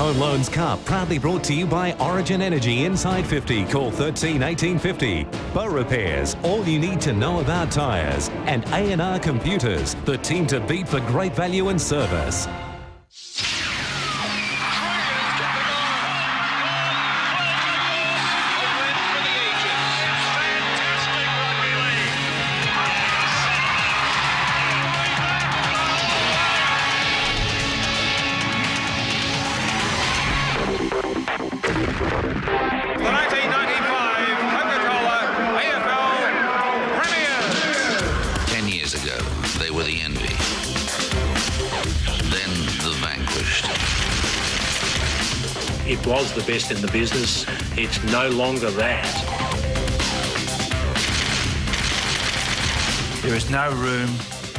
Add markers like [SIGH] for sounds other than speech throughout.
Home Loans Cup proudly brought to you by Origin Energy Inside 50. Call 13 1850. Bow Repairs, all you need to know about tyres. And A&R Computers, the team to beat for great value and service. In the business. It's no longer that. There is no room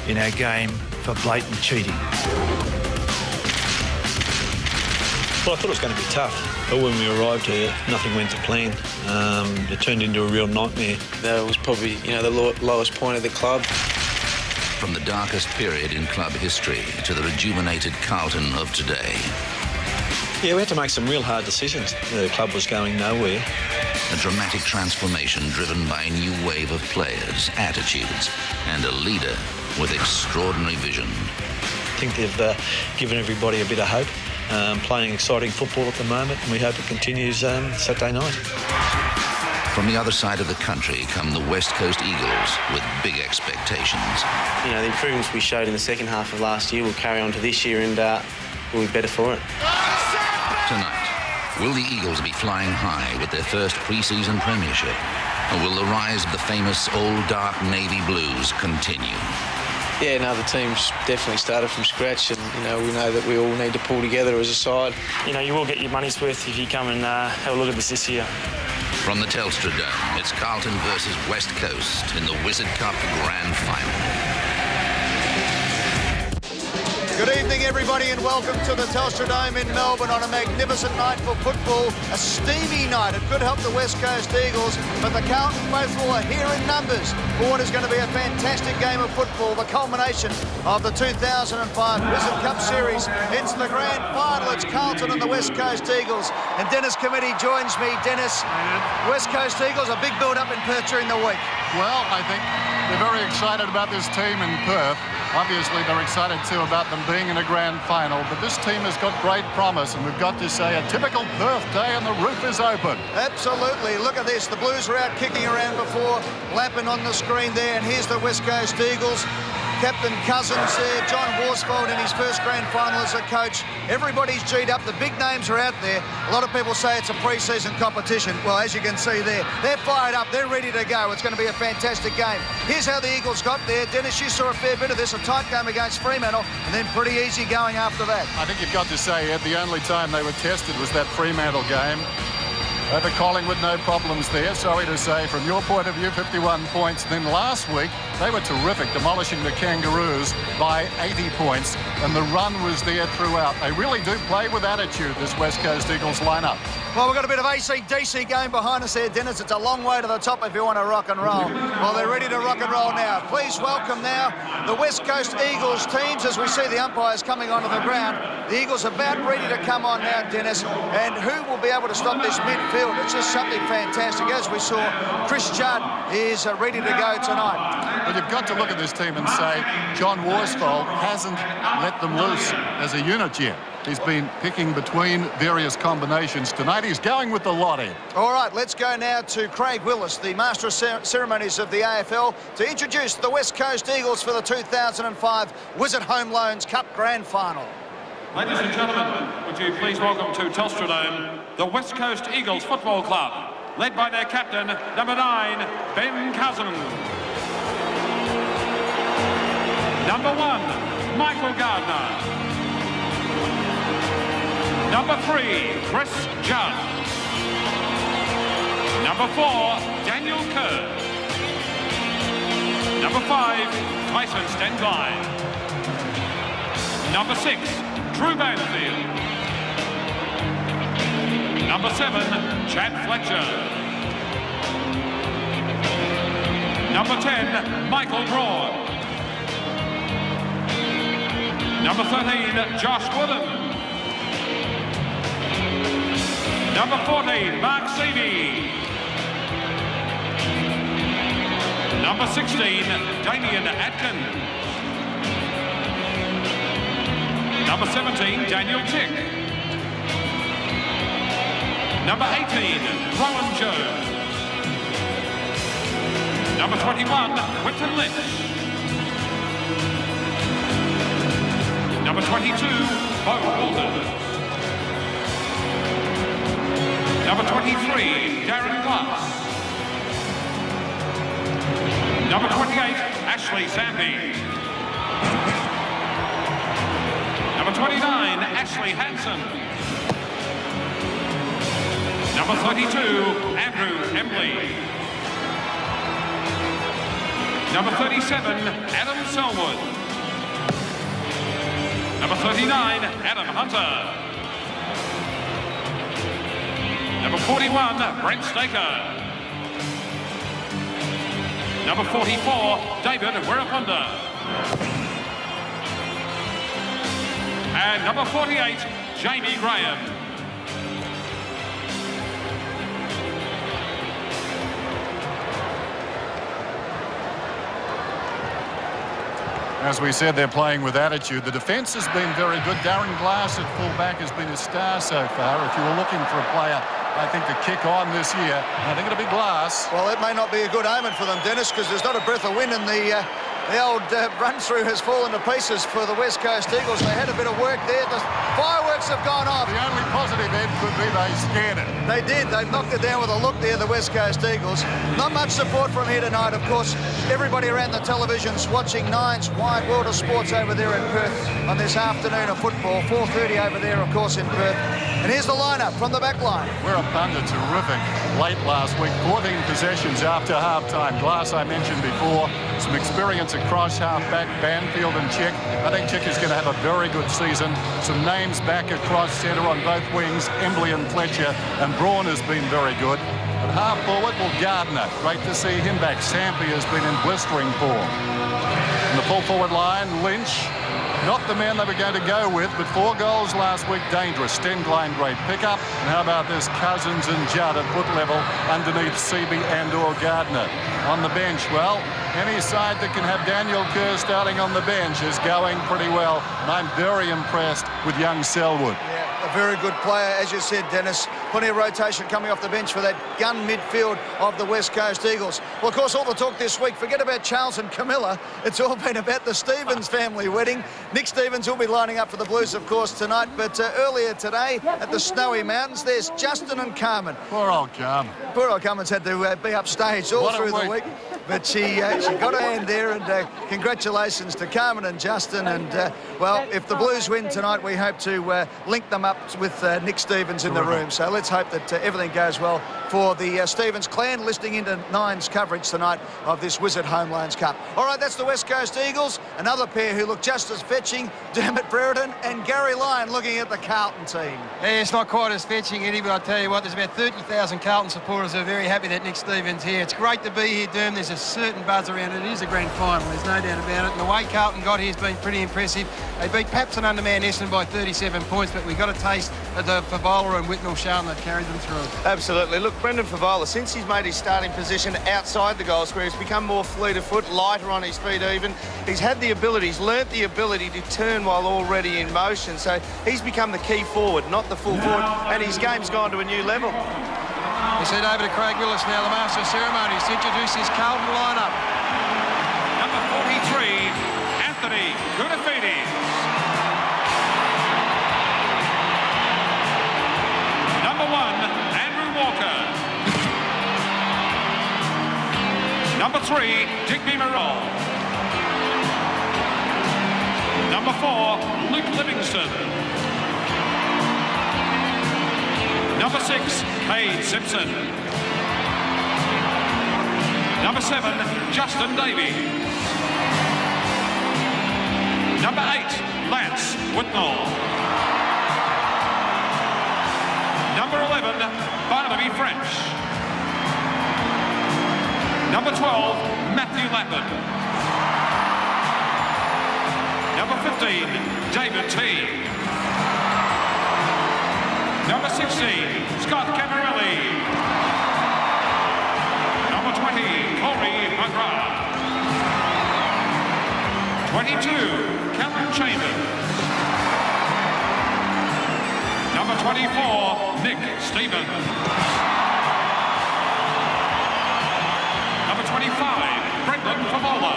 in our game for blatant cheating. Well, I thought it was going to be tough, but when we arrived here, nothing went to plan. Um, it turned into a real nightmare. That was probably, you know, the lowest point of the club. From the darkest period in club history to the rejuvenated Carlton of today. Yeah, we had to make some real hard decisions. The club was going nowhere. A dramatic transformation driven by a new wave of players, attitudes, and a leader with extraordinary vision. I think they've uh, given everybody a bit of hope. Um, playing exciting football at the moment, and we hope it continues um, Saturday night. From the other side of the country come the West Coast Eagles with big expectations. You know, the improvements we showed in the second half of last year will carry on to this year and uh, we'll be better for it. Tonight, will the Eagles be flying high with their first pre-season premiership? Or will the rise of the famous old dark navy blues continue? Yeah, no, the team's definitely started from scratch, and you know we know that we all need to pull together as a side. You know, you will get your money's worth if you come and uh, have a look at this this year. From the Telstra Dome, it's Carlton versus West Coast in the Wizard Cup Grand Final. Good evening, everybody, and welcome to the Telstra Dome in Melbourne on a magnificent night for football. A steamy night. It could help the West Coast Eagles, but the Carlton faithful are here in numbers for what is going to be a fantastic game of football, the culmination of the 2005 Wizard Cup Series. It's the grand final. It's Carlton and the West Coast Eagles. And Dennis Cometti joins me. Dennis, West Coast Eagles, a big build-up in Perth during the week. Well, I think they're very excited about this team in Perth. Obviously, they're excited too about them being in a grand final, but this team has got great promise, and we've got to say a typical Perth day and the roof is open. Absolutely. Look at this. The Blues are out kicking around before, lapping on the screen there, and here's the West Coast Eagles. Captain Cousins there, John Worsfold in his first grand final as a coach. Everybody's G'd up. The big names are out there. A lot of people say it's a pre-season competition. Well, as you can see there, they're fired up. They're ready to go. It's going to be a fantastic game. Here's how the Eagles got there. Dennis, you saw a fair bit of this. A tight game against Fremantle and then pretty easy going after that. I think you've got to say, Ed, the only time they were tested was that Fremantle game. Over Collingwood, no problems there. Sorry to say, from your point of view, 51 points. Then last week, they were terrific, demolishing the Kangaroos by 80 points, and the run was there throughout. They really do play with attitude, this West Coast Eagles lineup. Well, we've got a bit of AC-DC game behind us there, Dennis. It's a long way to the top if you want to rock and roll. Well, they're ready to rock and roll now. Please welcome now the West Coast Eagles teams as we see the umpires coming onto the ground. The Eagles are about ready to come on now, Dennis. And who will be able to stop this midfield? It's just something fantastic. As we saw, Chris Judd is uh, ready to go tonight. But you've got to look at this team and say John Worsfold hasn't let them loose as a unit yet. He's been picking between various combinations. Tonight he's going with the lot. All right, let's go now to Craig Willis, the Master of Ceremonies of the AFL, to introduce the West Coast Eagles for the 2005 Wizard Home Loans Cup Grand Final. Ladies and gentlemen, would you please welcome to Telstra Dome the West Coast Eagles Football Club, led by their captain, number nine, Ben Cousins. Number one, Michael Gardner. Number three, Chris Judd. Number four, Daniel Kerr. Number five, Tyson Stenglein. Number six, Drew Banfield. Number seven, Chad Fletcher. Number 10, Michael Braun. Number 13, Josh Woodham. Number 14, Mark Seaby. Number 16, Damien Atkin. Number 17, Daniel Chick. Number 18, Rowan Jones. Number 21, Quinten Lynch. Number 22, Bo Walton. Number 23, Darren Glass. Number 28, Ashley Sampi. Number 29, Ashley Hansen. Number 32, Andrew Embley. Number 37, Adam Selwood. Number 39, Adam Hunter. Number 41, Brent Staker. Number 44, David Wirrpanda. And number 48, Jamie Graham. As we said, they're playing with attitude. The defence has been very good. Darren Glass at fullback has been a star so far. If you were looking for a player I think, to kick on this year. I think it'll be Glass. Well, it may not be a good omen for them, Dennis, because there's not a breath of wind in the... Uh, the old uh, run-through has fallen to pieces for the West Coast Eagles. They had a bit of work there. The fireworks have gone off. The only positive end could be they scared it. They did. They knocked it down with a look there, the West Coast Eagles. Not much support from here tonight, of course. Everybody around the televisions watching Nine's Wide World of Sports over there in Perth on this afternoon of football. 4.30 over there, of course, in Perth. And here's the lineup from the back line. Wirrpanda terrific late last week. 14 possessions after half-time. Glass, I mentioned before. Some experience across half-back, Banfield and Chick. I think Chick is going to have a very good season. Some names back across centre on both wings, Embley and Fletcher. And Braun has been very good. At half forward, well, Gardner. Great to see him back. Sampi has been in blistering form. In the full forward line, Lynch, not the man they were going to go with, but four goals last week, dangerous. Stenglein, great pickup. And how about this Cousins and Judd at foot level underneath Seaby and or Gardner. On the bench, well, any side that can have Daniel Kerr starting on the bench is going pretty well. And I'm very impressed with young Selwood. Yeah a very good player, as you said, Dennis. Plenty of rotation coming off the bench for that gun midfield of the West Coast Eagles. Well, of course, all the talk this week, forget about Charles and Camilla. It's all been about the Stevens family wedding. Nick Stevens will be lining up for the Blues, of course, tonight. But uh, earlier today at the Snowy Mountains, there's Justin and Carmen. Poor old Carmen. Poor old Carmen's had to uh, be upstage all What through the week. week. But she uh, she got a hand there, and uh, congratulations to Carmen and Justin. And uh, well, if the Blues win tonight, we hope to uh, link them up with uh, Nick Stevens in the room. So let's hope that uh, everything goes well for the uh, Stevens clan, listening into Nine's coverage tonight of this Wizard Home Loans Cup. All right, that's the West Coast Eagles. Another pair who look just as fetching, [LAUGHS] Dermott Brereton and Gary Lyon looking at the Carlton team. Yeah, it's not quite as fetching, Eddie, but I tell you what, there's about 30,000 Carlton supporters who are very happy that Nick Stevens here. It's great to be here, Derm. There's a certain buzz it. It is a grand final, there's no doubt about it. And the way Carlton got here has been pretty impressive. They beat Paps and Underman Essendon by 37 points, but we got a taste of the Fevola and Whitnall showing that carried them through. Absolutely. Look, Brendan Fevola, since he's made his starting position outside the goal square, he's become more fleet of foot, lighter on his feet even. He's had the ability, he's learnt the ability to turn while already in motion. So he's become the key forward, not the full forward, and his game's gone to a new level. We send over to Craig Willis now, the master of ceremonies, to introduce his Carlton lineup. 43, Anthony Koutoufides. Number one, Andrew Walker. Number three, Digby Morrell. Number four, Luke Livingston. Number six, Kade Simpson. Number seven, Justin Davey. Number eight, Lance Whitnall. Number 11, Barnaby French. Number 12, Matthew Lappin. Number 15, David T. Number 16, Scott Camporeale. Number 20, Corey McGrath. 22, Callum Chambers. Number 24, Nick Stevens. Number 25, Brendan Fevola.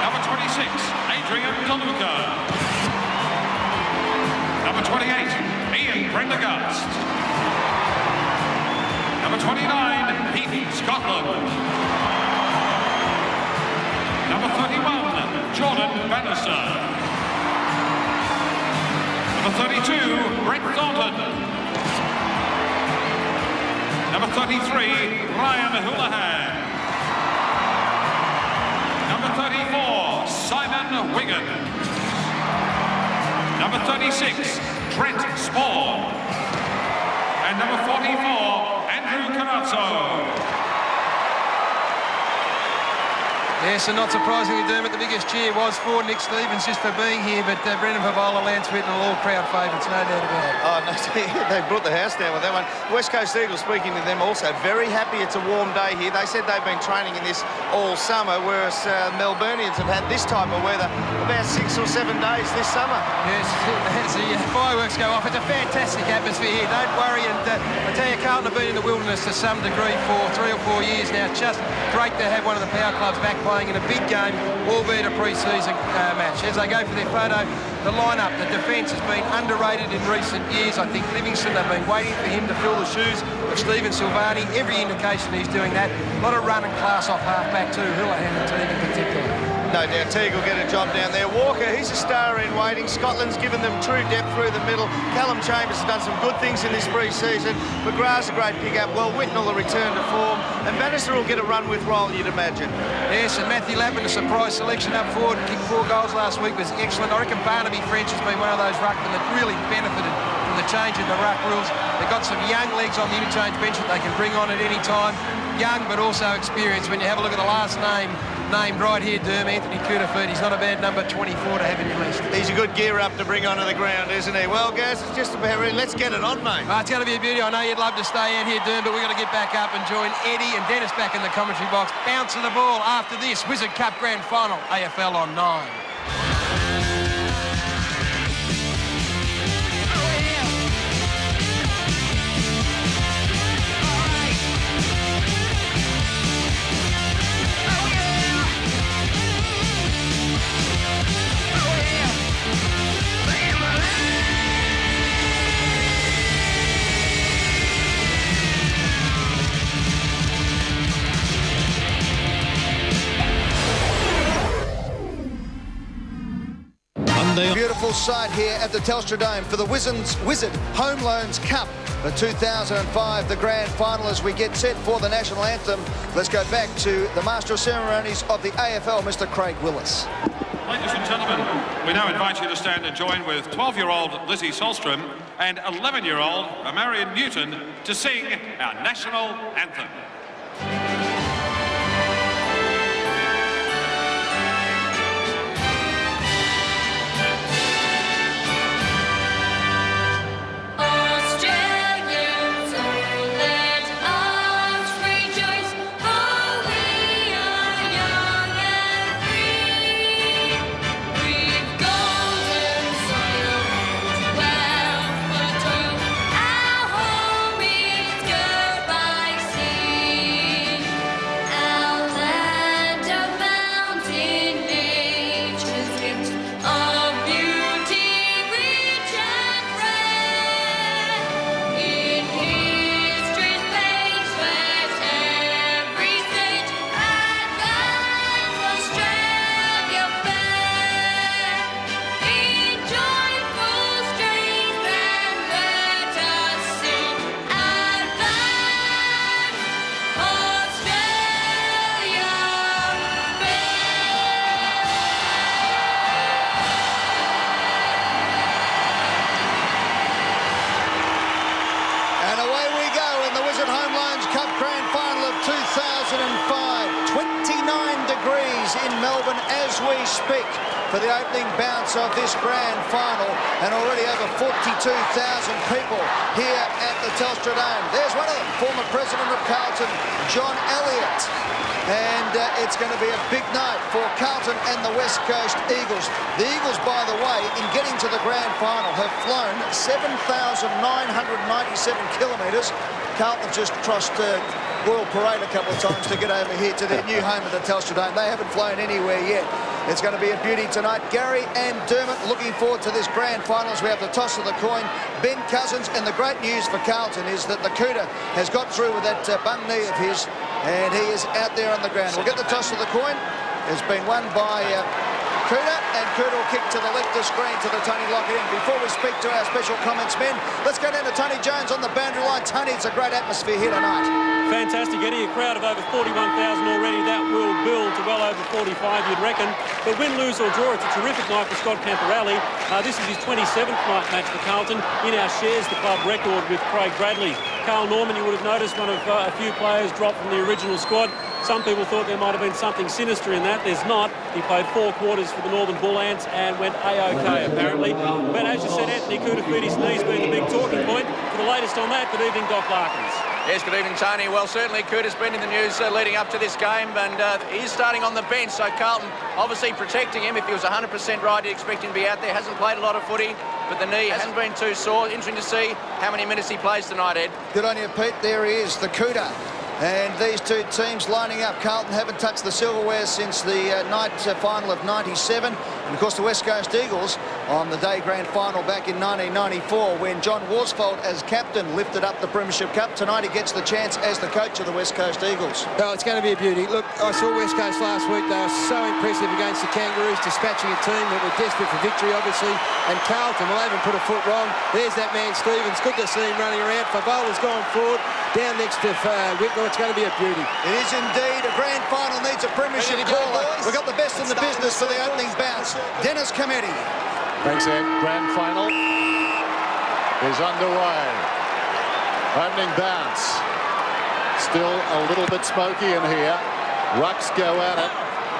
Number 26, Adrian DeLuca. Number 28, Ian Prendergast. Number 29, Heath Scotland. Number 31, Jordan Bannister. Number 32, Brett Thornton. Number 33, Ryan Houlihan. Number 34, Simon Wigan. Number 36, Trent Sporn. And number 44, Andrew Carrazzo. Yes, and not surprisingly, Dermott, the biggest cheer was for Nick Stevens just for being here, but uh, Brendan Fevola, Lance Whitnall all crowd favourites, no doubt about it. Oh, no, [LAUGHS] they brought the house down with that one. West Coast Eagles, speaking to them also, very happy it's a warm day here. They said they've been training in this all summer, whereas uh, Melburnians have had this type of weather about six or seven days this summer. Yes, [LAUGHS] as the uh, fireworks go off, it's a fantastic atmosphere here, don't worry. And uh, I tell you, Carlton have been in the wilderness to some degree for three or four years now. Just great to have one of the power clubs back playing in a big game, albeit a pre-season uh, match. As they go for their photo, the lineup, the defence has been underrated in recent years. I think Livingston, they've been waiting for him to fill the shoes of Stephen Silvagni. Every indication he's doing that. A lot of run and class off half-back too, Houlihan and Teague in particular. No doubt Teague will get a job down there. Walker, he's a star in waiting. Scotland's given them true depth through the middle. Callum Chambers has done some good things in this pre-season. McGrath's a great pick-up. Well, Whitnall will return to form. And Bannister will get a run with roll, you'd imagine. Yes, and Matthew Lappin, a surprise selection up forward, kicked four goals last week, was excellent. I reckon Barnaby French has been one of those ruckmen that really benefited from the change in the ruck rules. They've got some young legs on the interchange bench that they can bring on at any time. Young, but also experienced. When you have a look at the last name, named right here, Derm, Anthony Coonaford. He's not a bad number 24 to have in your list. He's a good gear up to bring onto the ground, isn't he? Well, guys, it's just about ready. Let's get it on, mate. Oh, it's going to be a beauty. I know you'd love to stay out here, Derm, but we've got to get back up and join Eddie and Dennis back in the commentary box. Bounce of the ball after this Wizard Cup Grand Final, AFL on 9. Sight here at the Telstra Dome for the Wizards Wizard Home Loans Cup. The 2005, the grand final as we get set for the national anthem. Let's go back to the Master of Ceremonies of the AFL, Mr. Craig Willis. Ladies and gentlemen, we now invite you to stand and join with 12-year-old Lizzie Solstrom and 11-year-old Marion Newton to sing our national anthem. Bounce of this grand final and already over 42,000 people here at the Telstra Dome. There's one of them, former president of Carlton, John Elliott. And uh, it's going to be a big night for Carlton and the West Coast Eagles. The Eagles, by the way, in getting to the grand final, have flown 7,997 kilometres. Carlton just crossed uh, Royal Parade a couple of times to get over here to their new home at the Telstra Dome. They haven't flown anywhere yet. It's going to be a beauty tonight. Gary and Dermott looking forward to this grand finals. we have the toss of the coin. Ben Cousins, and the great news for Carlton is that the Cooter has got through with that uh, bung knee of his, and he is out there on the ground. We'll get the toss of the coin. It's been won by uh, Cooter, and Cooter will kick to the left of screen to the Tony Lockett in. Before we speak to our special comments men, let's go down to Tony Jones on the boundary line. Tony, it's a great atmosphere here tonight. Fantastic, Eddie. A crowd of over 41,000 already. That will build to well over 45, you'd reckon. But win, lose or draw, it's a terrific night for Scott Camporeale. Uh, this is his 27th night match for Carlton. In our shares, the club record with Craig Bradley. Carl Norman, you would have noticed one of uh, a few players dropped from the original squad. Some people thought there might have been something sinister in that. There's not. He played four quarters for the Northern Bull Ants and went A-OK, apparently. But as you said, Anthony Koutoufides' knees being the big talking point. For the latest on that, good evening, Doc Larkins. Yes, good evening, Tony. Well, certainly Kurt has been in the news uh, leading up to this game, and uh, he's starting on the bench, so Carlton obviously protecting him. If he was 100% right, you'd expect him to be out there. Hasn't played a lot of footy, but the knee hasn't been too sore. Interesting to see how many minutes he plays tonight, Ed. Good on you, Pete. There he is, the Cooter. And these two teams lining up. Carlton haven't touched the silverware since the uh, night uh, final of 97. And of course, the West Coast Eagles on the day grand final back in 1994 when John Worsfold as captain lifted up the Premiership Cup. Tonight he gets the chance as the coach of the West Coast Eagles. Oh, it's going to be a beauty. Look, I saw West Coast last week. They were so impressive against the Kangaroos, dispatching a team that were desperate for victory, obviously. And Carlton, well, they haven't put a foot wrong. There's that man, Stevens. Good to see him running around. Fevola's gone forward, down next to uh, Whitmore. It's going to be a beauty. It is indeed. A grand final needs a Premiership Ready to go, caller. boys? We've got the best in the business for the opening bounce. Dennis Cometti. Thanks, Ed. Grand final is underway. Opening bounce. Still a little bit smoky in here. Rucks go at it.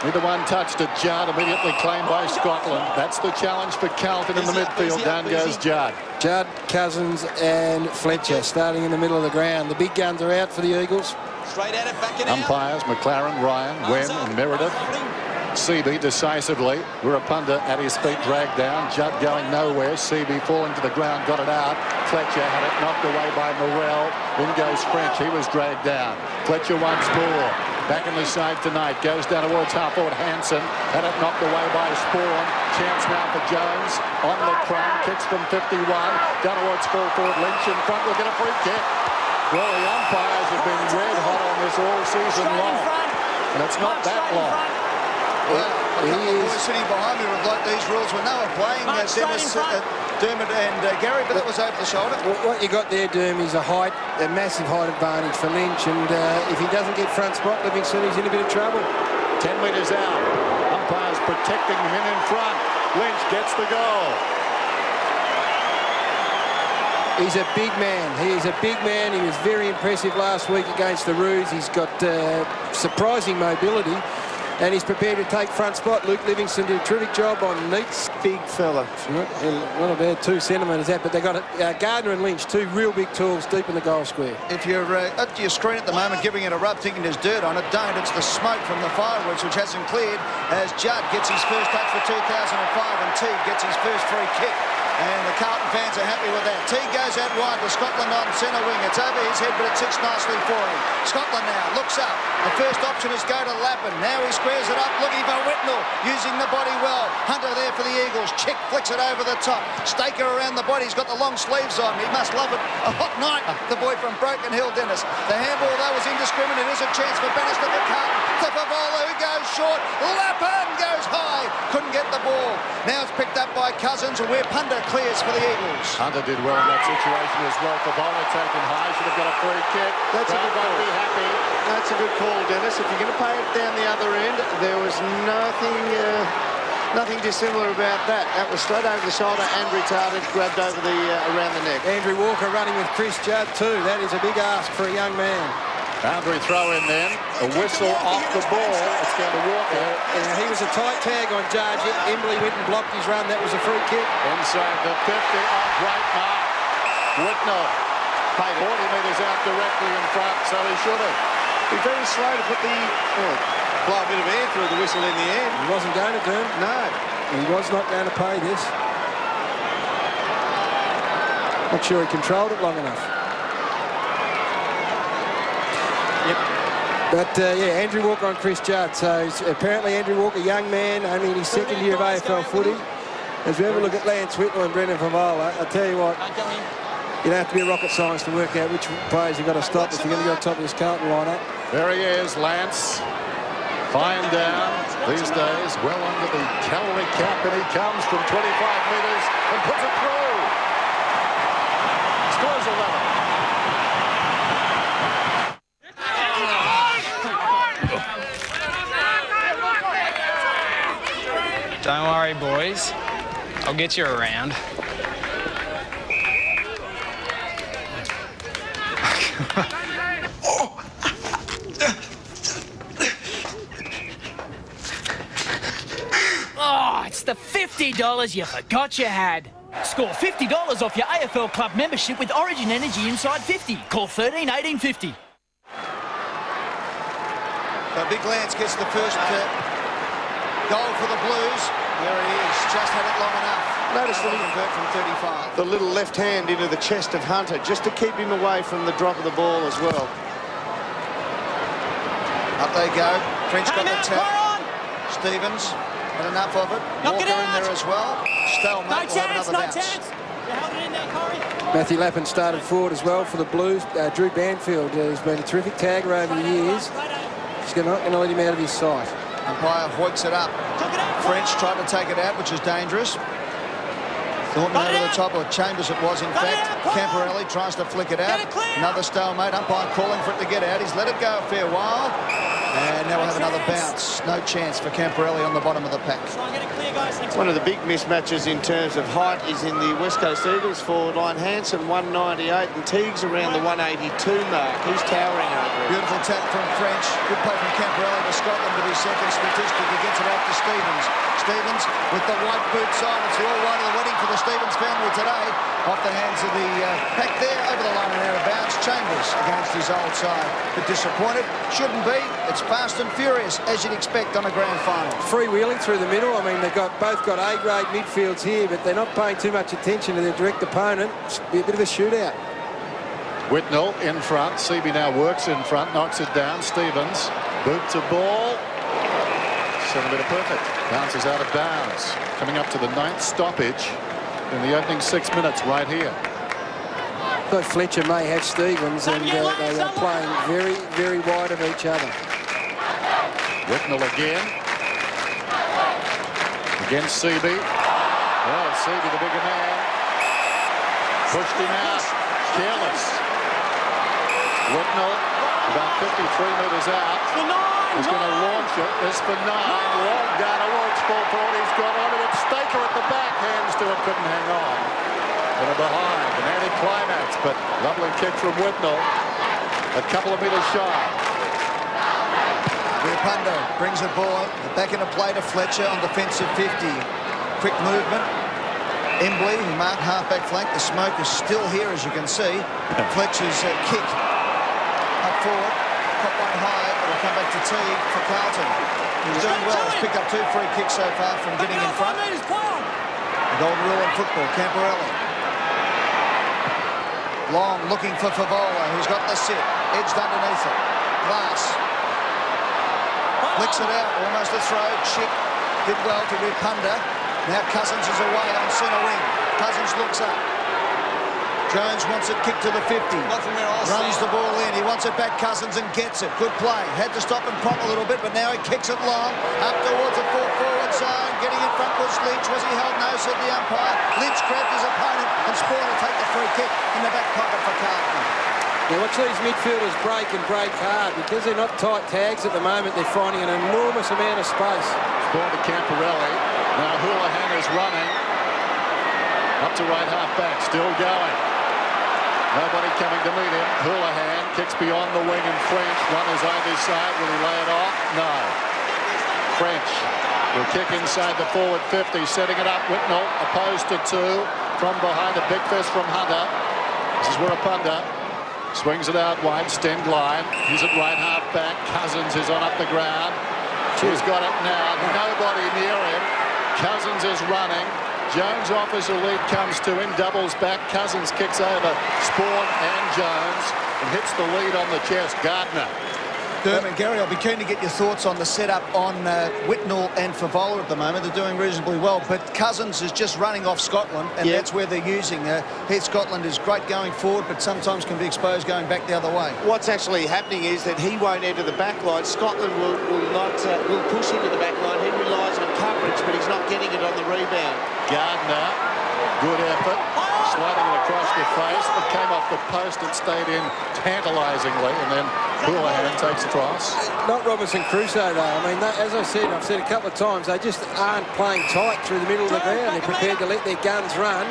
Neither one touched it. Judd immediately claimed by Scotland. That's the challenge for Carlton in the midfield. Down goes Judd. Judd, Cousins and Fletcher starting in the middle of the ground. The big guns are out for the Eagles. Straight at it, back out. Umpires, McLaren, Ryan, Wem and Meredith. Seaby decisively. Wirrpanda at his feet, dragged down. Judd going nowhere. Seaby falling to the ground, got it out. Fletcher had it knocked away by Morrell. In goes French. He was dragged down. Fletcher once more. Back in the side tonight. Goes down towards half forward Hansen. Had it knocked away by Sporn. Chance now for Jones. On the front. Kicks from 51. Down towards full forward. Lynch in front. We'll get a free kick. Well, the umpires have been red hot on this all season long. And it's not that long. Well, a couple of boys sitting behind me would like these rules when they were playing uh, Dennis, uh, Dermot and uh, Gary, but that was over the shoulder. Well, what you got there, Derm, is a height, a massive height advantage for Lynch, and uh, if he doesn't get front spot, Livingston, he's in a bit of trouble. 10 metres out. Umpires protecting him in front. Lynch gets the goal. He's a big man. He is a big man. He was very impressive last week against the Roos. He's got uh, surprising mobility. And he's prepared to take front spot. Luke Livingston did a terrific job on Neats. Big fella. Not, not about two centimetres out, but they got it. Uh, Gardner and Lynch, two real big tools deep in the goal square. If you're uh, at your screen at the moment giving it a rub thinking there's dirt on it, don't. It's the smoke from the fireworks which hasn't cleared as Judd gets his first touch for 2005 and Teague gets his first free kick. And the Carlton fans are happy with that. Teague goes out wide to Scotland on centre wing. It's over his head, but it sits nicely for him. Scotland now looks up. The first option is go to Lappin. Now he squares it up, looking for Whitnall, using the body well. Hunter there for the Eagles. Chick flicks it over the top. Staker around the body. He's got the long sleeves on. He must love it. A hot night, the boy from Broken Hill, Dennis. The handball, though, was indiscriminate. Here's a chance for Bannister for Carlton. Who goes short. Lappin goes high. Couldn't get the ball. Now it's picked up by Cousins, and Wirrpanda clears for the Eagles. Hunter did well in that situation as well. Fevola taken high. Should have got a free kick. That's a good won't call. be happy. That's a good call, Dennis. If you're going to pay it down the other end, there was nothing, uh, nothing dissimilar about that. That was straight over the shoulder and retarded, grabbed over the uh, around the neck. Andrew Walker running with Chris Judd too. That is a big ask for a young man. Boundary throw in then. A whistle off the ball. It's going to Walker. Yeah, he was a tight tag on Judge. Embley went and blocked his run. That was a free kick. Inside the 50 off right mark. Whitnall. 40 metres out directly in front, so he should have. Be very slow to put the well, blow a bit of air through the whistle in the end. He wasn't going to do it. No. He was not going to pay this. Not sure he controlled it long enough. But uh, yeah, Andrew Walker on Chris Judd. So apparently Andrew Walker, young man, only in his second year of AFL footy. As we have a look at Lance Whitnall and Brendan Fevola, I tell you what, you don't have to be a rocket science to work out which players you've got to stop if you're going to go on top of this Carlton lineup. There he is, Lance. Fine down these days, well under the calorie cap, and he comes from 25 metres and puts it through. Scores 11. Don't worry, boys. I'll get you around. [LAUGHS] Oh, it's the $50 you forgot you had. Score $50 off your AFL Club membership with Origin Energy Inside 50. Call 13 18 50. So Big Lance gets the first uh, goal for the Blues. There he is, just had it long enough. Notice the- they convert from 35. The little left hand into the chest of Hunter, just to keep him away from the drop of the ball as well. Up they go. French got the tap. Stevens had enough of it. Knock Walker it in there as well. Stalemate No will have chance, another no bounce. chance. You held it in there, Matthew Lappin started forward as well for the Blues. Uh, Drew Banfield has been a terrific tagger over the years. He's not going to let him out of his sight. Umpire hoiks it up. French tried to take it out, which is dangerous. Thornton over the top, or Chambers it was in fact. Camporeale tries to flick it out. Another stalemate. Umpire calling for it to get out. He's let it go a fair while. And now we'll have another bounce. No chance for Camporeale on the bottom of the pack. One of the big mismatches in terms of height is in the West Coast Eagles forward line. Hansen 198 and Teagues around the 182 mark. He's towering over it. Beautiful tap from French. Good play from Camporeale to Scotland with his second statistic. He gets it out to Stevens. Stevens with the white boots on. It's the all-white of the wedding for the Stevens family today. Off the hands of the uh, pack there, over the line and out of bounds. Chambers against his old side. But disappointed. Shouldn't be. It's fast and furious, as you'd expect on a grand final. Freewheeling through the middle. I mean, they've got both got A-grade midfields here, but they're not paying too much attention to their direct opponent. It's be a bit of a shootout. Whitnall in front. Seaby now works in front, knocks it down. Stevens, boot to ball. Centimetre perfect. Bounces out of bounds. Coming up to the ninth stoppage in the opening six minutes right here. Though Fletcher may have Stevens, and uh, they are playing very, very wide of each other. Whitnall again. Against Seaby. Well, Seaby, the bigger man. Pushed him out. Careless. Whitnall, about 53 metres out. He's going to launch it. It's for nine. Wall Garner works full forward. He's got on it. Staker at the back. Hands to it. Couldn't hang on. And a behind. An anti-climax. But lovely kick from Whitnall. A couple of metres shy. Pundo brings the ball back into play to Fletcher on defensive 50. Quick movement. Embley, who marked halfback flank. The smoke is still here, as you can see. Fletcher's uh, kick up forward. Caught one high. It'll come back to Teague for Carlton. He's doing well. He's picked up two free kicks so far from getting in front. The golden rule in football. Camporeale. Long looking for Fevola, who's got the sit. Edged underneath it. Glass. Flicks it out, almost a throw. Chip did well to rip Ripunda. Now Cousins is away on centre wing. Cousins looks up. Jones wants it kicked to the 50. Runs the ball in. He wants it back. Cousins and gets it. Good play. Had to stop and prop a little bit, but now he kicks it long. Up towards the full forward zone. Getting in front was Lynch. Was he held? No, said the umpire. Lynch grabbed his opponent and will take the free kick in the back pocket for Carlton. Now watch these midfielders break and break hard. Because they're not tight tags at the moment, they're finding an enormous amount of space. Ball to Camporeale. Now Houlihan is running. Up to right half back, still going. Nobody coming to meet him. Houlihan kicks beyond the wing and French. Runners either side. Will he lay it off? No. French will kick inside the forward 50, setting it up. Whitnall opposed to two. From behind, a big fist from Hunter. This is where a Wirrpanda. Swings it out wide, stemmed line. He's at right half back. Cousins is on up the ground. He's got it now. Nobody near him. Cousins is running. Jones offers a lead, comes to him, doubles back. Cousins kicks over Sporn and Jones and hits the lead on the chest. Gardner. Dermot, Gary, I'll be keen to get your thoughts on the setup on uh, Whitnall and Fevola at the moment. They're doing reasonably well, but Cousins is just running off Scotland, and Yeah. that's where they're using. Uh, here, Scotland is great going forward, but sometimes can be exposed going back the other way. What's actually happening is that he won't enter the back line. Scotland will, will not uh, will push into the back line. He relies on coverage, but he's not getting it on the rebound. Gardner, good effort. Sliding it across the face, but came off the post and stayed in tantalisingly, and then Houlihan takes across. Not Robinson Crusoe, though. I mean, that, as I said, I've said a couple of times, they just aren't playing tight through the middle of the ground. They're prepared to let their guns run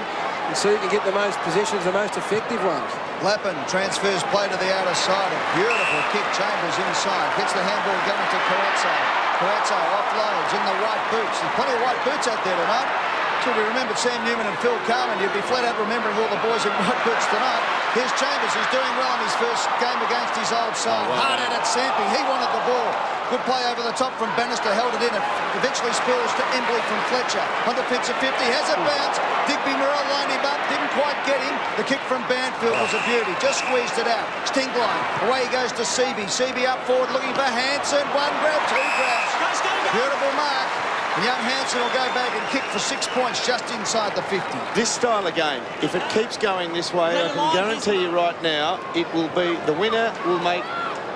and so you can get the most positions, the most effective ones. Lappin transfers play to the outer side. A beautiful kick. Chambers inside. Gets the handball going to Carrazzo. Carrazzo offloads in the white boots. There's plenty of white boots out there tonight. Should we remembered Sam Newman and Phil Carman, you'd be flat out remembering all the boys in white boots tonight. Here's Chambers. He's doing well in his first game against his old side. Oh, well Hard at it, Sampi. He wanted the ball. Good play over the top from Bannister. Held it in. It eventually spills to Embley from Fletcher. On defensive 50. Has it bounce. Digby Morrell lined him up. Didn't quite get him. The kick from Banfield was a oh. beauty. Just squeezed it out. Stenglein. Away he goes to Seaby. Seaby up forward looking for Hanson. One grab, two grabs. Beautiful mark. And young Hansen will go back and kick for six points just inside the 50. This style of game, if it keeps going this way, I can guarantee you right now, it will be the winner will make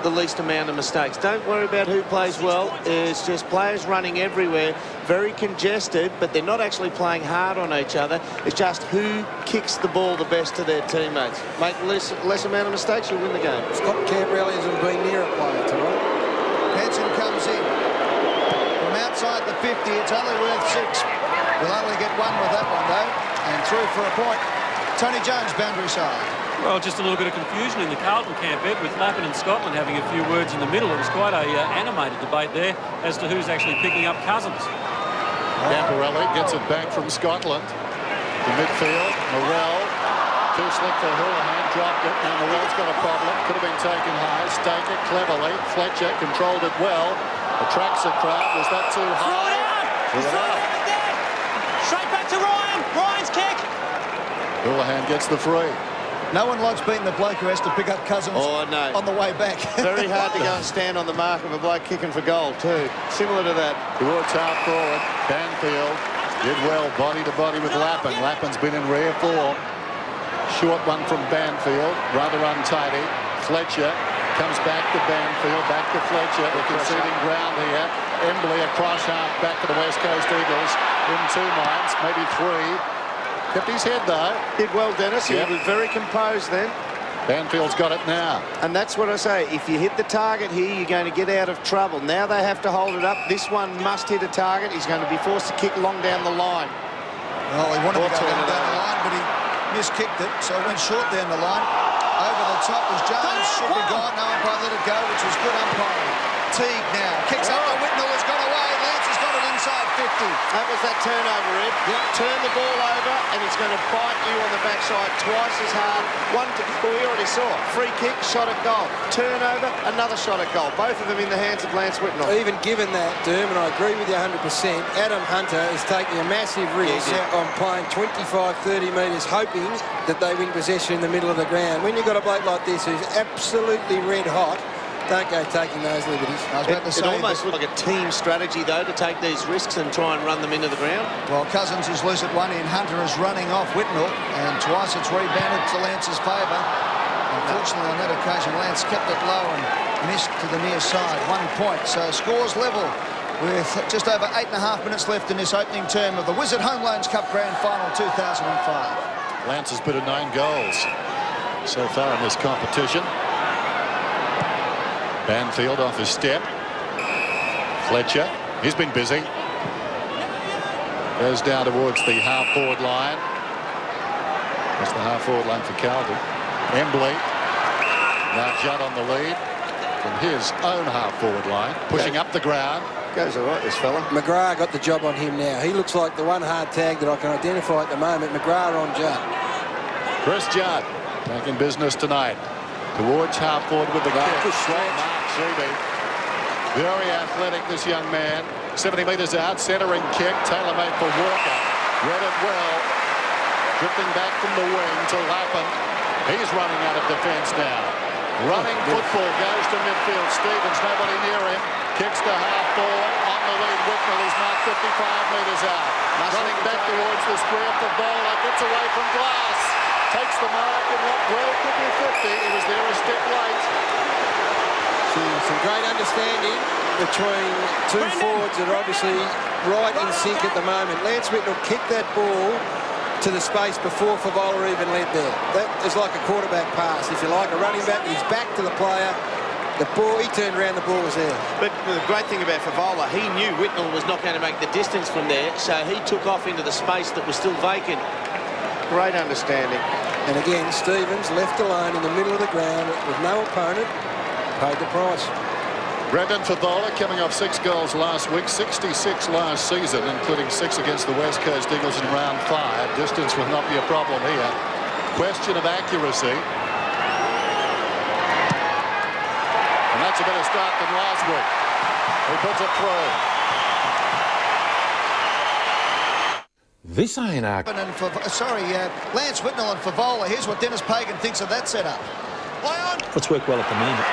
the least amount of mistakes. Don't worry about who plays well. It's just players running everywhere, very congested, but they're not actually playing hard on each other. It's just who kicks the ball the best to their teammates. Make less less amount of mistakes, you'll win the game. Scott Camporeale hasn't been near a player tonight. Hansen comes in. From outside the 50, it's only worth six. We'll only get one with that one, though. And through for a point. Tony Jones, boundary side. Well, just a little bit of confusion in the Carlton camp, Ed, with Lappin and Scotland having a few words in the middle. It was quite a uh, animated debate there as to who's actually picking up Cousins. Camporeale gets it back from Scotland. The midfield, Morrell. Too slick for Houlihan, dropped it. Now Morrell's got a problem. Could have been taken high. Stake it cleverly. Fletcher controlled it well. Attracts the crowd. Was that too high? Threw it out. Straight back to Ryan. Ryan's kick. Houlihan gets the free. No one likes beating the bloke who has to pick up Cousins Oh, no. on the way back. [LAUGHS] Very hard to go and stand on the mark of a bloke kicking for goal, too. Similar to that. Towards half forward. Banfield did well body to body with Lappin. Lappin's been in rare form. Short one from Banfield, rather untidy. Fletcher comes back to Banfield, back to Fletcher. They're conceding ground here. Embley across half back to the West Coast Eagles in two minds, maybe three. Kept his head though. Did well, Dennis. Yep. He was very composed then. Banfield's got it now. And that's what I say. If you hit the target here, you're going to get out of trouble. Now they have to hold it up. This one must hit a target. He's going to be forced to kick long down the line. Well, he wanted Or to go turn down the line, but he miskicked it, so it went short down the line. Over the top was Jones. Should be gone. No umpire let it go, which was good umpiring. Teague now. Kicks up to oh. Whitnall. Has got away. Lance has got it inside 50. That was that turnover, Ed. Yep. Turn the ball over, and it's going to bite you on the backside twice as hard. One, to, well, we already saw. Free kick, shot at goal. Turnover, another shot at goal. Both of them in the hands of Lance Whitnall. Even given that, Derm, and I agree with you 100%, Adam Hunter is taking a massive risk Yeah, on playing 25, 30 metres, hoping that they win possession in the middle of the ground. When you've got a bloke like this who's absolutely red hot, don't go taking those liberties. I was It, about to it almost looked like a team strategy, though, to take these risks and try and run them into the ground. Well, Cousins is loose at one end. Hunter is running off Whitnall, and twice it's rebounded to Lance's favour. Unfortunately, on that occasion, Lance kept it low and missed to the near side. One point, so scores level with just over eight and a half minutes left in this opening term of the Wizard Home Loans Cup Grand Final 2005. Lance has put in nine goals so far in this competition. Banfield off his step. Fletcher, he's been busy. Goes down towards the half-forward line. That's the half-forward line for Carlton. Embley. Now Judd on the lead from his own half-forward line, pushing up the ground. Goes all right, this fella. McGrath got the job on him now. He looks like the one hard tag that I can identify at the moment. McGrath on Judd. Chris Judd back in business tonight. Towards half-forward with the kick. Very athletic, this young man. 70 metres out, centering kick, tailor-made for Walker. Read it well. Drifting back from the wing to Lappin. He's running out of defence now. Running football goes to midfield. Stevens, nobody near him. Kicks to half forward. On the lead, Whitnall is marked 55 metres out. Running back towards the square for Bowler. Gets away from Glass. Takes the mark and what well could be 50. He was there a step late. See, some great understanding between two forwards that are obviously right in sync at the moment. Lance Whitnall kicked that ball to the space before Fevola even led there. That is like a quarterback pass, if you like, a running back with his back to the player. The ball, he turned around, the ball was there. But the great thing about Fevola, he knew Whitnall was not going to make the distance from there, so he took off into the space that was still vacant. Great understanding. And again, Stevens left alone in the middle of the ground with no opponent, paid the price. Brendan Fevola coming off six goals last week, 66 last season, including six against the West Coast Eagles in round five. Distance will not be a problem here. Question of accuracy. And that's a better start than last week. He puts it through. This ain't our... And for, sorry, uh, Lance Whitnall and Fevola. Here's what Denis Pagan thinks of that setup. Let's work well at the moment,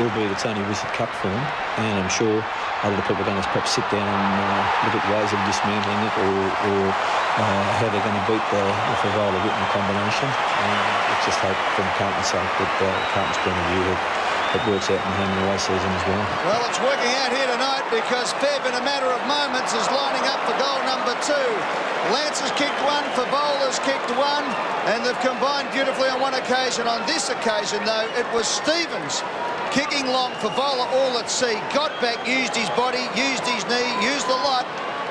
albeit it's only Wizard Cup form, and I'm sure a lot other people are going to perhaps sit down and uh, look at ways of dismantling it or, or uh, how they're going to beat the, the Fevola-Whitnell combination. Uh, let's just hope from Carlton's sake that uh, Carlton's point of view that it works out in the home and away season as well. Well, it's working out here tonight because Fev, in a matter of moments, is lining up for goal number two. Lance has kicked one, Fevola's kicked one, and they've combined beautifully on one occasion. On this occasion, though, it was Stevens kicking long. for Fevola all at sea, got back, used his body, used his knee, used the lot,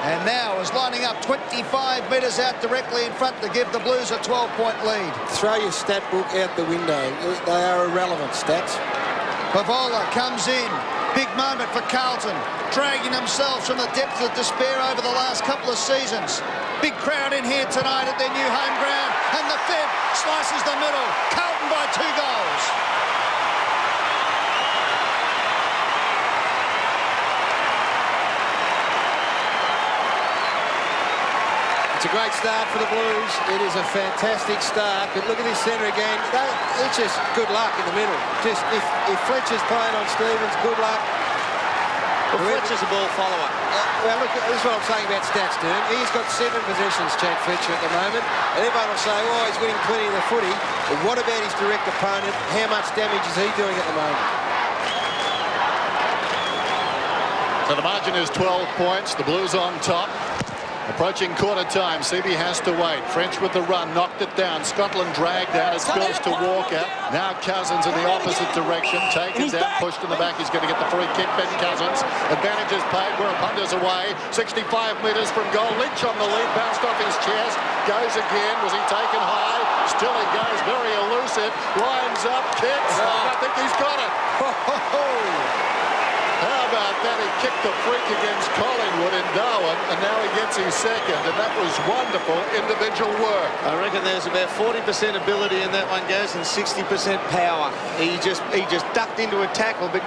and now is lining up 25 metres out directly in front to give the Blues a 12-point lead. Throw your stat book out the window. They are irrelevant stats. Fevola comes in. Big moment for Carlton, dragging themselves from the depths of despair over the last couple of seasons. Big crowd in here tonight at their new home ground, and the Fev slices the middle. Carlton by two goals. It's a great start for the Blues. It is a fantastic start. But look at this centre again. That, it's just good luck in the middle. Just if, if Fletcher's playing on Stevens, good luck. Well, Fletcher's a ball follower. Uh, well, look, this is what I'm saying about stats, Dern. He's got seven possessions, Chad Fletcher, at the moment. And everyone will say, oh, he's winning plenty of the footy. But what about his direct opponent? How much damage is he doing at the moment? So the margin is 12 points. The Blues on top. Approaching quarter time, CB has to wait. French with the run, knocked it down. Scotland dragged out. It spills to Walker. Now Cousins in the opposite direction. Taken down, pushed in the back. He's going to get the free kick. Ben Cousins. Advantage is paid. Where Punder's away. 65 metres from goal. Lynch on the lead. Bounced off his chest. Goes again. Was he taken high? Still he goes. Very elusive. Lines up. Kicks. Oh. I think he's got it. How [LAUGHS] about [LAUGHS] that? He kicked the freak against Collingwood in Darwin, and now he gets his second, and that was wonderful individual work. I reckon there's about 40% ability in that one, goes, and 60% power. He just he just ducked into a tackle, but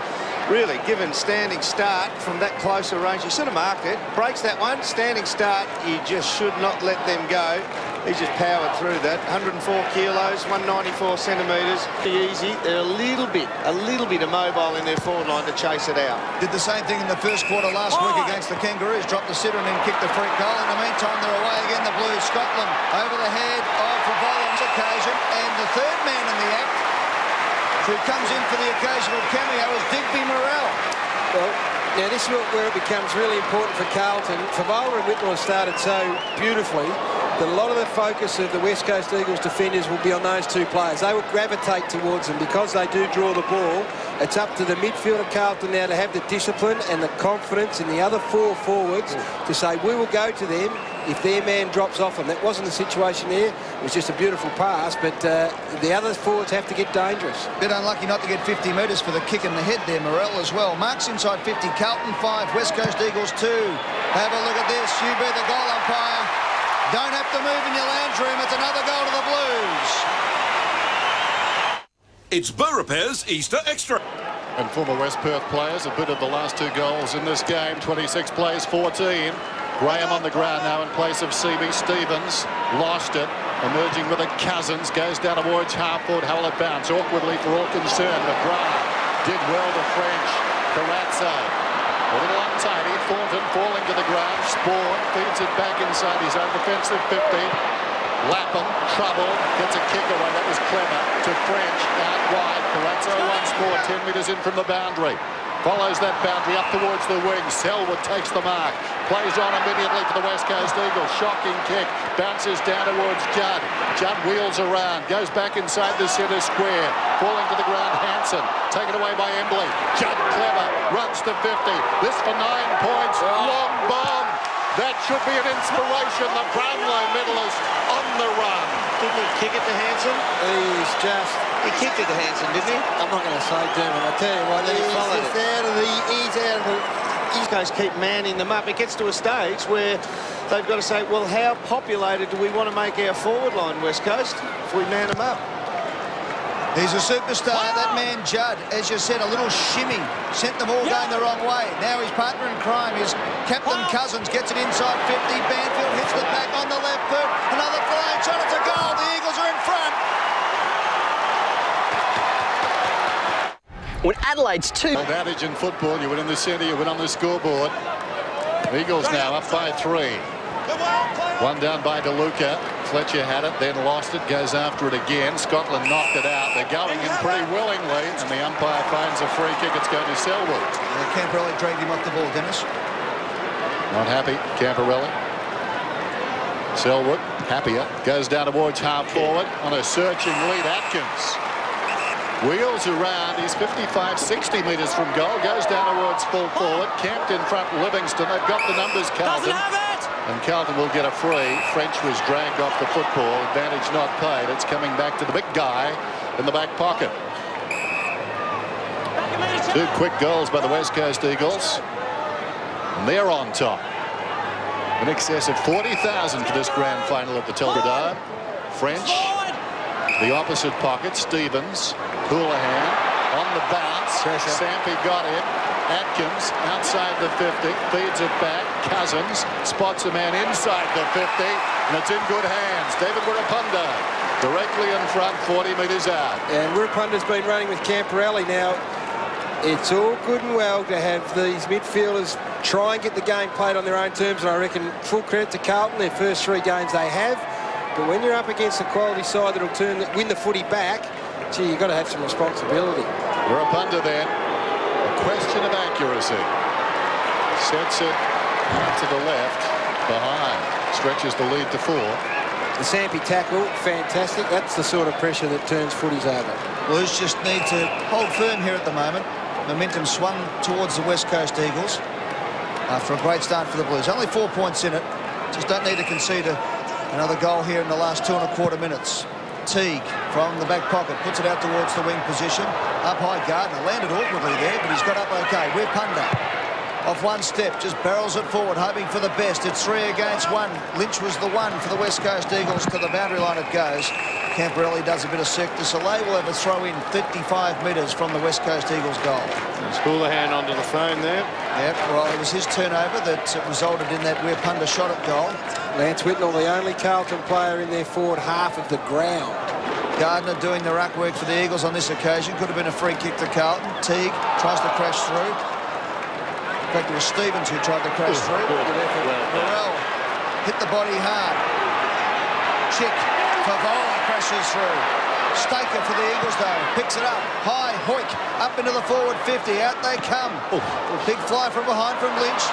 really, given standing start from that closer range, you should have marked it. Breaks that one, standing start, you just should not let them go. He just powered through that. 104 kilos, 194 centimetres. Easy. They're a little bit, a little bit immobile in their forward line to chase it out. Did the same thing in the first quarter last week oh! against the Kangaroos. Dropped the sitter and then kicked the free goal. In the meantime, they're away again. The Blues, Scotland, over the head of Favolan's occasion. And the third man in the act, who comes in for the occasional cameo, is Digby Morrell. Well, now this is where it becomes really important for Carlton. Fevola and Whitnall have started so beautifully a lot of the focus of the West Coast Eagles defenders will be on those two players. They will gravitate towards them because they do draw the ball. It's up to the midfield of Carlton now to have the discipline and the confidence in the other four forwards to say, we will go to them if their man drops off them. That wasn't the situation there. It was just a beautiful pass, but uh, the other forwards have to get dangerous. Bit unlucky not to get 50 metres for the kick in the head there, Morrell as well. Marks inside 50, Carlton 5, West Coast Eagles 2. Have a look at this. You be the goal umpire. Don't have to move in your lounge room. It's another goal to the Blues. It's Bow Repairs Easter Extra. And former West Perth players have been of the last two goals in this game. 26 plays, 14. Graham on the ground now in place of CB Stevens. Lost it. Emerging with it, Cousins goes down towards half forward. How will it bounce? Awkwardly for all concerned. McGrath did well to French. Carrazzo. A little untidy. Thornton falling to the ground. Sporn feeds it back inside his own defensive 50. Lappin, trouble, gets a kick away. That was clever. To French, out wide. Carrazzo once more, 10 metres in from the boundary. Follows that boundary up towards the wing. Selwood takes the mark. Plays on immediately for the West Coast Eagles. Shocking kick. Bounces down towards Judd. Judd wheels around. Goes back inside the centre square. Falling to the ground, Hansen. Taken away by Embley. Judd clever. Runs to 50. This for nine points. Oh. Long bomb. That should be an inspiration. The Brownlow medalist on the run. Didn't he kick it to Hansen? He's just... He kicked it to Hansen, didn't he? I'm not going to say Dermott. I tell you what, Then he he's followed just it. out of the... He's out of the... These guys keep manning them up. It gets to a stage where they've got to say, well, how populated do we want to make our forward line, West Coast, if we man them up? He's a superstar, that man Judd. As you said, a little shimmy. Sent them all going the wrong way. Now his partner in crime is Captain Cousins. Gets it inside 50. Banfield hits the back on the left foot. Another flying shot. It's a goal. The Eagles are in front. When Adelaide's two... Advantage in football. You win in the centre, you win on the scoreboard. Eagles now up by three. One down by DeLuca. Fletcher had it, then lost it, goes after it again. Scotland knocked it out. They're going in pretty willingly, and the umpire finds a free kick. It's going to Selwood. Yeah, Camporeale dragged him off the ball, Dennis. Not happy, Camporeale. Selwood, happier, goes down towards half forward on a searching lead. Atkins wheels around. He's 55, 60 metres from goal. Goes down towards full forward. Camped in front, Livingston. They've got the numbers, Carlton. And Carlton will get a free. French was dragged off the football. Advantage not paid. It's coming back to the big guy in the back pocket. Two quick goals by the West Coast Eagles. And they're on top. In excess of 40,000 for this grand final at the Telstra French, the opposite pocket, Stevens, Houlihan on the bounce. Sampi got it. Atkins outside the 50, feeds it back. Cousins spots a man inside the 50, and it's in good hands. David Wirrpanda directly in front, 40 metres out. And Wirrpanda's been running with Camporeale now. It's all good and well to have these midfielders try and get the game played on their own terms, and I reckon full credit to Carlton, their first three games they have. But when you're up against a quality side that'll turn, win the footy back, gee, you've got to have some responsibility. Wirrpanda then, a question of accuracy. Sets it out to the left, behind. Stretches the lead to four. The Sampi tackle, fantastic. That's the sort of pressure that turns footies over. Blues just need to hold firm here at the moment. Momentum swung towards the West Coast Eagles after a great start for the Blues. Only four points in it. Just don't need to concede a, another goal here in the last two and a quarter minutes. Teague from the back pocket puts it out towards the wing position. Up high Gardiner landed awkwardly there, but he's got up okay. Wirrpanda off one step, just barrels it forward, hoping for the best. It's three against one. Lynch was the one for the West Coast Eagles. To the boundary line it goes. Camporeale does a bit of sector. Soleil will have a throw in 35 metres from the West Coast Eagles goal. There's Houlihan onto the phone there. Yep, well, it was his turnover that resulted in that Wirrpanda shot at goal. Lance Whitnall, the only Carlton player in their forward half of the ground. Gardiner doing the ruck work for the Eagles on this occasion. Could have been a free kick to Carlton. Teague tries to crash through. In fact, it was Stevens who tried to crash through. Good effort. Morrell hit the body hard. Chick. Fevola crashes through. Staker for the Eagles, though. Picks it up. High. Hoik. Up into the forward 50. Out they come. Big fly from behind from Lynch.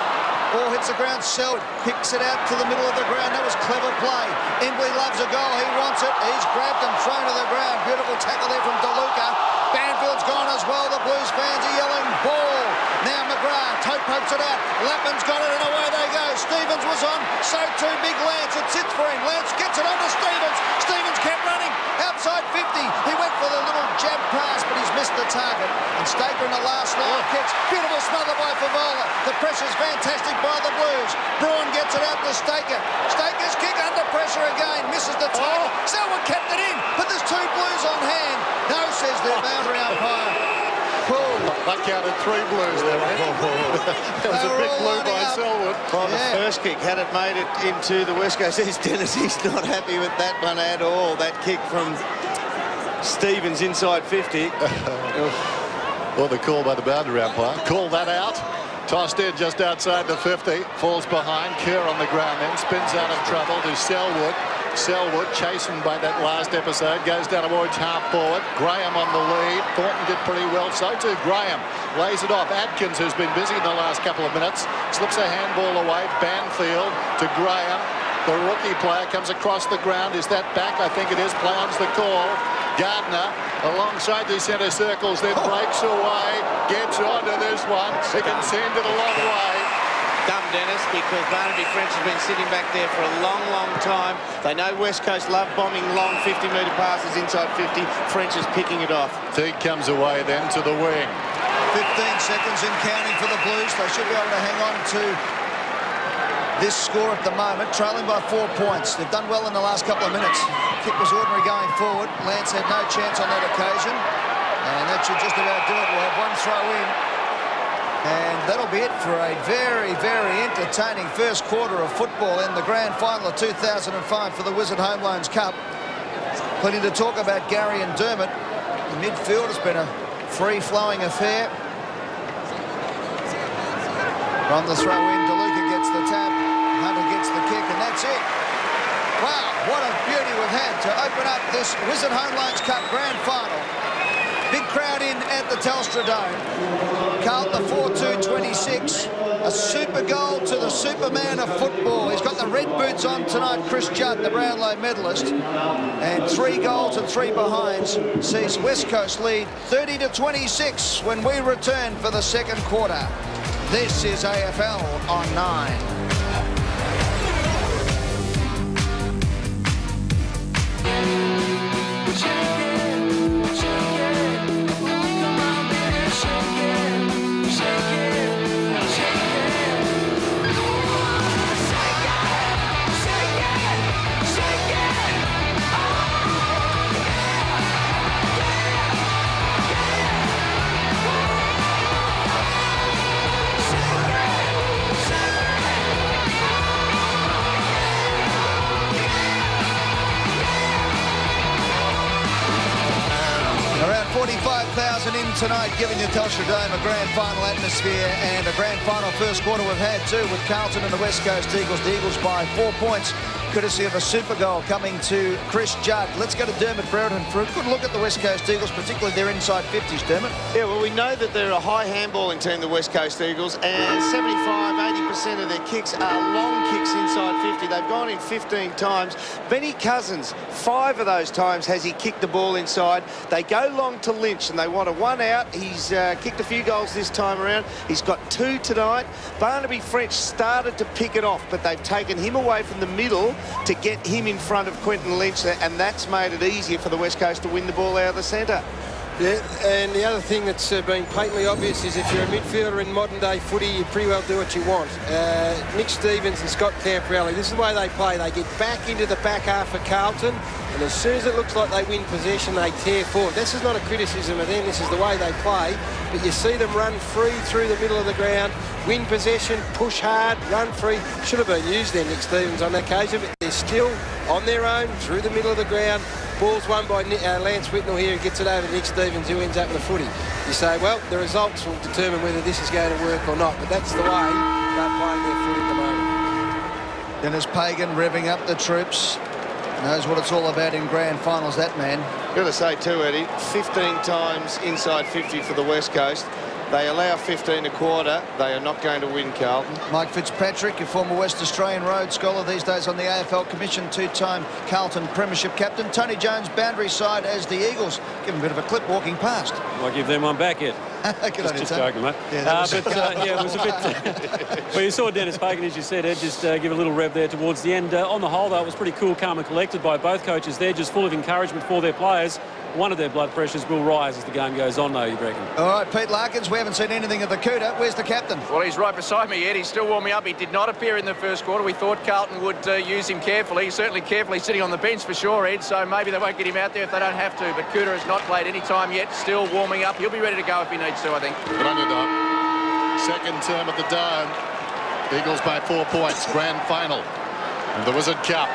Ball hits the ground. Selwood kicks it out to the middle of the ground. That was clever play. Embley loves a goal. He wants it. He's grabbed and thrown to the ground. Beautiful tackle there from DeLuca. Banfield's gone as well. The Blues fans are yelling ball. Now McGrath. Tope pokes it out. Lappin's got it and away they go. Stevens was on, so too big Lance. It sits for him. Lance gets it onto Stevens. Stevens kept running outside 50. He went for the little jab pass, but he's missed the target. And Staker in the last line kicks. Beautiful smother by Fevola. The pressure's fantastic by the Blues. Braun gets it out to Staker. Staker's kick under pressure again. Misses the target. Oh. Selwood kept it in, but there's two Blues on hand. No, says the boundary umpire. That counted three blues there, mate. [LAUGHS] that was a big blue by Selwood. Oh, the first kick, had it made it into the West Coast East, [LAUGHS] Dennis, he's not happy with that one at all. That kick from Stevens inside 50. [LAUGHS] Well, the call by the boundary umpire. Call that out. Tossed in just outside the 50. Falls behind. Kerr on the ground then. Spins out of trouble to Selwood. Selwood, chastened by that last episode, goes down towards half forward. Graham on the lead. Thornton did pretty well. So too Graham. Lays it off. Atkins, who's been busy in the last couple of minutes, slips a handball away. Banfield to Graham. The rookie player comes across the ground. Is that back? I think it is. Play on's the call. Gardiner alongside the centre circles, then oh. breaks away, gets onto this one. He can send it a long way. Dumb, Dennis, because Barnaby French has been sitting back there for a long, long time. They know West Coast love bombing long 50-metre passes inside 50. French is picking it off. Teague comes away then to the wing. 15 seconds in counting for the Blues. They should be able to hang on to this score at the moment, trailing by four points. They've done well in the last couple of minutes. Kick was ordinary going forward. Lance had no chance on that occasion. And that should just about do it. We'll have one throw in. And that'll be it for a very, very entertaining first quarter of football in the grand final of 2005 for the Wizard Home Loans Cup. Plenty to talk about Gary and Dermott. The midfield has been a free-flowing affair. From the throw in, DeLuca gets the tap, Hunter gets the kick, and that's it. Wow, what a beauty we've had to open up this Wizard Home Loans Cup Grand Final. Big crowd in at the Telstra Dome. Carlton the 4-2-26. A super goal to the Superman of football. He's got the red boots on tonight, Chris Judd, the Brownlow medalist. And three goals and three behinds sees West Coast lead 30 to 26 when we return for the second quarter. This is AFL on 9. Around 45,000 in tonight, giving the Telstra Dome a grand final atmosphere and a grand final first quarter we've had too with Carlton and the West Coast Eagles. The Eagles by four points, courtesy of a super goal coming to Chris Judd. Let's go to Dermott Brereton for a good look at the West Coast Eagles, particularly their inside 50s, Dermott. Yeah, well, we know that they're a high handballing team, the West Coast Eagles, and 75, 80% of their kicks are long kicks inside 50. They've gone in 15 times. Benny Cousins, five of those times has he kicked the ball inside. They go long to Lynch, and they want a one out. He's uh, kicked a few goals this time around. He's got two tonight. Barnaby French started to pick it off, but they've taken him away from the middle to get him in front of Quinten Lynch, and that's made it easier for the West Coast to win the ball out of the centre. Yeah, and the other thing that's uh, been patently obvious is if you're a midfielder in modern day footy, you pretty well do what you want. Uh, Nick Stevens and Scott Camporeale, this is the way they play. They get back into the back half of Carlton, and as soon as it looks like they win possession, they tear forward. This is not a criticism of them, this is the way they play. But you see them run free through the middle of the ground, win possession, push hard, run free. Should have been used there, Nick Stevens, on that occasion, but they're still on their own through the middle of the ground. Ball's won by uh, Lance Whitnall here, who gets it over to Nick Stevens, who ends up in the footy. You say, well, the results will determine whether this is going to work or not, but that's the way they're playing their footy at the moment. Denis Pagan revving up the troops. Knows what it's all about in grand finals, that man. Got to say too, Eddie, 15 times inside 50 for the West Coast. They allow 15 a quarter. They are not going to win, Carlton. Mike Fitzpatrick, your former West Australian Rhodes Scholar, these days on the AFL Commission, two-time Carlton Premiership captain. Tony Jones, boundary side as the Eagles. Give him a bit of a clip walking past. Might give them one back yet. [LAUGHS] Good just, just joking, mate. Yeah, uh, but uh, [LAUGHS] yeah, it was a bit. [LAUGHS] well, you saw Denis Pagan, as you said, Ed, just uh, give a little rev there towards the end. Uh, on the whole, though, it was pretty cool, calm, and collected by both coaches. They're just full of encouragement for their players. One of their blood pressures will rise as the game goes on, though, you reckon? All right, Pete Larkins, we haven't seen anything of the Kouta. Where's the captain? Well, he's right beside me, Ed. He's still warming up. He did not appear in the first quarter. We thought Carlton would uh, use him carefully. He's certainly carefully sitting on the bench for sure, Ed. So maybe they won't get him out there if they don't have to. But Kouta has not played any time yet. Still warming up. He'll be ready to go if he needs to, I think. Good on you, Doc. Second term at the Dome. Eagles by four points. Grand final. And the Wizard Cup.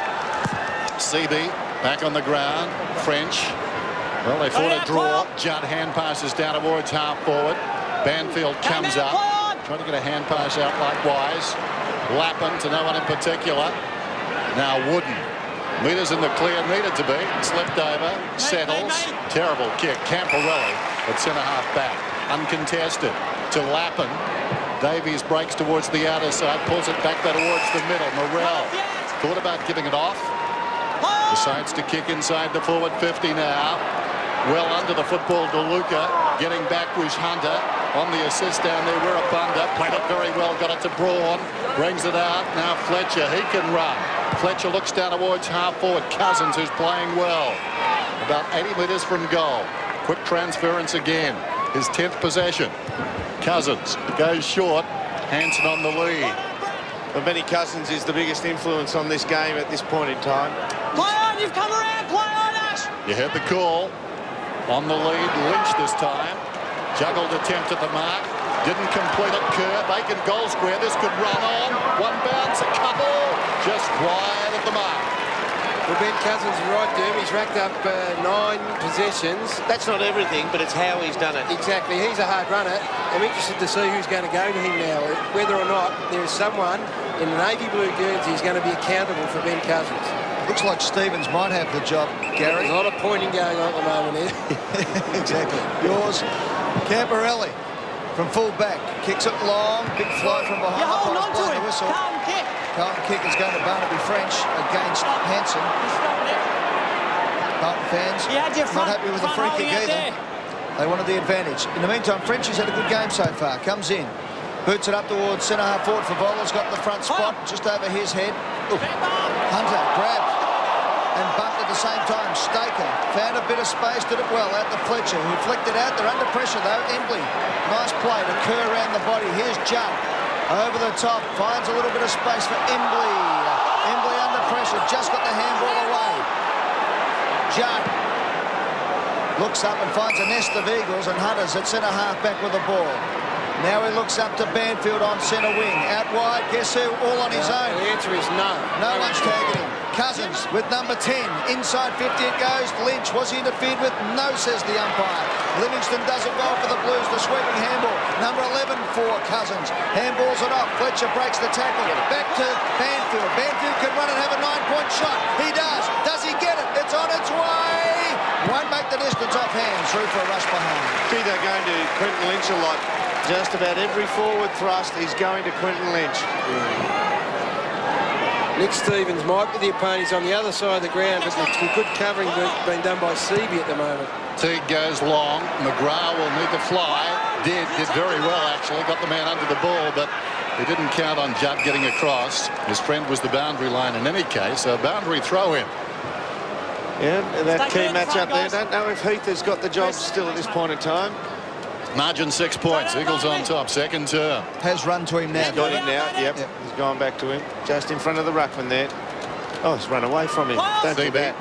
CB back on the ground. French. Well, they fought a draw. Judd hand passes down towards half forward. Banfield comes up. Trying to get a hand pass out likewise. Lappin to no one in particular. Now Wooden. Meters in the clear, needed to be. Slipped over. Settles. Terrible kick. Camporeale at centre half back. Uncontested to Lappin. Davies breaks towards the outer side, pulls it back there towards the middle. Morrell thought about giving it off. Decides to kick inside the forward 50 now. Well under the football to Luca. Getting back was Hunter. On the assist down there, Wirrpanda. Played it very well, got it to Braun. Brings it out. Now Fletcher, he can run. Fletcher looks down towards half forward. Cousins, who's playing well. About 80 metres from goal. Quick transference again. His 10th possession. Cousins goes short. Hansen on the lead. But Benny Cousins is the biggest influence on this game at this point in time. Play on, you've come around, play on, Ash! You heard the call. On the lead, Lynch this time. Juggled attempt at the mark. Didn't complete it. Kerr, Bacon goal square. This could run on. One bounce, a couple. Just wide of the mark. Well, Ben Cousins is right, Doom. He's racked up uh, nine possessions. That's not everything, but it's how he's done it. Exactly. He's a hard runner. I'm interested to see who's going to go to him now. Whether or not there is someone in the navy blue Guernsey who's going to be accountable for Ben Cousins. Looks like Stevens might have the job, Gary. There's a lot of pointing going on at the moment here. [LAUGHS] exactly. Yours, Camporeale from full back. Kicks it long. Big fly from behind. You're holding Umpire's on to blowing him. the whistle. Carlton kick. Carlton kick is going to Barnaby French against Hansen. Carlton fans You had your not happy with the front free kick either. there. They wanted the advantage. In the meantime, French has had a good game so far. Comes in. Boots it up towards centre half forward Fevola's got the front spot just over his head. Ooh. Hunter grabbed and bumped at the same time. Staker found a bit of space, did it well out to Fletcher, who flicked it out. They're under pressure though. Embley, nice play to Kerr around the body. Here's Judd over the top, finds a little bit of space for Embley. Embley under pressure, just got the handball away. Judd looks up and finds a nest of Eagles and Hunter's at centre half back with the ball. Now he looks up to Banfield on centre wing. Out wide, guess who? All on his own. The answer is no. No one's tagging him. Cousins with number 10. Inside 50 it goes. Lynch was he interfered with? No, says the umpire. Livingston does it well for the Blues. The sweeping handball. Number 11 for Cousins. Handballs it off. Fletcher breaks the tackle. Back to Banfield. Banfield can run and have a nine-point shot. He does. Does he get it? It's on its way. Won't make the distance off hands. Through for a rush behind. Gee, they're going to Quinten Lynch a lot. Just about every forward thrust is going to Quinten Lynch. Nick Stevens might be the opponent. He's on the other side of the ground, but there's some good covering being done by Seaby at the moment. Teague goes long. McGrath will need to fly. Did, did very well, actually. Got the man under the ball, but he didn't count on Judd getting across. His friend was the boundary line in any case. A boundary throw in. Yeah, that Stay key clear in match up there. Don't know if Heath has got the job still at this point in time. Margin six points. Eagles on top. Second term. Has run to him now. Got him now. Yep. He's gone back to him. Just in front of the ruckman there. Oh, he's run away from him. Don't do CB. that.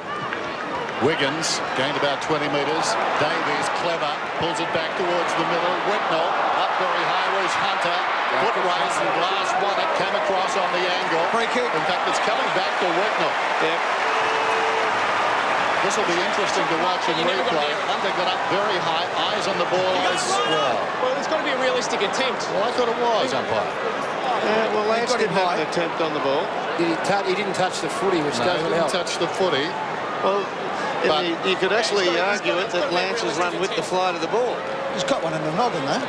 Wiggins gained about 20 metres. Davies, clever, pulls it back towards the middle. Whitnall up very high. Where's Hunter? Foot race and last one. It came across on the angle. Free kick. In fact, it's coming back to Whitnall. Yep. This will be interesting to watch in replay. Hunter got up very high, eyes on the ball as well. Well, there's got to be a realistic attempt. Well, I thought it was, umpire. Yeah, well, Lance got didn't have an attempt on the ball. Did he, he didn't touch the footy, which No, doesn't didn't help. touch the footy. Well, But- the, you could actually argue it that Lance has run with the flight of the ball. He's got one in the noggin though.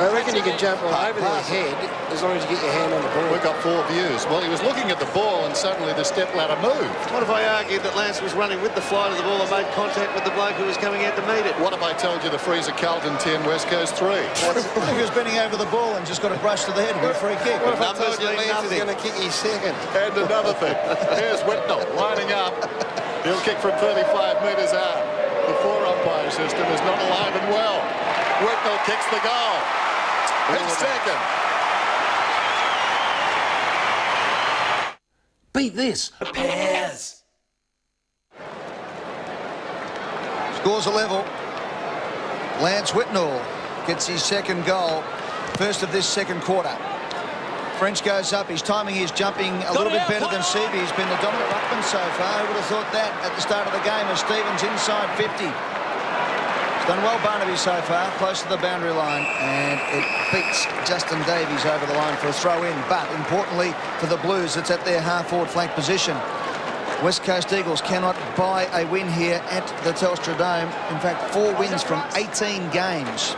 I reckon you can jump all over their head as long as you get your hand on the ball. We've got four views. Well, he was looking at the ball and suddenly the step ladder moved. What if I argued that Lance was running with the flight of the ball and made contact with the bloke who was coming out to meet it? What if I told you the Freezer Carlton 10, West Coast 3? [LAUGHS] What if he was bending over the ball and just got a brush to the head with a free kick? What if I told you Lance is going to kick his second? And another thing. Here's Whitnall lining up. He'll kick from 35 metres out. The four-umpire system is not alive and well. Whitnall kicks the goal. His second. Beat this. Pairs. Scores a level. Lance Whitnall gets his second goal. First of this second quarter. French goes up. His timing is jumping a little bit better than Seaby. He's been the dominant ruckman so far. Who would have thought that at the start of the game as Stevens inside 50. Done well, Barnaby, so far, close to the boundary line, and it beats Justin Davies over the line for a throw-in. But importantly for the Blues, it's at their half-forward flank position. West Coast Eagles cannot buy a win here at the Telstra Dome. In fact, four wins from 18 games.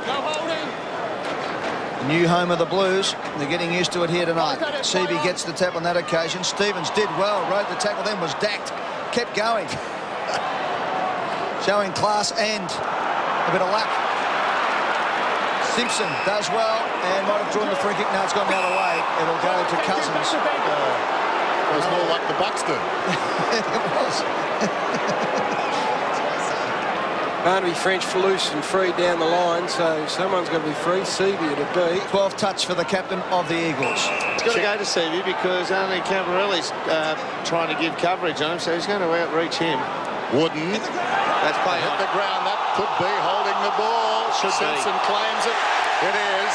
New home of the Blues. They're getting used to it here tonight. Seaby gets the tap on that occasion. Stevens did well, rode the tackle, then was dacked. Kept going. [LAUGHS] Showing class and a bit of luck. Simpson does well and might have drawn the free kick. Now it's gone the other way. It'll go to Cousins. It was more like the Buxton. [LAUGHS] it was. Barnaby French loose and free down the line, so someone's going to be free. Seaby to be. 12 touch for the captain of the Eagles. He's got to go to Seaby because only Camporeale's uh, trying to give coverage on him, so he's going to outreach him. Wooden. That's play Hit the ground. That could be holding the ball. Should be. Simpson claims it. It is.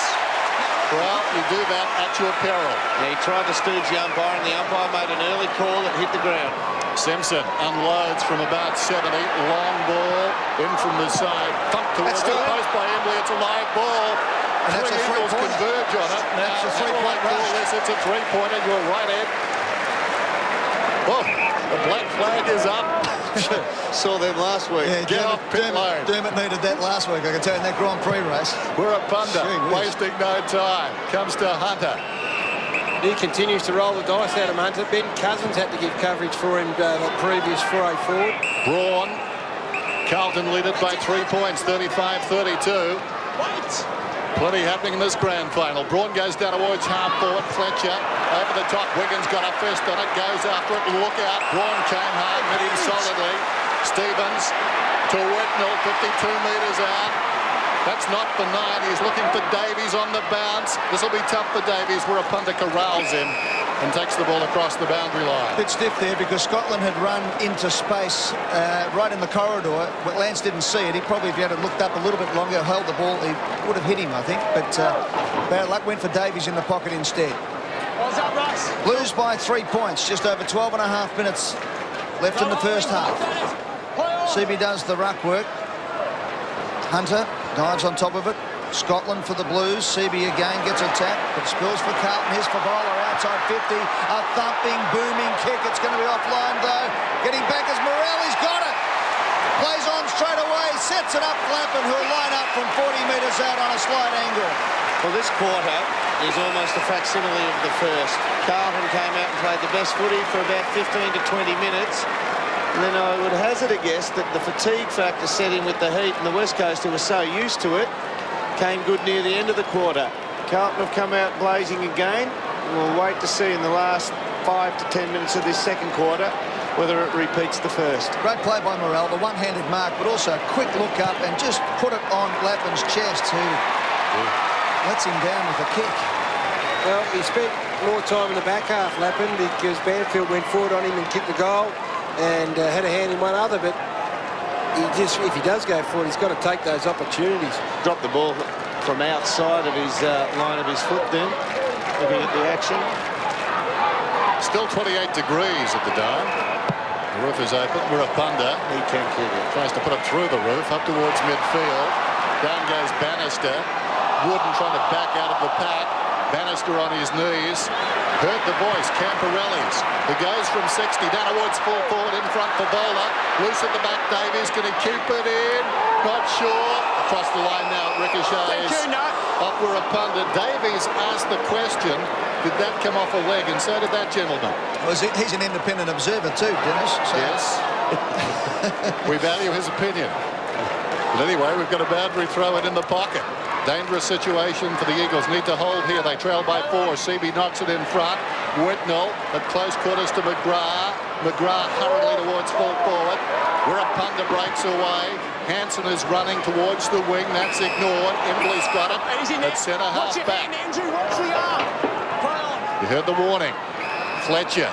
Well, you do that at your peril. Yeah, he tried to stooge the umpire, and the umpire made an early call that hit the ground. Simpson unloads from about 70. Long ball in from the side. Thumped towards the post by Embley. It's a live ball. And that's Three a three-pointer. converge on it. Now, That's a three-point will call rush. this? It's a three-pointer. You're right, Ed. Oh, the black flag is up. [LAUGHS] Saw them last week. Yeah, Get off pit Dermott, lane. Dermott needed that last week, I can tell you, in that Grand Prix race. Wirrpanda, wasting no time. Comes to Hunter. He continues to roll the dice out of Hunter. Ben Cousins had to give coverage for him uh, that previous foray forward. Braun. Carlton lead it by three points, 35-32. Plenty happening in this grand final. Braun goes down towards half forward. Fletcher over the top. Wiggins got a fist on it. Goes after it. Look out. Braun came hard. Met him solidly. Stevens to Whitnall. 52 metres out. That's not for nine. He's looking for Davies on the bounce. This will be tough for Davies Wirrpanda corrals him and takes the ball across the boundary line. A Bit stiff there because Scotland had run into space uh, right in the corridor. But Lance didn't see it. He probably, if he had looked up a little bit longer, held the ball, he would have hit him, I think. But uh, bad luck went for Davies in the pocket instead. What's up, Russ? Blues by three points. Just over 12 and a half minutes left in the first half. CB does the ruck work. Hunter dives on top of it. Scotland for the Blues. CB again gets a tap, but spills for Carlton. Here's Fevola outside 50. A thumping, booming kick. It's going to be offline though. Getting back is Morelli's got it. Plays on straight away, sets it up Flappin, who'll line up from 40 metres out on a slight angle. Well, this quarter is almost a facsimile of the first. Carlton came out and played the best footy for about 15 to 20 minutes. And then I would hazard a guess that the fatigue factor set in with the heat and the West Coast, who were so used to it, came good near the end of the quarter. Carlton have come out blazing again. We'll wait to see in the last five to 10 minutes of this second quarter whether it repeats the first. Great play by Morrell, the one-handed mark, but also a quick look up and just put it on Lappin's chest, who lets him down with a kick. Well, he spent more time in the back half, Lappin, because Banfield went forward on him and kicked the goal and uh, had a hand in one other, but he just, if he does go forward, he's got to take those opportunities. Dropped the ball from outside of his uh, line of his foot then, looking at the action. Still 28 degrees at the Dome. The roof is open. Wirrpanda. He can't kick it. Tries to put it through the roof, up towards midfield. Down goes Bannister. Wooden trying to back out of the pack. Bannister on his knees. Heard the voice, Camporeale's. He goes from 60 down towards full forward in front for Bowler. Loose at the back, Davies. Can he keep it in? Not sure. across the line now. It ricochets. Thank you, Nat. Off for a pundit. Davies asked the question, did that come off a leg? And so did that gentleman. Well, he's an independent observer too, Dennis. So. Yes. [LAUGHS] we value his opinion. But anyway, we've got a boundary throw it in the pocket. Dangerous situation for the Eagles. Need to hold here. They trail by four. CB knocks it in front. Whitnall at close quarters to McGrath. McGrath hurriedly towards full forward. Wirrpanda breaks away. Hansen is running towards the wing. That's ignored. Embley's got it. At centre half back. Andrew, watch the arm. You heard the warning. Fletcher,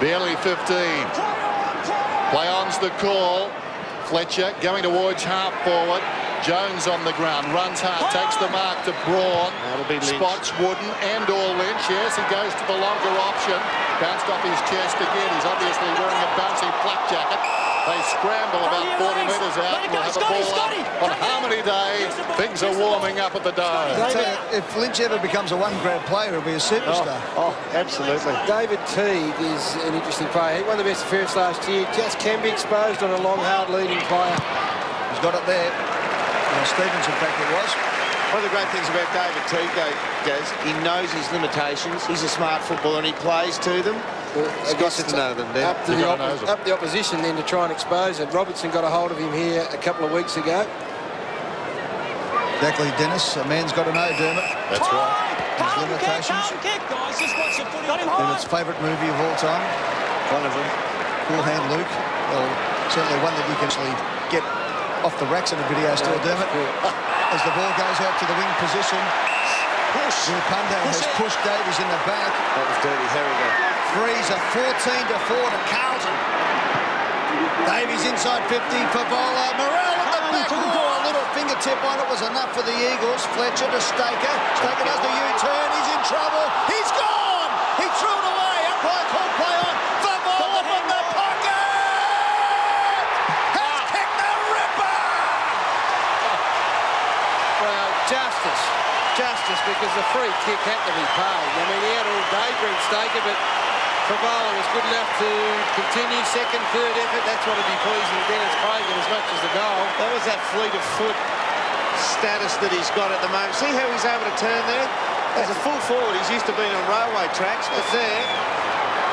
barely 15. Play on's the call. Fletcher going towards half forward. Jones on the ground, runs hard, takes the mark to Braun. That'll be Lynch. Spots Wooden and or Lynch. Yes, he goes to the longer option. Bounced off his chest again. He's obviously wearing a bouncy flak jacket. They scramble about 40 metres out. We'll have a ball up on Harmony Day. Things are warming up at the Dome. if Lynch ever becomes a one-grade player, he'll be a superstar. Oh, oh, absolutely. David Teague is an interesting player. He won the best appearance last year. Just can be exposed on a long, hard leading player. He's got it there. Well, Stevens, in fact, it was. One of the great things about David Teague, Gaz, he knows his limitations. He's a smart footballer and he plays to them. Well, He's got to know them, then. Up, to the oppo- up the opposition then to try and expose it. Robertson got a hold of him here a couple of weeks ago. Exactly, Dennis. A man's got to know, Dermott. That's right. His limitations. kick, guys. Just watch the footy. Dermott's favourite movie of all time. One of them. Cool Hand Luke. Well, certainly one that you can actually get off the racks in a video store, Dermott. As the ball goes out to the wing position. Push. Punde has pushed Davies in the back. That was dirty Harry there. Frees a 14 to 4 to Carlton. Davies inside 50 for Vola. Morrell at the oh, back. Ooh, a little fingertip on it was enough for the Eagles. Fletcher to Staker. Staker does the U-turn. He's in trouble. He's gone. He threw it away. Umpire called play on. Fevola from the pocket. Has kicked the ripper. Well, justice. Justice because the free kick had to be paid. I mean, he had all day, Brent Staker, but Fevola was good enough to continue second, third effort. That's what would be pleasing to Dennis Cragen as much as the goal. That was that fleet of foot status that he's got at the moment. See how he's able to turn there? As a full forward, he's used to being on railway tracks, but there,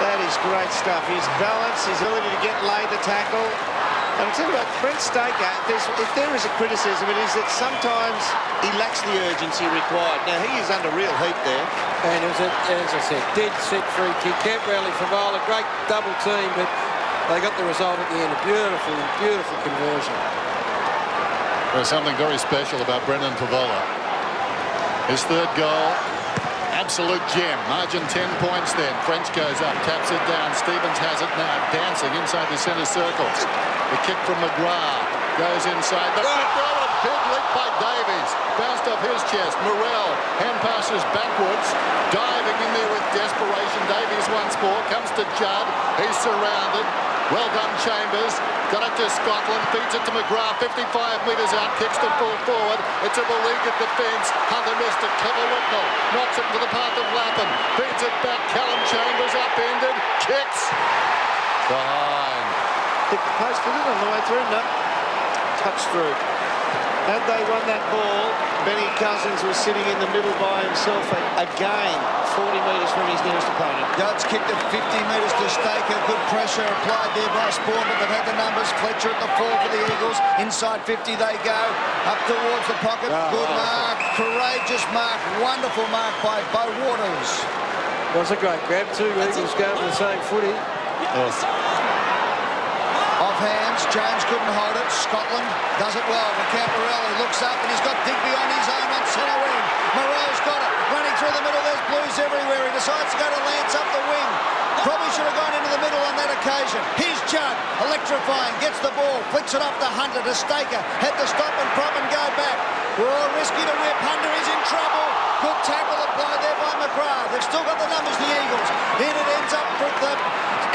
that is great stuff. His balance, his ability to get laid the tackle. And I'll tell you what, Brent Staker, if, there's, if there is a criticism, it is that sometimes he lacks the urgency required. Now, he is under real heat there. And it was, a, as I said, dead set free kick. Camporeale for Vola, great double team, but they got the result at the end. A beautiful, beautiful conversion. There's something very special about Brendan Fevola. His third goal, absolute gem. Margin 10 points then. French goes up, taps it down. Stevens has it now, dancing inside the centre circles. The kick from McGrath goes inside. The big by Davies. Bounced off his chest. Morrell, hand passes backwards. Diving in there with desperation. Davies once more. Comes to Judd. He's surrounded. Well done, Chambers. Got it to Scotland. Feeds it to McGrath. 55 metres out. Kicks the full forward. It's a beleaguered defence. Hunter missed it. Kevin Whitnall knocks it into the path of Lappin. Feeds it back. Callum Chambers upended. Kicks. Behind. Hit the post, did it on the way through? No. Touch through. Had they won that ball, Benny Cousins was sitting in the middle by himself again, 40 metres from his nearest opponent. Judge kicked it 50 metres to Staker. Good pressure applied there by Sporn, but they've had the numbers. Fletcher at the four for the Eagles. Inside 50 they go. Up towards the pocket. Oh, Good oh. mark. Courageous mark. Wonderful mark by Beau Waters. Was a great grab. Two Eagles go for the same footy. Off hands, Jones couldn't hold it. Scotland does it well. But looks up and he's got Digby on his own on centre wing. Morrell's got it. Running through the middle, there's blues everywhere. He decides to go to Lance up the wing. Probably should have gone into the middle on that occasion. Here's Judd, electrifying, gets the ball, flicks it off to Hunter, to Staker. Had to stop and prop and go back. Oh, risky to whip. Hunter is in trouble. Good tackle applied there by McGrath. They've still got the numbers, the Eagles. In it ends up for the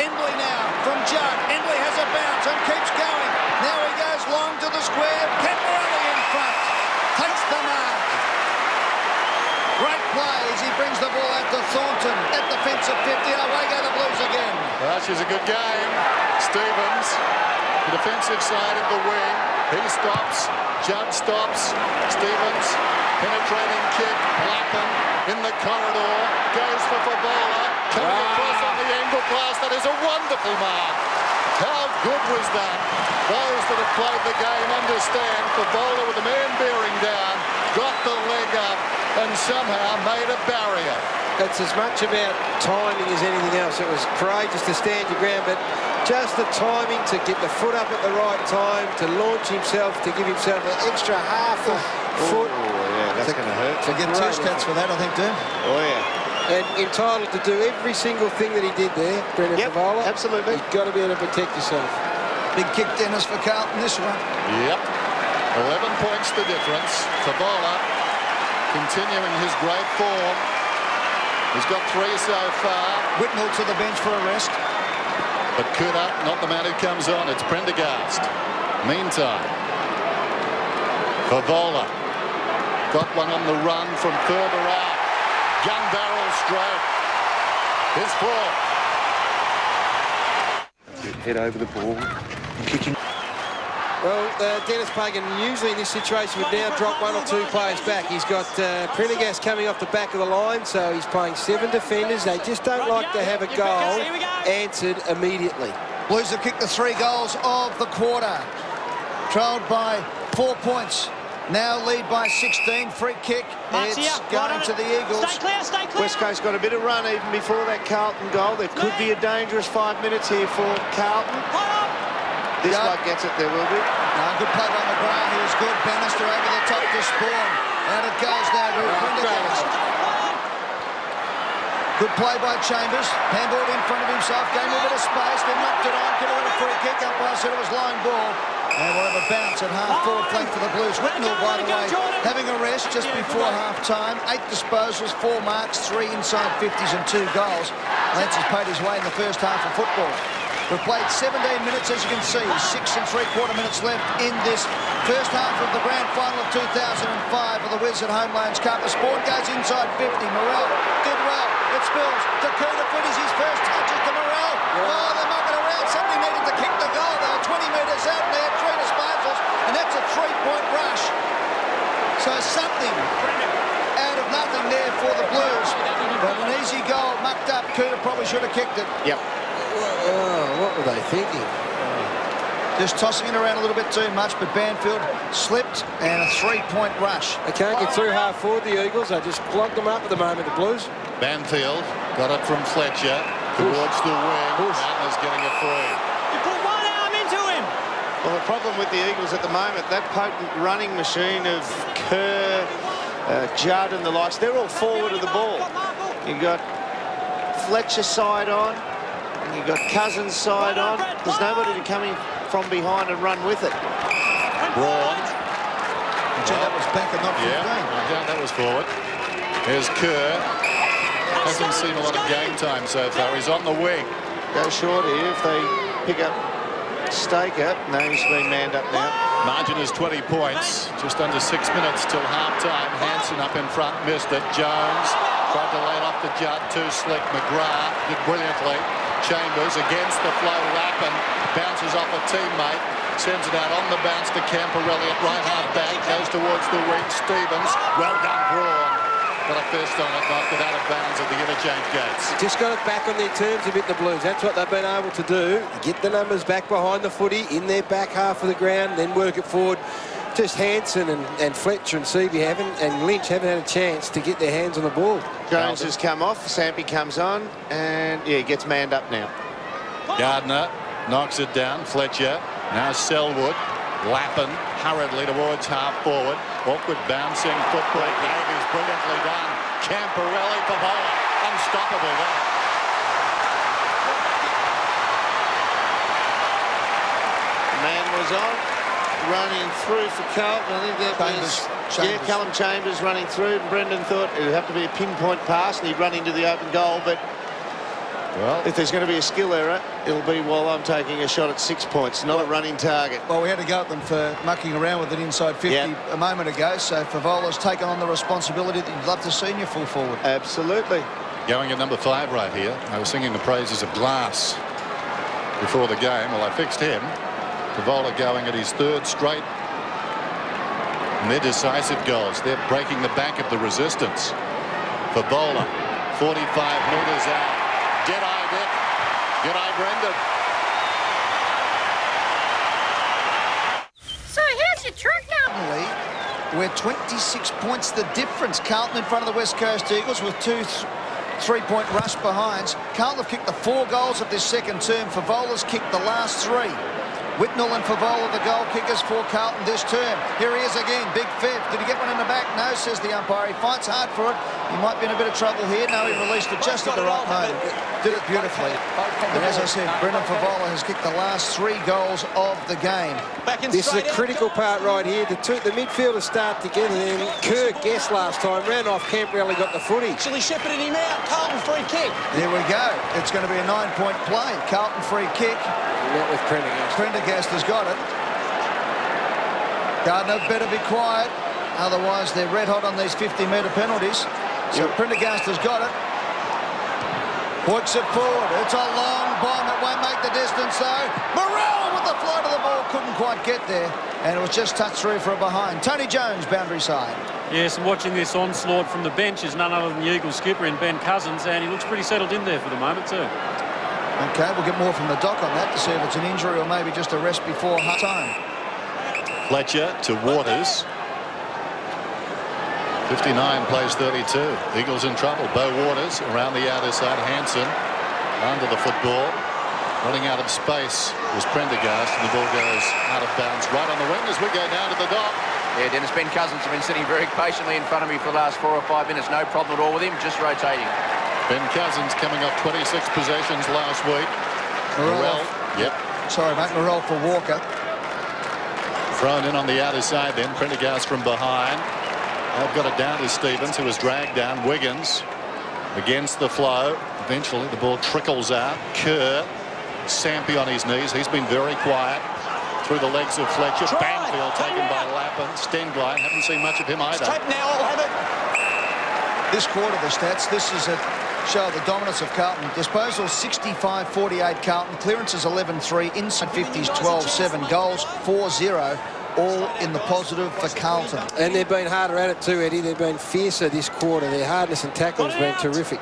Embley now from Judd. Embley has a bounce and keeps going. Now he goes long to the square. Camporeale in front. Takes the mark. Great play as he brings the ball out to Thornton at the fence at 50. Away go the Blues again. Well, she's a good game. Stevens, the defensive side of the wing. He stops. Judd stops. Stevens, penetrating kick. Lappin in the corridor. Goes for Fevola. Coming ah. across on the angle glass. That is a wonderful mark. How good was that? Those that have played the game understand Fevola with the man bearing down, got the leg up, and somehow made a barrier. It's as much about timing as anything else. It was courageous to stand your ground, but just the timing to get the foot up at the right time, to launch himself, to give himself an extra half a foot. Oh, yeah, that's going to hurt. To get two stats for that, I think, Doom. Oh, yeah. And entitled to do every single thing that he did there, Brendan Yep, Fevola. absolutely. You've got to be able to protect yourself. Big kick, Dennis, for Carlton, this one. Yep. 11 points the difference. Fevola continuing his great form. He's got three so far. Whitnall to the bench for a rest. But Kouta, not the man who comes on. It's Prendergast. Meantime, Fevola got one on the run from further out. Gun barrel stroke. His fourth. Head over the ball. Kicking. Well, uh, Denis Pagan usually in this situation would now drop one or two players back. He's got uh, Prendergast coming off the back of the line, so he's playing seven defenders. They just don't like to have a goal answered immediately. Blues have kicked the three goals of the quarter. Trailed by four points. Now lead by 16. Free kick. Marks It's here. going Right to the Eagles. Stay clear, stay clear. West Coast got a bit of run even before that Carlton goal. There could be a dangerous five minutes here for Carlton. This Yeah. bloke gets it, there will be. No, good play by McGrath. He was good. Bannister over the top to Sporn. Out it goes now to Prendergast. Good play by Chambers. Handballed in front of himself. Gave him a bit of space. Then knocked it on. Could have got a free kick. Umpire said it was line ball. And we'll have a bounce at half forward flank for the Blues. Whitnall, by the way, having a rest just before half time. Eight disposals, four marks, three inside 50s and two goals. Lance has paid his way in the first half of football. We've played 17 minutes, as you can see. Six and three-quarter minutes left in this first half of the grand final of 2005 of the Wizard Home Loans Cup. The Sporn goes inside 50. Morrell did well. It spills. Takuna finishes his first touches to Morrell. Oh, they're mucking around. Somebody needed to kick the goal. They were 20 metres out and they had three disposals. And that's a three-point rush. So something out of nothing there for the Blues. But an easy goal, mucked up. Kouta probably should have kicked it. Yep. Oh, what were they thinking? Just tossing it around a little bit too much, but Banfield slipped and a three-point rush. They can't get through half forward, the Eagles. They just clogged them up at the moment, the Blues. Banfield got it from Fletcher towards the wing. Atlas getting a free. You put one arm into him. Well, the problem with the Eagles at the moment, that potent running machine of Kerr, uh, Judd and the likes, they're all forward of the ball. You've got Fletcher side on, and you've got Cousins side on. There's nobody to come in from behind and run with it. Braun. Gee, that was back and not 15. Yeah, no doubt that was forward. Here's Kerr. Hasn't seen a lot of game time so far. He's on the wing. Go short here if they pick up Staker. No, he's been manned up now. Margin is 20 points. Just under six minutes till half-time. Hansen up in front, missed it. Jones tried to lay it off the Judd. Too slick. McGrath did brilliantly. Chambers against the flow. Lappin bounces off a teammate. Sends it out on the bounce to Camporeale at right half back. Goes towards the wing. Stevens. Well done, Braun. Got a fist on it. Knocked it out of bounds at the interchange gates. Just got it back on their terms a bit, the Blues. That's what they've been able to do. Get the numbers back behind the footy, in their back half of the ground, then work it forward. Just Hansen and, and Fletcher and Seaby haven't, and Lynch haven't had a chance to get their hands on the ball. Jones has come off. Sampi comes on, and yeah, he gets manned up now. Gardiner knocks it down. Fletcher. Now Selwood. Lappin hurriedly towards half forward. Awkward bouncing football. Davies brilliantly done. Camporeale for Bola. Unstoppable there. Man was on, running through for Carlton. I think that Chambers. was yeah, Callum Chambers running through. And Brendan thought it would have to be a pinpoint pass, and he'd run into the open goal. But Well, if there's going to be a skill error, it'll be while I'm taking a shot at six points, not a running target. Well, we had to go at them for mucking around with it inside 50 Yeah. a moment ago. So Fevola's taken on the responsibility that you'd love to see in your full forward. Absolutely. going at number five right here. I was singing the praises of Glass before the game. Well, I fixed him. Fevola going at his third straight And they're decisive goals. They're breaking the back of the resistance. Fevola, 45 metres out. G'day, Dick. G'day, Brendan. So how's your truck going? Suddenly, we're 26 points the difference. Carlton in front of the West Coast Eagles with two th three-point rush behinds. Carlton have kicked the four goals of this second term. Fevola's kicked the last three. Whitnall and Fevola, the goal kickers for Carlton this term. Here he is again, Big Fev. Did he get one in the back? No, says the umpire. He fights hard for it. He might be in a bit of trouble here. No, he released it just at the right moment. Did it beautifully. And as I said, Brendan Fevola has kicked the last three goals of the game. This is a critical part right here. The, two, the midfielders start together. Then Kirk guessed last time, ran off Camporeale, got the footy. Actually shepherded him out. Carlton free kick. There we go. It's going to be a nine-point play. Carlton free kick. Not with Prendergast. Prendergast has got it. Gardiner better be quiet. Otherwise, they're red hot on these 50-metre penalties. So Prendergast has got it. Puts it forward. It's a long bomb. It won't make the distance, though. Morrell with the flight of the ball. Couldn't quite get there. And it was just touched through for a behind. Tony Jones, boundary side. Yes, and watching this onslaught from the bench is none other than the Eagles skipper in Ben Cousins, and he looks pretty settled in there for the moment too. Okay, we'll get more from the doc on that to see if it's an injury or maybe just a rest before half time. Fletcher to Waters. 59 plays 32. Eagles in trouble. Beau Waters around the outer side. Hansen under the football. Running out of space was Prendergast and the ball goes out of bounds right on the wing as we go down to the dock. Yeah, Dennis Ben Cousins has been sitting very patiently in front of me for the last four or five minutes. No problem at all with him, just rotating. Ben Cousins coming off 26 possessions last week. Morrell. Yep. Sorry, mate. Morrell for Walker. Thrown in on the outer side then. Prendergast from behind. They've got it down to Stevens, who was dragged down. Wiggins against the flow. Eventually, the ball trickles out. Kerr, Sampi on his knees. He's been very quiet. Through the legs of Fletcher. Try. Banfield Time taken by out. Lappin. Stenglein. Haven't seen much of him either. Straight now, I'll have it. This quarter, the stats, this is a show the dominance of Carlton. Disposal 65-48 Carlton. Clearances 11-3. Inside 50s 12-7. Goals 4-0. All in the positive for Carlton. And they've been harder at it too, Eddie. They've been fiercer this quarter. Their hardness and tackle has been terrific.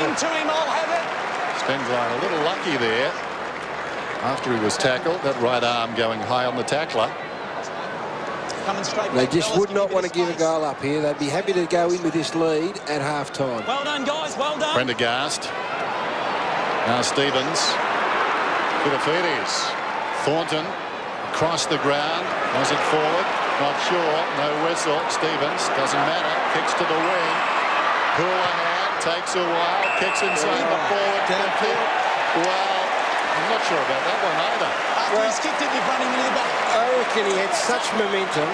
Into him, I'll have it. Stenglein a little lucky there. After he was tackled, that right arm going high on the tackler. Coming straight They just would not want to give a goal up here. They'd be happy to go in with this lead at half time. Well done, guys. Well done. Prendergast. Now Stevens. Koutoufides. Thornton. Across the ground. Was it forward? Not sure. No whistle. Stevens. Doesn't matter. Kicks to the wing. Houlihan takes a while. Kicks inside the forward. Downfield. Well, I'm not sure about that one either. After he's kicked it, you've run him into the back. I reckon he had such momentum,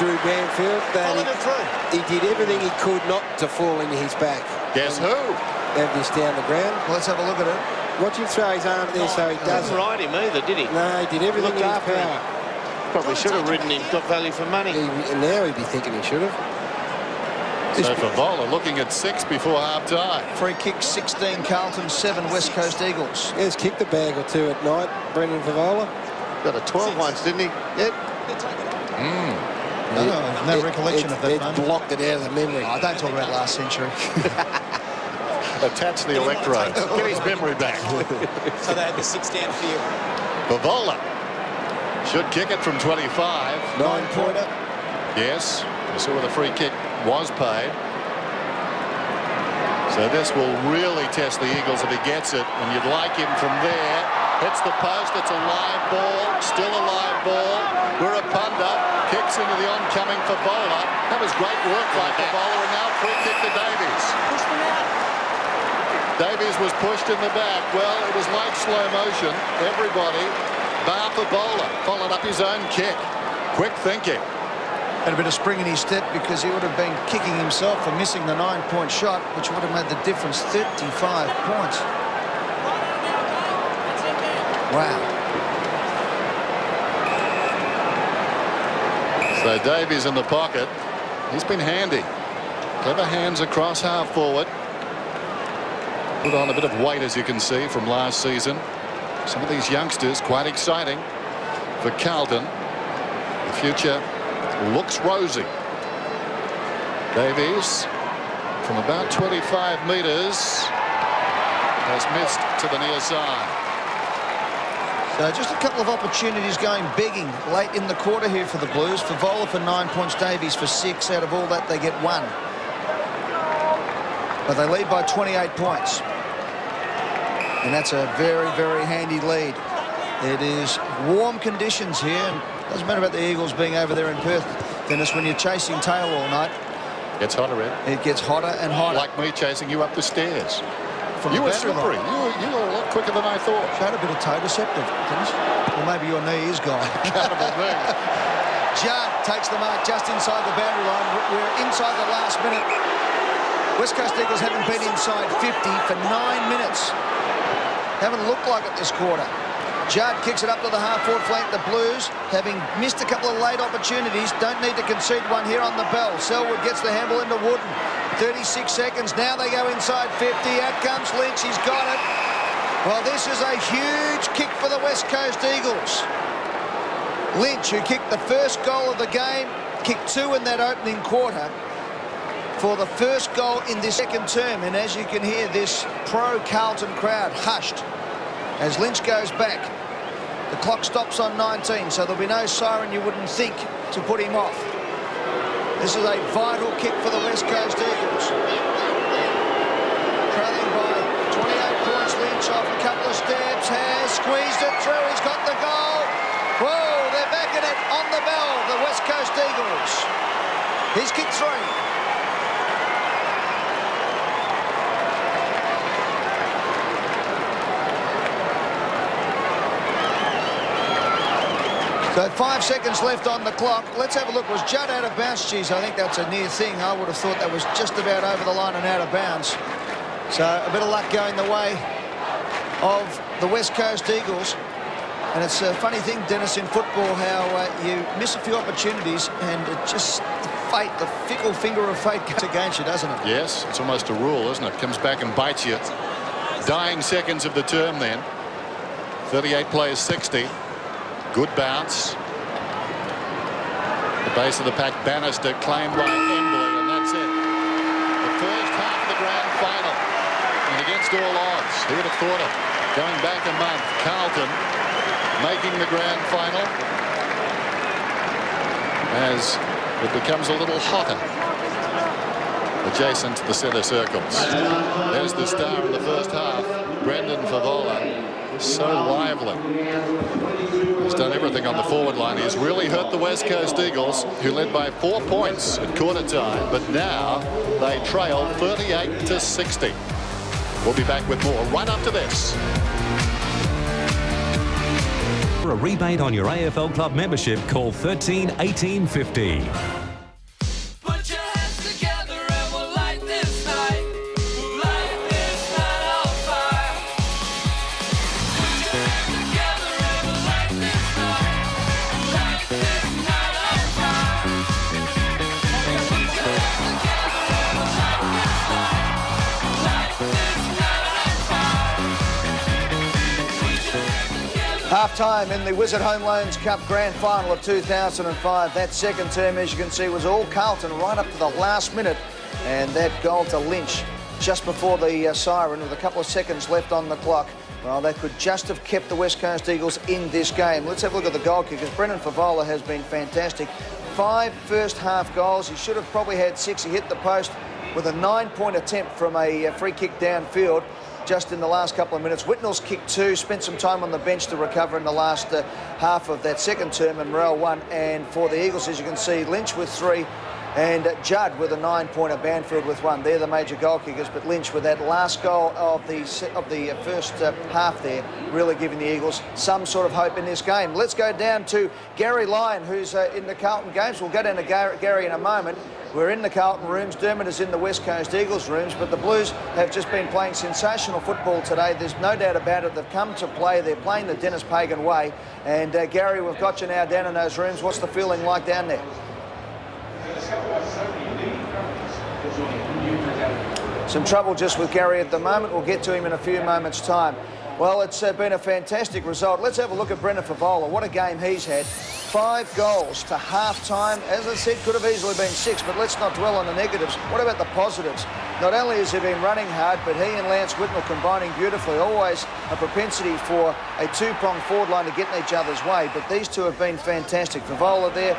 Drew Banfield, that Followed it through. he, he did everything he could not to fall into his back. Guess who? Have this down the ground. Let's have a look at it. Watch him throw his arm there so oh, he doesn't. Didn't ride him either, did he? No, he did everything Looked in his after him. power. Probably should have ridden him. Got value for money. He, and now he'd be thinking he should have. So Fevola looking at six before half time. Free kick 16 Carlton, 7 West Coast Eagles. He has kicked a bag or two at night, Brendan Fevola. Got a 12 once, didn't he? Yep. Hmm. No, no, I've no recollection of that It moment. blocked it out of the memory. Oh, don't talk about last century. [LAUGHS] Attach the electrodes. Get his memory back. [LAUGHS] So they had the six downfield. Fevola should kick it from 25. Nine pointer. Yes, you saw where the free kick was paid. So this will really test the Eagles if he gets it, and you'd like him from there. Hits the post, it's a live ball, still a live ball. Wirrpanda kicks into the oncoming Fevola. That was great work by Fevola, and now free kick to Davies. Push them out. Davies was pushed in the back. Well, it was like slow motion. Everybody, bar Fevola, followed up his own kick. Quick thinking. Had a bit of spring in his step because he would have been kicking himself for missing the nine-point shot, which would have made the difference 35 points. Wow. So Davies in the pocket. He's been handy. Clever hands across half forward. Put on a bit of weight, as you can see, from last season. Some of these youngsters quite exciting for Carlton. The future looks rosy. Davies from about 25 metres has missed to the near side. So just a couple of opportunities going begging late in the quarter here for the Blues. For Fevola for nine points, Davies for six. Out of all that, they get one. But they lead by 28 points. And that's a very, very handy lead. It is warm conditions here. Doesn't matter about the Eagles being over there in Perth, Dennis, when you're chasing tail all night. It gets hotter, Ed. It gets hotter and hotter. Like me chasing you up the stairs. From you the were slippery. You were, you were a lot quicker than I thought. Showed a bit of toe deceptive, Dennis. Or maybe your knee is gone. [LAUGHS] [LAUGHS] Judd takes the mark just inside the boundary line. We're inside the last minute. West Coast Eagles haven't been inside 50 for nine minutes. Haven't looked like it this quarter. Judd kicks it up to the half-forward flank. The Blues, having missed a couple of late opportunities, don't need to concede one here on the bell. Selwood gets the handle into Wooden. 36 seconds. Now they go inside 50. Out comes Lynch. He's got it. Well, this is a huge kick for the West Coast Eagles. Lynch, who kicked the first goal of the game, kicked two in that opening quarter for the first goal in this second term. And as you can hear, this pro-Carlton crowd hushed as Lynch goes back. The clock stops on 19, so there'll be no siren you wouldn't think to put him off. This is a vital kick for the West Coast Eagles. Trailing by 28 points, Lynch off a couple of steps, has squeezed it through, he's got the goal. Whoa, they're back in it on the bell, the West Coast Eagles. He's kicked three. So five seconds left on the clock. Let's have a look. Was Judd out of bounds? Geez, I think that's a near thing. I would have thought that was just about over the line and out of bounds. So a bit of luck going the way of the West Coast Eagles. And it's a funny thing, Dennis, in football, how uh, you miss a few opportunities and it just fate, the fickle finger of fate gets against you, doesn't it? Yes, it's almost a rule, isn't it? Comes back and bites you. Dying seconds of the term then. 38 players, 60. Good bounce. The base of the pack, Bannister claimed by Embley, and that's it. The first half of the grand final. And against all odds, who would have thought it? Going back a month, Carlton making the grand final as it becomes a little hotter adjacent to the centre circles. There's the star in the first half, Brendan Fevola. So lively. He's done everything on the forward line. He's really hurt the West Coast Eagles, who led by four points at quarter time, but now they trail 38 to 60. We'll be back with more right after this. For a rebate on your AFL Club membership, call 13 18 50. Half-time in the Wizard Home Loans Cup Grand Final of 2005. That second term, as you can see, was all Carlton right up to the last minute. And that goal to Lynch just before the uh, siren with a couple of seconds left on the clock. Well, that could just have kept the West Coast Eagles in this game. Let's have a look at the goal kickers. Brendan Fevola has been fantastic. Five first half goals. He should have probably had six. He hit the post with a nine-point attempt from a uh, free kick downfield just in the last couple of minutes. Whitnall's kicked two, spent some time on the bench to recover in the last uh, half of that second term, and Morrell one. And for the Eagles, as you can see, Lynch with three, and Judd with a nine-pointer, Banfield with one. They're the major goal kickers, but Lynch with that last goal of the of the uh, first uh, half there, really giving the Eagles some sort of hope in this game. Let's go down to Gary Lyon, who's uh, in the Carlton games. We'll go down to Gary in a moment. We're in the Carlton rooms. Dermott is in the West Coast Eagles rooms, but the Blues have just been playing sensational football today. There's no doubt about it. They've come to play. They're playing the Denis Pagan way. And uh, Gary, we've got you now down in those rooms. What's the feeling like down there? Some trouble just with Gary at the moment. We'll get to him in a few moments' time. Well, it's uh, been a fantastic result. Let's have a look at Brendan Fevola. What a game he's had. Five goals to half-time. As I said, could have easily been six, but let's not dwell on the negatives. What about the positives? Not only has he been running hard, but he and Lance Whitnall combining beautifully. Always a propensity for a two-pronged forward line to get in each other's way, but these two have been fantastic. Fevola there,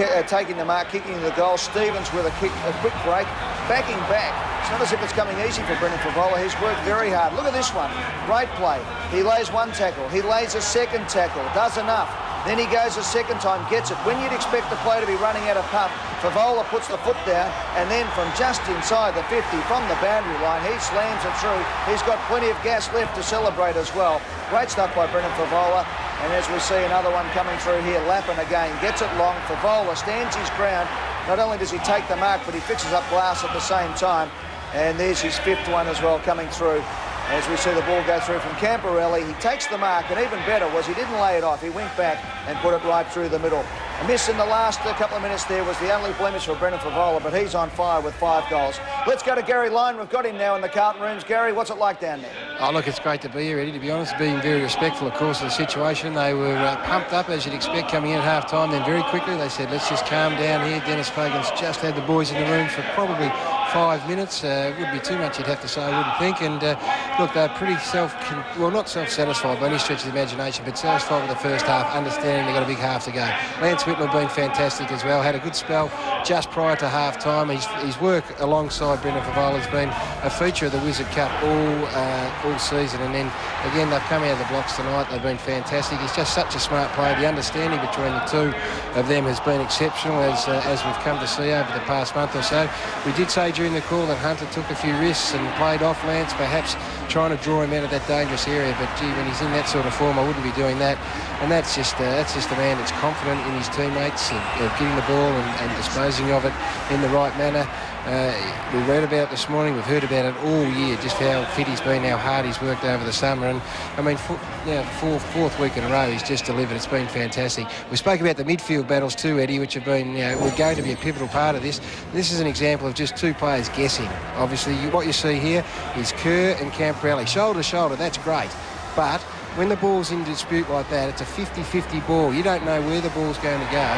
uh, taking the mark, kicking the goal. Stevens with a, kick, a quick break, backing back. It's not as if it's coming easy for Brendan Fevola. He's worked very hard. Look at this one. Great play. He lays one tackle. He lays a second tackle. Does enough. Then he goes a second time, gets it. When you'd expect the play to be running out of puff, Fevola puts the foot down, and then from just inside the 50, from the boundary line, he slams it through. He's got plenty of gas left to celebrate as well. Great stuff by Brendan Fevola. And as we see another one coming through here, Lappin again gets it long. for Fevola stands his ground. Not only does he take the mark, but he fixes up glass at the same time. And there's his fifth one as well coming through. As we see the ball go through from Camporeale, he takes the mark, and even better was he didn't lay it off. He went back and put it right through the middle. A miss in the last couple of minutes there was the only blemish for Brendan Fevola, but he's on fire with five goals. Let's go to Gary Lyon. We've got him now in the Carlton rooms. Gary, what's it like down there? Oh, look, it's great to be here, Eddie, to be honest. Being very respectful, of course, of the situation. They were uh, pumped up, as you'd expect, coming in at half-time. Then very quickly they said, let's just calm down here. Denis Pagan's just had the boys in the room for probably five minutes. Uh, would be too much, you'd have to say, I wouldn't think. And uh, look, they're pretty self, well, not self-satisfied by any stretch of the imagination, but satisfied with the first half, understanding they've got a big half to go. Lance Whitnall been fantastic as well. Had a good spell just prior to half-time. His, his work alongside Brendan Fevola has been a feature of the Wizard Cup all uh, all season. And then again, they've come out of the blocks tonight. They've been fantastic. He's just such a smart player. The understanding between the two of them has been exceptional, as uh, as we've come to see over the past month or so. We did say during the call that Hunter took a few risks and played off Lance, perhaps trying to draw him out of that dangerous area. But gee, when he's in that sort of form, I wouldn't be doing that. And that's just uh, that's just a man that's confident in his teammates, of, of getting the ball and, and disposing of it in the right manner. Uh, we read about this morning. We've heard about it all year, just how fit he's been, how hard he's worked over the summer. And I mean, for, know, fourth, fourth week in a row, he's just delivered. It's been fantastic. We spoke about the midfield battles too, Eddie, which have been, you know, we're going to be a pivotal part of this. This is an example of just two players guessing. Obviously, you, what you see here is Kerr and Camporeale, shoulder to shoulder. That's great, but when the ball's in dispute like that, it's a 50-50 ball. You don't know where the ball's going to go.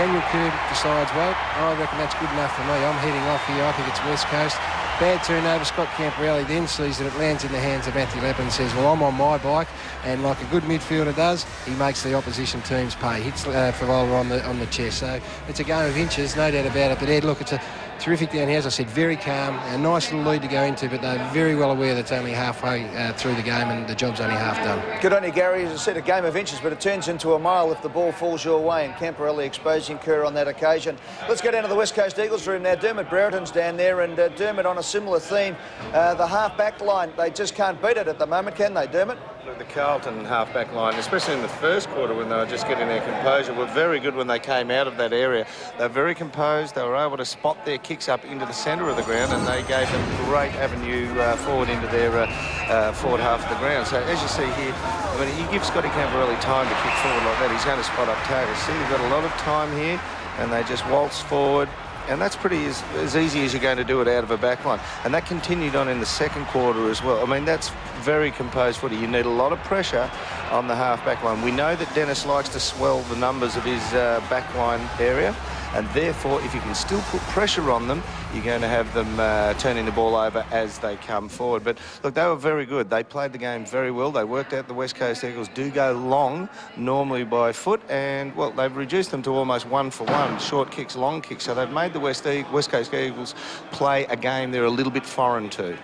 Daniel Kerr decides, well, I reckon that's good enough for me. I'm heading off here. I think it's West Coast. Bad turnover. Scott Camporeale then sees that it lands in the hands of Matthew Lappin and says, well, I'm on my bike. And like a good midfielder does, he makes the opposition teams pay. Hits uh, Fevola on the, on the chest. So it's a game of inches, no doubt about it. But Ed, look, it's a terrific down here. As I said, very calm. A nice little lead to go into, but they're very well aware that it's only halfway uh, through the game and the job's only half done. Good on you, Gary. As I said, a game of inches, but it turns into a mile if the ball falls your way, and Camporeale exposing Kerr on that occasion. Let's go down to the West Coast Eagles room now. Dermott Brereton's down there, and uh, Dermott on a similar theme. Uh, the half-back line, they just can't beat it at the moment, can they, Dermott? The Carlton half-back line, especially in the first quarter when they were just getting their composure, were very good when they came out of that area. They're very composed. They were able to spot their kicks up into the centre of the ground, and they gave them great avenue uh, forward into their uh, uh, forward half of the ground. So as you see here, I mean, you give Scotty Camporeale time to kick forward like that, he's going to spot up targets. See, they've got a lot of time here, and they just waltz forward and that's pretty as, as, easy as you're going to do it out of a back line. And that continued on in the second quarter as well. I mean, that's very composed footy. You need a lot of pressure on the half back line. We know that Dennis likes to swell the numbers of his uh, back line area. And therefore, if you can still put pressure on them, you're going to have them uh, turning the ball over as they come forward. But look, they were very good. They played the game very well. They worked out the West Coast Eagles do go long, normally by foot, and well, they've reduced them to almost one for one, short kicks, long kicks. So they've made the West, e West Coast Eagles play a game they're a little bit foreign to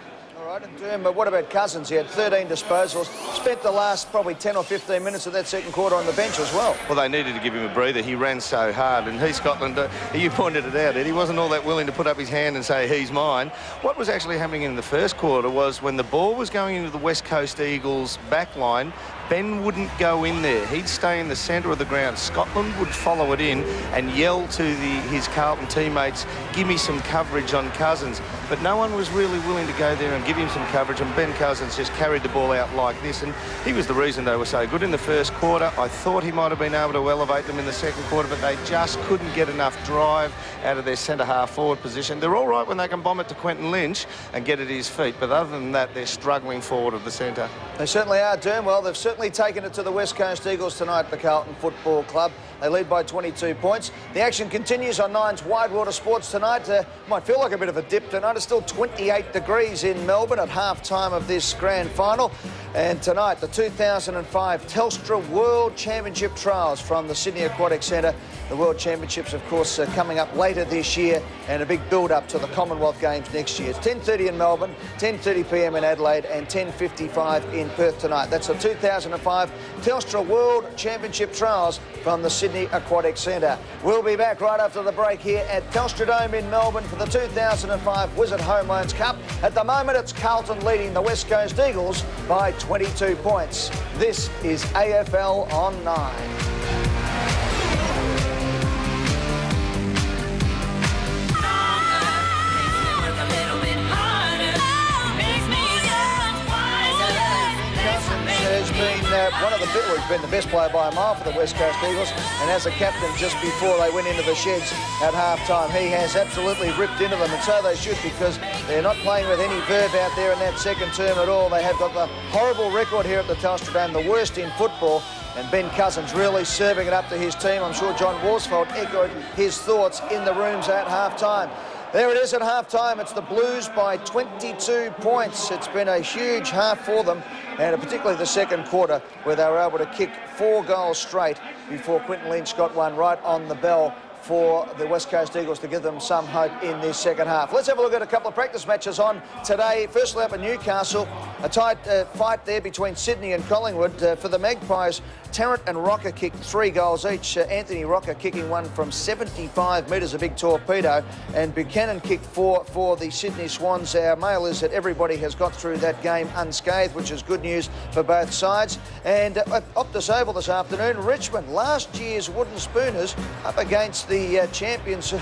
right. And Derm, but what about Cousins? He had 13 disposals. Spent the last probably 10 or 15 minutes of that second quarter on the bench as well. Well, they needed to give him a breather. He ran so hard. And he, Scotland, uh, you pointed it out, Ed. He wasn't all that willing to put up his hand and say, he's mine. What was actually happening in the first quarter was when the ball was going into the West Coast Eagles back line, Ben wouldn't go in there. He'd stay in the centre of the ground. Scotland would follow it in and yell to the, his Carlton teammates, give me some coverage on Cousins. But no one was really willing to go there and give him some coverage, and Ben Cousins just carried the ball out like this, and he was the reason they were so good in the first quarter. I thought he might have been able to elevate them in the second quarter, but they just couldn't get enough drive out of their centre-half forward position. They're all right when they can bomb it to Quinten Lynch and get it at his feet, but other than that, they're struggling forward of the centre. They certainly are, Derm. Well, they've certainly certainly taken it to the West Coast Eagles tonight, the Carlton Football Club. They lead by 22 points. The action continues on Nine's Widewater Sports tonight. Uh, might feel like a bit of a dip tonight. It's still 28 degrees in Melbourne at half time of this grand final. And tonight, the 2005 Telstra World Championship Trials from the Sydney Aquatic Centre. The World Championships, of course, are coming up later this year and a big build-up to the Commonwealth Games next year. It's 10.30 in Melbourne, 10.30pm in Adelaide and 10.55 in Perth tonight. That's the 2005 Telstra World Championship Trials from the Sydney Aquatic Centre. We'll be back right after the break here at Telstra Dome in Melbourne for the 2005 Wizard Home Loans Cup. At the moment, it's Carlton leading the West Coast Eagles by 22 points. This is AFL on 9. Has been uh, one of the well, he's been the best player by a mile for the West Coast Eagles, and as a captain just before they went into the sheds at half time, he has absolutely ripped into them, and so they should because they're not playing with any verve out there in that second term at all. They have got the horrible record here at the Telstra Dome, the worst in football. And Ben Cousins really serving it up to his team. I'm sure John Worsfold echoed his thoughts in the rooms at half time. There it is at half time. It's the Blues by 22 points. It's been a huge half for them, and particularly the second quarter where they were able to kick four goals straight before Quinten Lynch got one right on the bell for the West Coast Eagles to give them some hope in this second half. Let's have a look at a couple of practice matches on today. Firstly up at Newcastle, a tight uh, fight there between Sydney and Collingwood. Uh, for the Magpies, Tarrant and Rocca kicked three goals each. Uh, Anthony Rocca kicking one from 75 metres, a big torpedo, and Buchanan kicked four for the Sydney Swans. Our mail is that everybody has got through that game unscathed, which is good news for both sides. And uh, Optus Oval this afternoon, Richmond, last year's Wooden Spooners, up against the uh, champions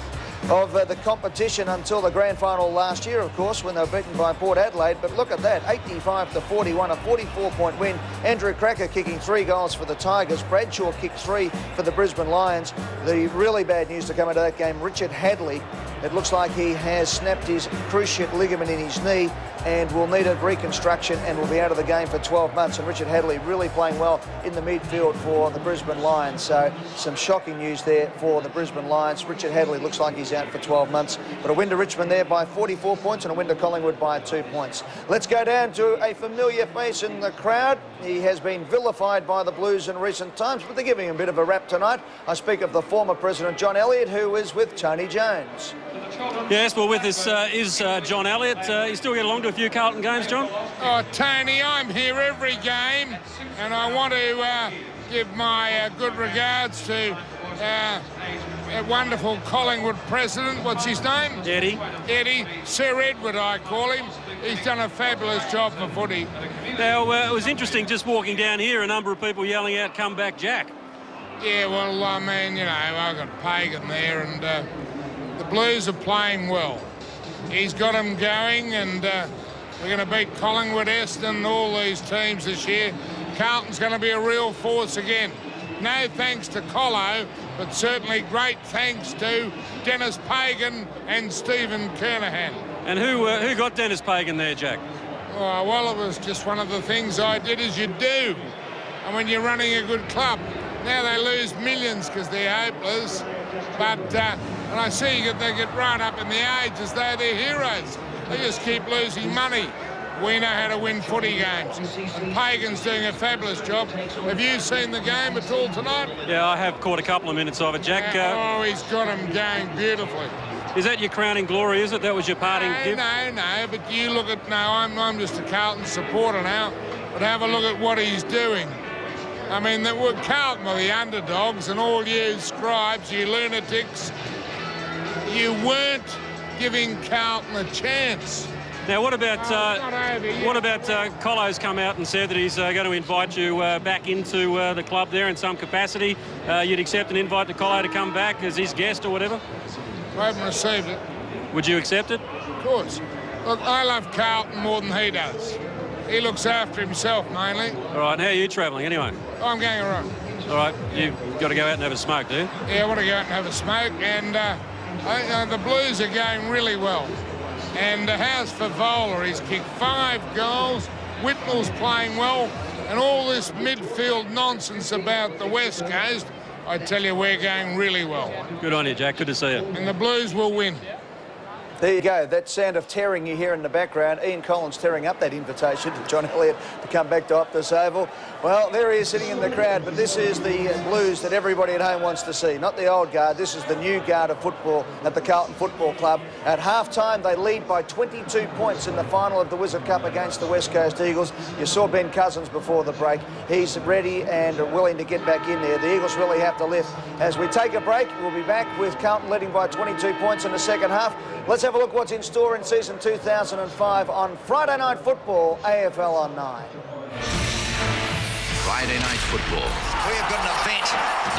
of uh, the competition until the grand final last year, of course, when they were beaten by Port Adelaide. But look at that, 85 to 41, a 44-point win. Andrew Krakouer kicking three goals for the Tigers. Bradshaw kicked three for the Brisbane Lions. The really bad news to come into that game, Richard Hadley. It looks like he has snapped his cruciate ligament in his knee and will need a reconstruction and will be out of the game for 12 months. And Richard Hadley really playing well in the midfield for the Brisbane Lions. So some shocking news there for the Brisbane Lions. Richard Hadley looks like he's out for 12 months. But a win to Richmond there by 44 points and a win to Collingwood by two points. Let's go down to a familiar face in the crowd. He has been vilified by the Blues in recent times, but they're giving him a bit of a rap tonight. I speak of the former president, John Elliott, who is with Tony Jones. Yes, well, with us uh, is uh, John Elliott. Uh, you still get along to a few Carlton games, John? Oh, Tony, I'm here every game, and I want to uh, give my uh, good regards to uh, a wonderful Collingwood president. What's his name? Eddie. Eddie. Sir Edward, I call him. He's done a fabulous job for footy. Now, uh, it was interesting just walking down here, a number of people yelling out, come back, Jack. Yeah, well, I mean, you know, I've got Pagan there, and uh, the Blues are playing well. He's got them going, and uh, we're going to beat Collingwood, Eston, all these teams this year. Carlton's going to be a real force again. No thanks to Collo, but certainly great thanks to Denis Pagan and Stephen Kernahan. And who uh, who got Denis Pagan there, Jack? Oh, well, it was just one of the things I did as you do. And when you're running a good club, now they lose millions because they're hopeless. But uh, and I see that they get right up in the age as though they're heroes. They just keep losing money. We know how to win footy games. And Pagan's doing a fabulous job. Have you seen the game at all tonight? Yeah, I have caught a couple of minutes of it, Jack. Uh, oh, he's got him going beautifully. Is that your crowning glory, is it? That was your parting no, gift? No, no, but you look at now, I'm, I'm just a Carlton supporter now, but have a look at what he's doing. I mean, the, well, Carlton are the underdogs, and all you scribes, you lunatics, you weren't giving Carlton a chance. Now, what about Oh, uh, not over yet. what about uh, Collo's come out and said that he's uh, going to invite you uh, back into uh, the club there in some capacity? Uh, you'd accept an invite to Collo to come back as his guest or whatever? I haven't received it. Would you accept it? Of course. Look, I love Carlton more than he does. He looks after himself mainly. All right, and how are you travelling anyway? I'm going around. All right, you've got to go out and have a smoke, do you? Yeah, I want to go out and have a smoke. And uh, I, uh, the Blues are going really well. And uh, how's Fevola? He's kicked five goals. Whitnall's playing well. and all this midfield nonsense about the West Coast, I tell you, we're going really well. Good on you, Jack. Good to see you. And the Blues will win. There you go. That sound of tearing you hear in the background. Ian Collins tearing up that invitation to John Elliott to come back to Optus Oval. Well, there he is sitting in the crowd, but this is the Blues that everybody at home wants to see. Not the old guard. This is the new guard of football at the Carlton Football Club. At half-time, they lead by 22 points in the final of the Wizard Cup against the West Coast Eagles. You saw Ben Cousins before the break. He's ready and willing to get back in there. The Eagles really have to lift. As we take a break, we'll be back with Carlton leading by 22 points in the second half. Let's have a look what's in store in season 2005 on Friday Night Football, AFL on 9. Friday night football. We have got an event.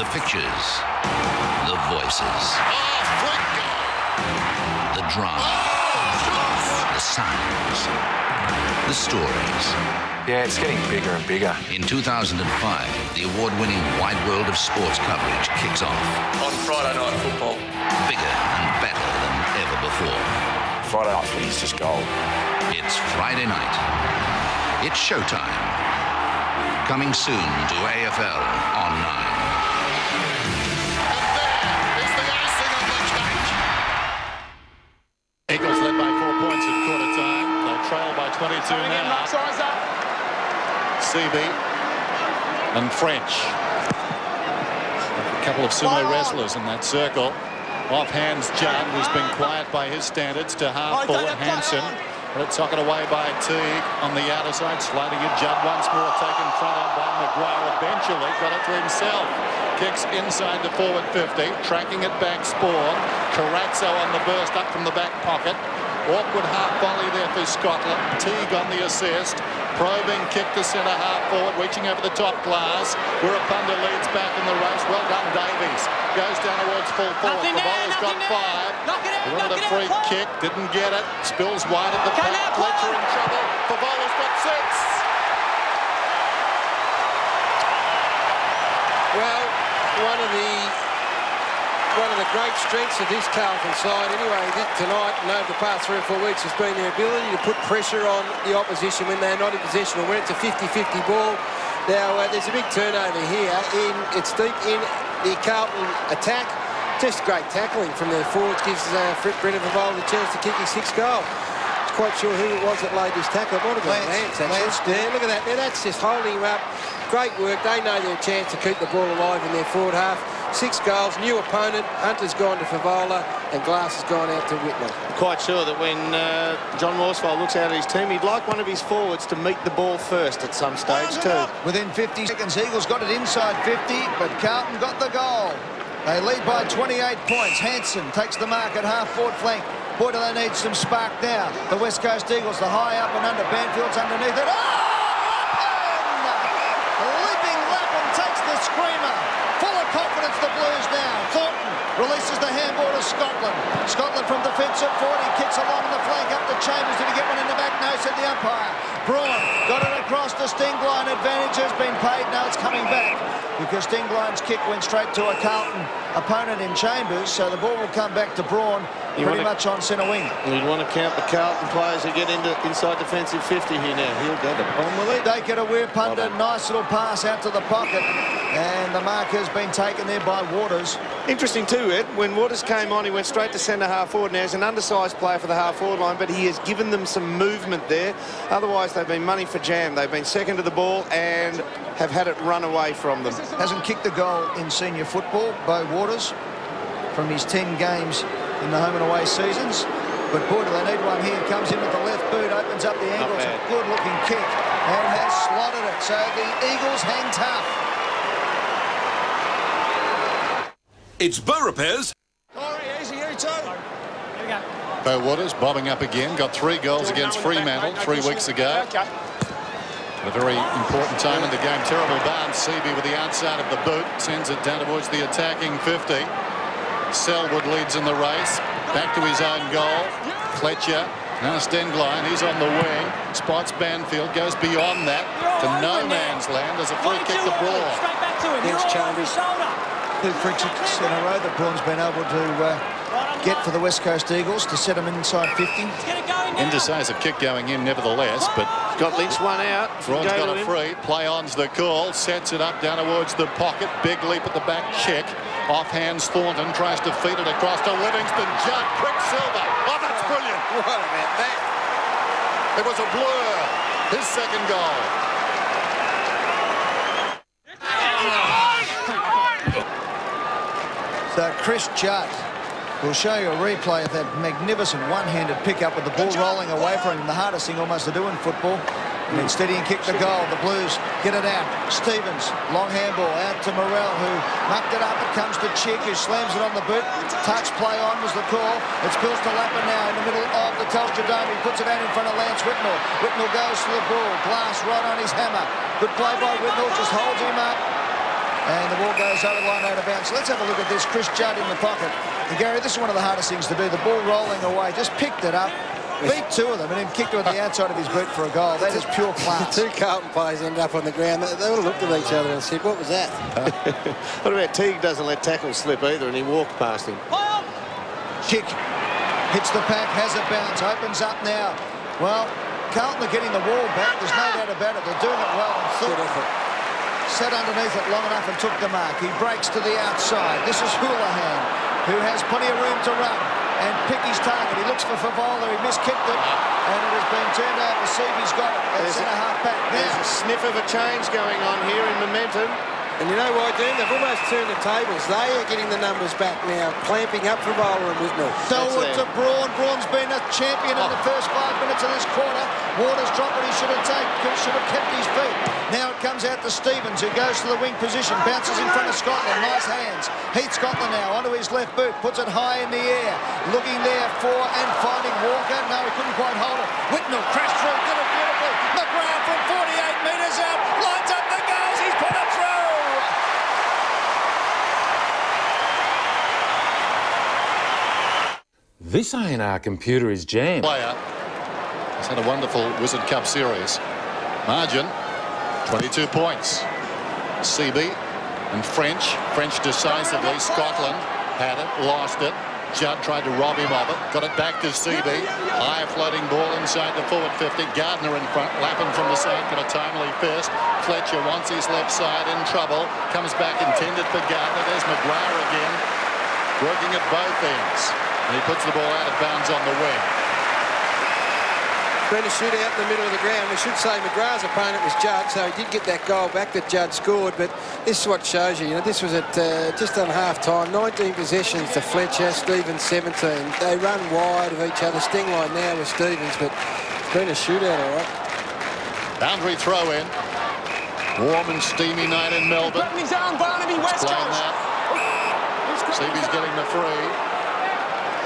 The pictures. The voices. Oh, the drama. Oh, the sounds. The stories. Yeah, it's getting bigger and bigger. In 2005, the award-winning Wide World of Sports coverage kicks off. On Friday night football. Bigger and better than ever before. Friday night footy is just gold. It's Friday night. It's showtime. Coming soon to AFL on 9. Eagles led by four points at quarter time. They trail by 22 now. CB and French. A couple of sumo wrestlers in that circle. Off hands Judd, who's been quiet by his standards, to half forward Hansen. But it's it away by Teague on the outer side, sliding it. Judd once more taken front on by Maguire. Eventually got it to himself. Kicks inside the forward 50, tracking it back Sporn. Carrazzo on the burst up from the back pocket. Awkward half volley there for Scotland. Teague on the assist. Probing kick to centre half forward, reaching over the top glass. Wirrpanda leads back in the race. Well done, Davies. Goes down towards full forward. The bowler's got five. He wanted a free kick, didn't get it. Spills wide at the back. Fletcher in trouble. Fevola's got six. Well, one of the one of the great strengths of this Carlton side anyway tonight and over the past three or four weeks has been their ability to put pressure on the opposition when they're not in possession or when it's a 50-50 ball. Now, uh, there's a big turnover here. In It's deep in the Carlton attack. Just great tackling from their forwards gives uh, Frit Brendan Fevola the chance to kick his sixth goal. Quite sure who it was that laid this tackle. It might have been Lance, Lance, actually. Lance. Yeah, look at that. Now that's just holding him up. Great work. They know their chance to keep the ball alive in their forward half. Six goals, new opponent. Hunter's gone to Fevola and Glass has gone out to Whitnall. Quite sure that when uh, John Worsfold looks out at his team, he'd like one of his forwards to meet the ball first at some stage too. Within 50 seconds, Eagles got it inside 50, but Carlton got the goal. They lead by 28 points. Hansen takes the mark at half-forward flank. Boy, do they need some spark now. The West Coast Eagles, the high up and under. Banfield's underneath it. Oh, Lappin! Leaping Lappin takes the screamer. Full of confidence, the Blues now. Thornton releases the handball to Scotland. Scotland from defensive 40, kicks along the flank up to Chambers. Did he get one in the back? No, said the umpire. Braun got it across to Stenglein. Advantage has been paid. Now it's coming back because Stenglein's kick went straight to a Carlton opponent in Chambers. So the ball will come back to Braun You pretty wanna- much on centre wing. You'd want to count the Carlton players who get into inside defensive 50 here now. He'll go to bomb with it. They get a weird punter. Nice little pass out to the pocket. And the mark has been taken there by Waters. Interesting too, Ed. When Waters came on, he went straight to centre half forward. Now he's an undersized player for the half forward line, but he has given them some movement there. Otherwise, they've been money for jam. They've been second to the ball and have had it run away from them. Hasn't kicked a goal in senior football, Beau Waters, from his 10 games in the home and away seasons. But boy, do they need one here. Comes in with the left boot, opens up the ankles. bad. A good-looking kick and has slotted it. So the Eagles hang tough. It's Bow Repairs. Beau Waters bobbing up again. Got three goals against Fremantle three weeks ago. A very important time in the game. Terrible bounce. Seaby with the outside of the boot. Sends it down towards the attacking 50. Selwood leads in the race. Back to his own goal. Fletcher. Now Stenglein. He's on the wing. Spots Banfield. Goes beyond that to no man's land. There's a free kick to Braun. Against Chambers. Two free kicks in a row that Braun's been able to uh, get for the West Coast Eagles to set them inside 50? Indecisive kick going in nevertheless, but got Lynch one out. Thrawn's Go got a free. Play on's the call. Sets it up down towards the pocket. Big leap at the back. Check. Off hands Thornton. Tries to feed it across to Livingston. Judd. Quicksilver. Oh, that's brilliant. What about that? It was a blur. His second goal. So Chris Judd will show you a replay of that magnificent one-handed pickup with the ball rolling away from him. The hardest thing almost to do in football. And instead he kick the goal. The Blues get it out. Stevens, long handball out to Morrell, who mucked it up. It comes to Chick, who slams it on the boot. Touch play on was the call. It's Bills to Lapper now in the middle of the Telstra Dome. He puts it out in front of Lance Whitnall. Whitnall goes to the ball. Glass right on his hammer. Good play by Whitnall. Just holds him up. And the ball goes over the line out of bounds. So let's have a look at this. Chris Judd in the pocket. And Gary, this is one of the hardest things to do. The ball rolling away. Just picked it up. Beat two of them and then kicked it on the [LAUGHS] outside of his boot for a goal. That is pure [LAUGHS] class. Two Carlton players ended up on the ground. They, they would have looked at each other and said, what was that? Uh, [LAUGHS] what about Teague doesn't let tackles slip either and he walked past him. Kick. Hits the pack, has a bounce, opens up now. Well, Carlton are getting the wall back. There's no doubt about it. They're doing it well. Good effort. Sat underneath it long enough and took the mark. He breaks to the outside. This is Houlihan, who has plenty of room to run and pick his target. He looks for Fevola. He miskicked it, and it has been turned out over. Seaby's got it. At There's a- half back. There's a sniff of a change going on here in momentum. And you know why, Dean? They've almost turned the tables. They are getting the numbers back now, clamping up for Bowler and Whitnall. Selwood to Braun. Braun's been a champion in the oh. first five minutes of this quarter. Waters dropped what he should have taken, should have kept his feet. Now it comes out to Stevens, who goes to the wing position, bounces in front of Scotland. Nice hands. Heath Scotland now onto his left boot, puts it high in the air, looking there for and finding Walker. No, he couldn't quite hold it. Whitnall crashed through, did it beautifully. McGrath from 48 metres out, lines up the goals. He's put it through. This A&R computer is jammed. Player. has had a wonderful Wizard Cup series. Margin, 22 points. Seaby and French. French decisively. Scotland had it, lost it. Judd tried to rob him of it. Got it back to Seaby. High floating ball inside the forward 50. Gardiner in front. Lappin from the side. Got a timely fist. Fletcher wants his left side in trouble. Comes back intended for Gardiner. There's McGuire again. Working at both ends. And he puts the ball out of bounds on the wing. Been a shootout in the middle of the ground. We should say McGrath's opponent was Judd, so he did get that goal back that Judd scored. But this is what shows you. You know, this was at uh, just on half time. 19 possessions to Fletcher, Stevens 17. They run wide of each other. Stenglein now with Stevens, but it's been a shootout, all right. Boundary throw in. Warm and steamy night in Melbourne. Putting his arm, Barnaby, West Coast. that. Getting the free.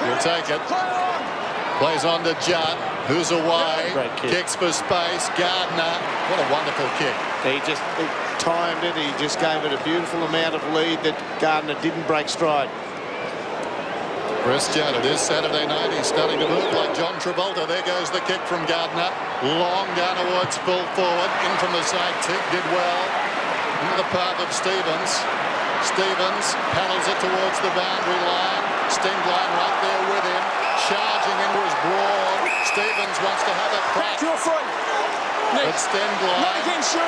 He'll take it. Plays on to Judd, who's away. Kicks for space. Gardiner. What a wonderful kick. He just he timed it. He just gave it a beautiful amount of lead that Gardiner didn't break stride. Chris Judd, it is Saturday night. He's starting to move like John Travolta. There goes the kick from Gardiner. Long down towards full forward. In from the side. Tig did well. Into the path of Stevens. Stevens paddles it towards the boundary line. Stenglein right there with him. Charging into his brawn. Stevens wants to have a crack. You're free. But Not Stenglein, against you.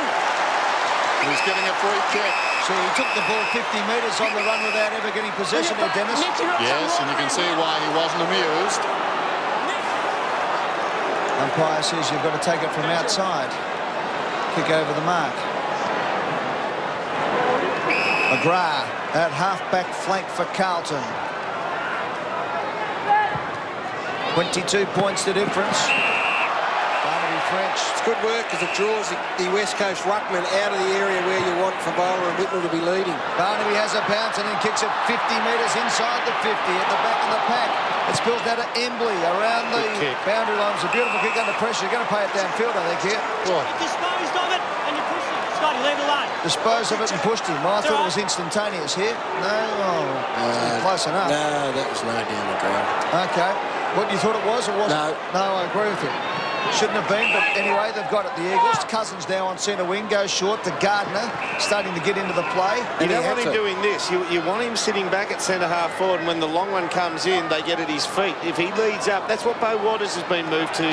he's getting a free kick. So he took the ball 50 metres on the run without ever getting possession there, Dennis. Yes, and you can see why he wasn't amused. Umpire says you've got to take it from outside. Kick over the mark. McGrath at half-back flank for Carlton. 22 points the difference. Barnaby French. It's good work because it draws the, the West Coast ruckman out of the area where you want Fevola and Whitnall to be leading. Barnaby has a bounce and then kicks it 50 metres inside the 50 at the back of the pack. It spills out to Embley around the kick. boundary line. It's a beautiful kick under pressure. You're going to pay it downfield, I think, here. Disposed of it and you push it. Scotty, leave it alone. Dispose of it and pushed him. Well, I thought it was instantaneous here. No, oh, close enough. No, that was no down the ground. Okay. What, you thought it was or wasn't? No. No, I agree with you. Shouldn't have been, but anyway, they've got it, the Eagles. Cousins now on centre wing, goes short to Gardiner, starting to get into the play. You don't want him doing this. You, you want him sitting back at centre half forward, and when the long one comes in, they get at his feet. If he leads up, that's what Beau Waters has been moved to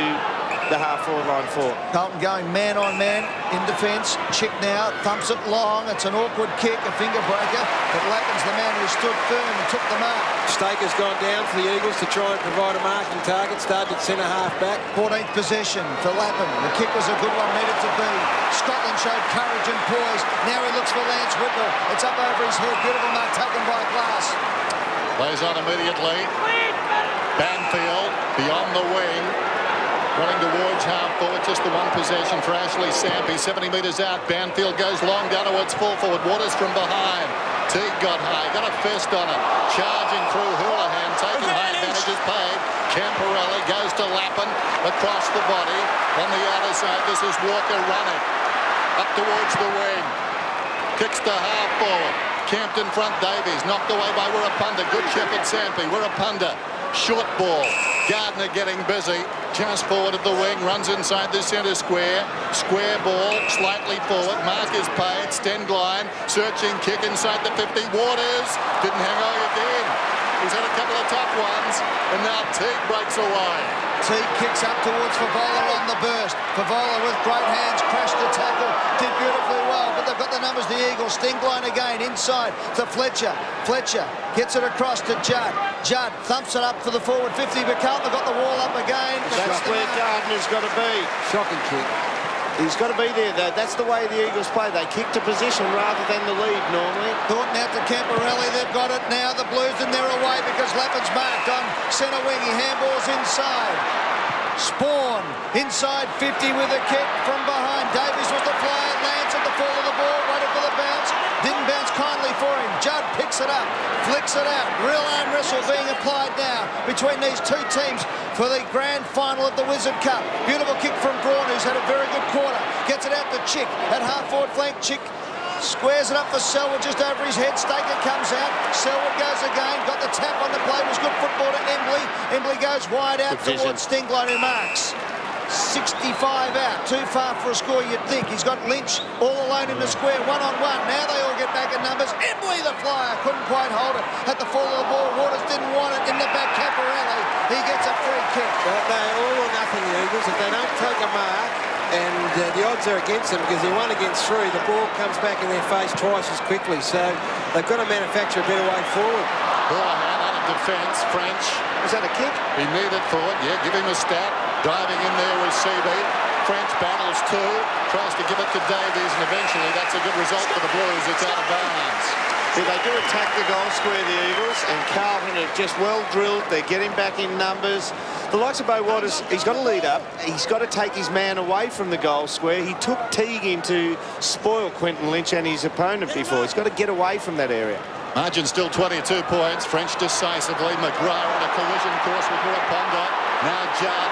the half forward line for. Carlton going man on man in defence. Chick now thumps it long. It's an awkward kick, a finger breaker. But Lappin's the man who stood firm and took the mark. Staker's gone down for the Eagles to try and provide a marking target. Started centre half back. 14th possession for Lappin. The kick was a good one, needed to be. Scotland showed courage and poise. Now he looks for Lance Whitnall. It's up over his head. Beautiful mark taken by Glass. Plays on immediately. Banfield beyond the wing. Running towards half forward, just the one possession for Ashley Sampi. 70 metres out. Banfield goes long down towards full forward. Waters from behind. Teague got high, got a fist on it. Charging through Houlihan, taking high advantage is paid. Camporeale goes to Lappin across the body. On the outer side, this is Walker running. Up towards the wing. Kicks to half forward. Campton front Davies, knocked away by Wirrpanda. Good Shepherd Sampi. Wirrpanda, short ball. Gardner getting busy. Just forward of the wing, runs inside the centre square. Square ball, slightly forward. Mark is paid. Stenglein, searching kick inside the 50. Waters didn't hang on again. He's had a couple of tough ones, and now Teague breaks away. Teague kicks up towards Fevola on the burst. Fevola with great hands, crashed the tackle, did beautifully well, but they've got the numbers, the Eagles. Stenglein again, inside to Fletcher. Fletcher gets it across to Judd. Judd thumps it up for the forward 50, but Carlton got the wall up again. That's where Gardiner's got to be. Shocking kick. He's got to be there, though. That's the way the Eagles play. They kick to position rather than the lead normally. Thornton out to Camporeale. They've got it now. The Blues and they're away because Lappin's marked on centre wing. He handballs inside. Sporn inside 50 with a kick from behind. Davies was the flyer. Lance at the fall of the ball. Waited for the bounce. Didn't bounce kindly for him. Judd picks it up. Flicks it out. Real arm wrestle being applied now between these two teams for the grand final of the Wizard Cup. Beautiful kick from Braun, who's had a very good quarter. Gets it out to Chick at half forward flank. Chick squares it up for Selwood just over his head. Staker comes out. Selwood goes again. Got the tap on the play. Was good football to Embley. Embley goes wide out Good vision. towards Stenglein, who marks. 65 out. Too far for a score, you'd think. He's got Lynch all alone in the mm. square, one on one. Now they all get back in numbers. Embley, the flyer, couldn't quite hold it. At the fall of the ball, Waters didn't want it. In the back, Camporeale. He gets a free kick. Well, they're all or nothing, Eagles. If they don't take a mark, and uh, the odds are against them because they're one against three, the ball comes back in their face twice as quickly. So they've got to manufacture a better way forward. Houlihan out of defence. French. Was that a kick? He needed for it. Yeah, give him a stat. Diving in there with Seaby. French battles two. Tries to give it to Davies, and eventually that's a good result for the Blues. It's out of bounds. Yeah, they do attack the goal square, the Eagles, and Carlton are just well drilled. They're getting back in numbers. The likes of Beau Waters, he's got to lead up. He's got to take his man away from the goal square. He took Teague in to spoil Quinten Lynch and his opponent before. He's got to get away from that area. Margin still 22 points. French decisively. McGrath on a collision course with Wirrpanda. Now Judd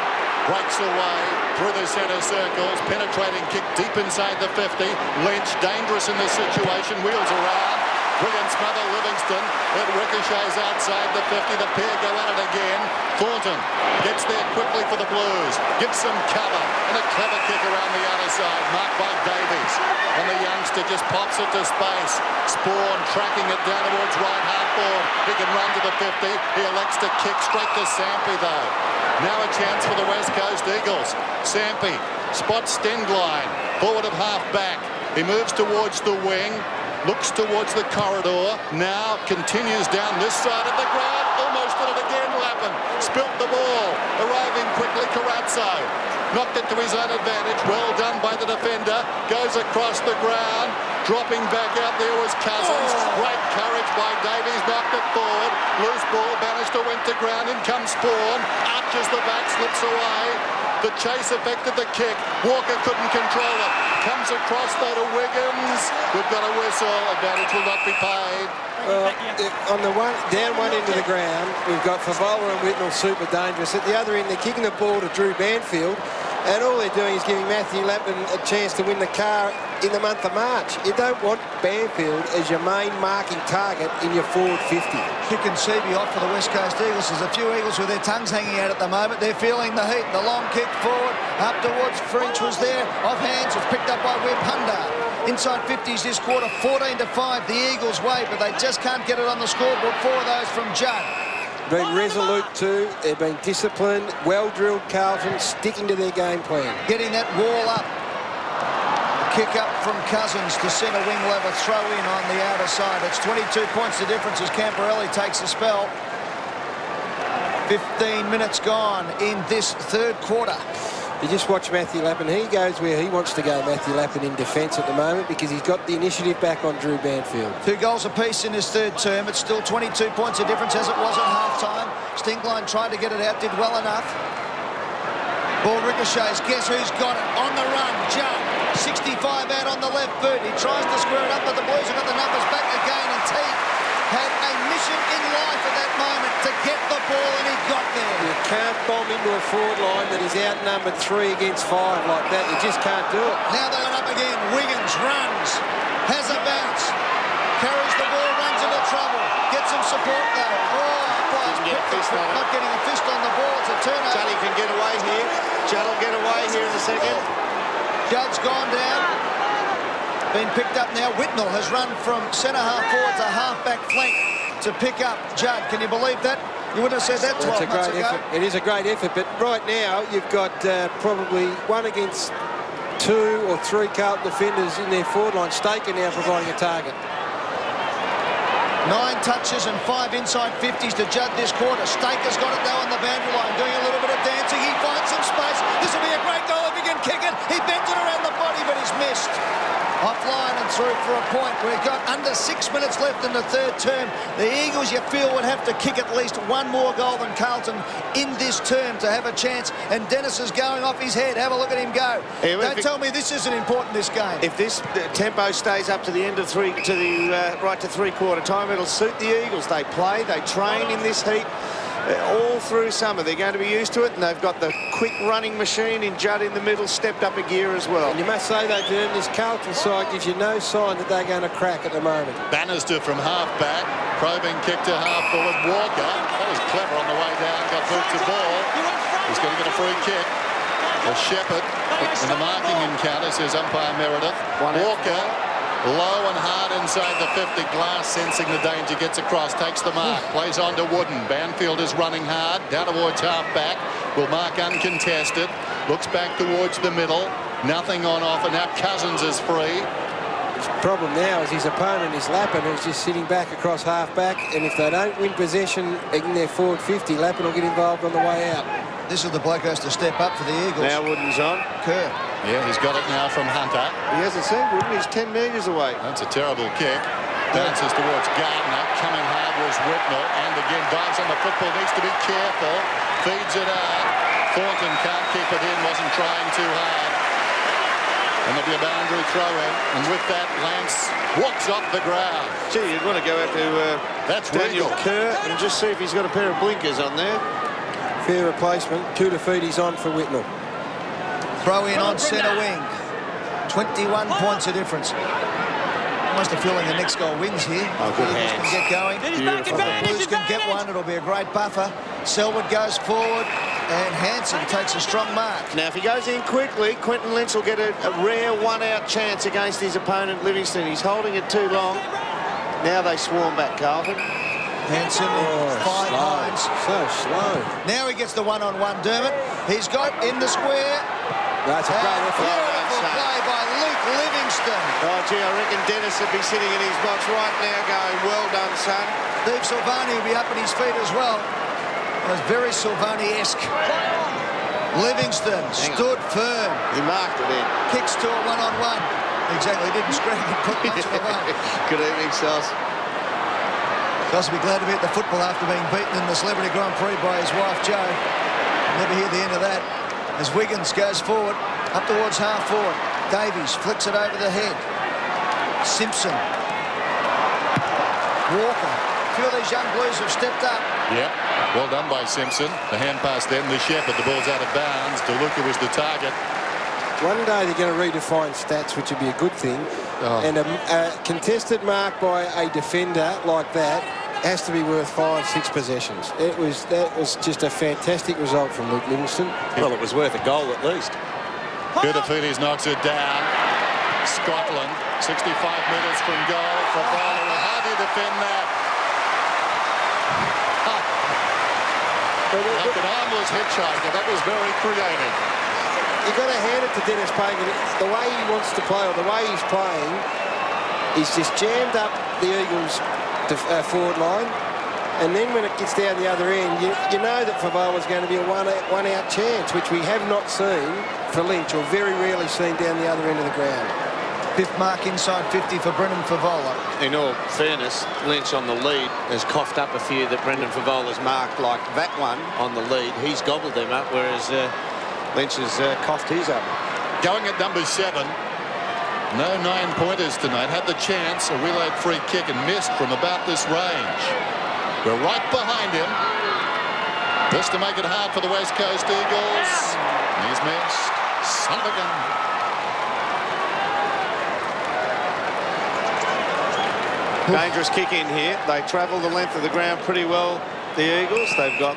breaks away through the centre circles. Penetrating kick deep inside the 50. Lynch dangerous in this situation. Wheels around. Brilliant smother Livingston. It ricochets outside the 50. The pair go at it again. Thornton gets there quickly for the Blues. Gives some cover. And a clever kick around the other side. Marked by Davies. And the youngster just pops it to space. Sporn tracking it down towards right half forward. He can run to the 50. He elects to kick straight to Sampi though. Now a chance for the West Coast Eagles. Sampi spots Stengline. Forward of half back. He moves towards the wing. Looks towards the corridor. Now continues down this side of the ground. Almost did it again, Lappin. Spilt the ball. Arriving quickly, Carrazzo. Knocked it to his own advantage. Well done by the defender. Goes across the ground. Dropping back out there was Cousins. Oh. Great courage by Davies. Knocked it forward. Loose ball. Bannister went to ground. In comes Sporn. Arches the back. Slips away. The chase affected the kick. Walker couldn't control it. Comes across though to Wiggins. We've got a whistle. Advantage will not be paid. Well, if- on the one down one end of the ground, we've got Fevola and Whitnall super dangerous. At the other end, they're kicking the ball to Drew Banfield. And all they're doing is giving Matthew Lappin a chance to win the car in the month of March. You don't want Banfield as your main marking target in your forward 50. Kick and Seaby off for the West Coast Eagles. There's a few Eagles with their tongues hanging out at the moment. They're feeling the heat. The long kick forward, up towards French was there. Off hands, it's picked up by Webb Hunter. Inside 50s this quarter, 14 to 5, the Eagles way, but they just can't get it on the scoreboard. Four of those from Judd. Been resolute too. They've been disciplined, well-drilled Carlton, sticking to their game plan. Getting that wall up. Kick up from Cousins to centre wing lever, throw in on the outer side. It's 22 points the difference as Camporeale takes a spell. 15 minutes gone in this third quarter. You just watch Matthew Lappin. He goes where he wants to go, Matthew Lappin, in defence at the moment because he's got the initiative back on Drew Banfield. Two goals apiece in his third term. It's still 22 points of difference as it was at half-time. Stenglein tried to get it out, did well enough. Ball ricochets. Guess who's got it? On the run, Judd. 65 out on the left boot. He tries to square it up, but the Blues have got the numbers back again, and Teague had a mission in life at that moment to get the ball, and he got there. You can't bomb into a forward line that is outnumbered three against five like that. You just can't do it. Now they're up again. Wiggins runs, has a bounce, carries the ball, runs into trouble, gets some support though. Oh, Didn't get fist on it. not getting a fist on the ball. It's a turnover. Juddy can get away here. Judd will get away here in a second. Judd's gone down. Been picked up now. Whitnall has run from centre half forward to half back flank to pick up Judd. Can you believe that? You wouldn't have said that 12 It's a months ago. effort. It is a great effort, but right now you've got uh, probably one against two or three Carlton defenders in their forward line. Staker now providing a target. Nine touches and five inside 50s to Judd this quarter. Staker's got it though on the boundary line, doing a little bit of dancing. He finds some space. This will be a great goal if he can kick it. He bends it around the body, but he's missed. Offline and through for a point. We've got under six minutes left in the third term. The Eagles, you feel, would have to kick at least one more goal than Carlton in this term to have a chance. And Dennis is going off his head. Have a look at him go. Yeah, Don't it- tell me this isn't important, this game. If this uh, tempo stays up to the end of three, to the uh, right to three-quarter time, it'll suit the Eagles. They play, they train in this heat all through summer. They're going to be used to it, and they've got the quick running machine in Judd in the middle, stepped up a gear as well. And you must say, though, Jim, this Carlton side gives you no sign that they're going to crack at the moment. Bannister from half-back. Probing kick to half-forward. Walker. Oh, that was clever on the way down. Got boot to ball. He's going to get a free kick. For Shepherd in the marking encounter, says umpire Meredith. Walker low and hard inside the 50. Glass sensing the danger, gets across, takes the mark, plays on to Wooden. Banfield is running hard, down towards half-back. Will mark uncontested. Looks back towards the middle. Nothing on offer. Now Cousins is free. His problem now is his opponent is Lappin, who's just sitting back across half-back, and if they don't win possession in their forward 50, Lappin will get involved on the way out. This is the bloke who has to step up for the Eagles. Now Wooden's on. Kerr. Yeah, he's got it now from Hunter. He hasn't seen Wooden. He's 10 metres away. That's a terrible kick. Bounces towards Gardiner. Coming hard was Whitnall. And again, dives on the football. Needs to be careful. Feeds it out. Thornton can't keep it in. Wasn't trying too hard. And there'll be a boundary throw in. And with that, Lance walks off the ground. Gee, you'd want to go out to uh, That's Daniel legal. Kerr and just see if he's got a pair of blinkers on there. Fair replacement. Koutoufides on for Whitnall. Throw in on centre wing. 21 points of difference. Almost a feeling the next goal wins here. Oh, good the Eagles hands. can get going. Beautiful. If the Blues can get one, it'll be a great buffer. Selwood goes forward, and Hansen takes a strong mark. Now, if he goes in quickly, Quinten Lynch will get a, a rare one-out chance against his opponent, Livingston. He's holding it too long. Now they swarm back, Carlton. Hansen Oh, five slow. lines. So slow. Now he gets the one-on-one, Dermott. He's got in the square. That's a great effort. Beautiful play by Luke Livingston. Oh, gee, I reckon Dennis would be sitting in his box right now going, well done, son. Steve Silvagni will be up at his feet as well. It was very Silvagni-esque. Livingston stood firm. He marked it in. Kicks to a one-on-one. Exactly, didn't scream and put much of a. Good evening, Sauce. Does be glad to be at the football after being beaten in the Celebrity Grand Prix by his wife, Joe. Never hear the end of that. As Wiggins goes forward, up towards half forward. Davies flicks it over the head. Simpson. Walker A few of these young Blues have stepped up. Yep. Well done by Simpson. The hand pass then to Shepherd. The ball's out of bounds. DeLuca was the target. One day they're going to redefine stats, which would be a good thing. Oh. And a, a contested mark by a defender like that has to be worth five, six possessions. It was that was just a fantastic result from Luke Livingston. Well, it was worth a goal at least. Koutoufides knocks it down. Scotland, 65 metres from goal. How do you defend that? Like an armless hitchhiker. That was very creative. You've got to hand it to Dennis Pagan. The way he wants to play, or the way he's playing, he's just jammed up the Eagles' uh, forward line. And then when it gets down the other end, you, you know that Fevola's going to be a one-out one out chance, which we have not seen for Lynch, or very rarely seen down the other end of the ground. Fifth mark inside 50 for Brendan Fevola. In all fairness, Lynch on the lead has coughed up a few that Brendan Fevola's marked, like that one on the lead. He's gobbled them up, whereas uh, Lynch has uh, coughed his up. Going at number seven. No nine-pointers tonight. Had the chance, a reload free kick, and missed from about this range. We're right behind him. This to make it hard for the West Coast Eagles. He's missed. Son of a gun. Dangerous kick in here. They travel the length of the ground pretty well, the Eagles. They've got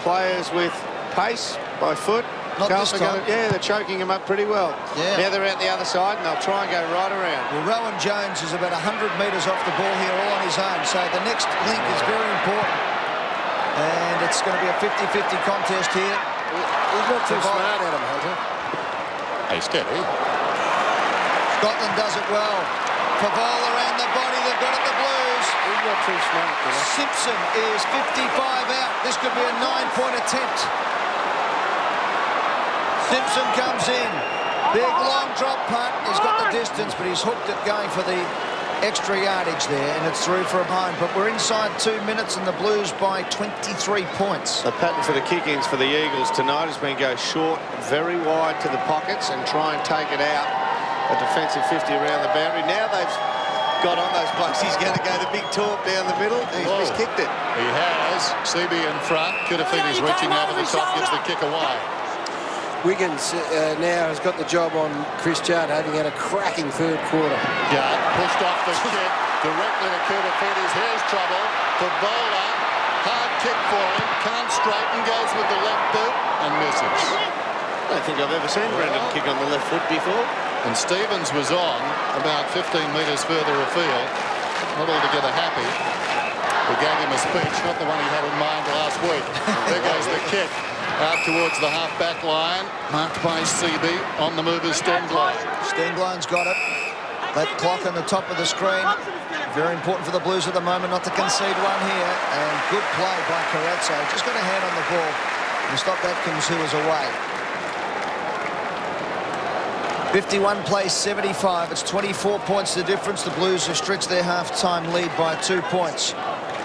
players with pace by foot. Not this Carlton are time. gonna- yeah, they're choking him up pretty well. Yeah. Now they're out the other side and they'll try and go right around. Well, Rowan Jones is about 100 metres off the ball here all on his own, so the next link is very important. And it's going to be a 50-50 contest here. He's not too smart, Adam Hunter. Hey, steady. Scotland does it well. Fevola around the body, they've got it, the Blues. He's not too smart. Simpson is 55 out. This could be a nine-point attempt. Simpson comes in. Big long drop punt. He's got the distance, but he's hooked it going for the extra yardage there, and it's through for a behind. But we're inside two minutes, and the Blues by 23 points. The pattern for the kick-ins for the Eagles tonight has been go short, very wide to the pockets and try and take it out. A defensive 50 around the boundary. Now they've got on those blokes. He's going to go the big torp down the middle. He's oh. Whoa. miskicked it. He has. Seaby in front. Koutoufides reaching over the top, gives the kick away. Wiggins uh, now has got the job on Chris Judd, having had a cracking third quarter. Judd pushed off the [LAUGHS] kick directly to Koutoufides. Here's trouble. The bowler, hard kick for him. Can't straighten, goes with the left boot and misses. I don't think I've ever seen Brendan kick on the left foot before. And Stevens was on about 15 metres further afield. Not altogether happy. We gave him a speech, not the one he had in mind last week. [LAUGHS] there goes the kick out towards the half-back line. Marked by Seaby. On the move is Stenglein. Stengle's got it. That clock on the top of the screen. Very important for the Blues at the moment not to concede one here. And good play by Carrazzo. Just got a hand on the ball and stopped Atkins, who was away. 51 plays 75. It's 24 points the difference. The Blues have stretched their half-time lead by two points.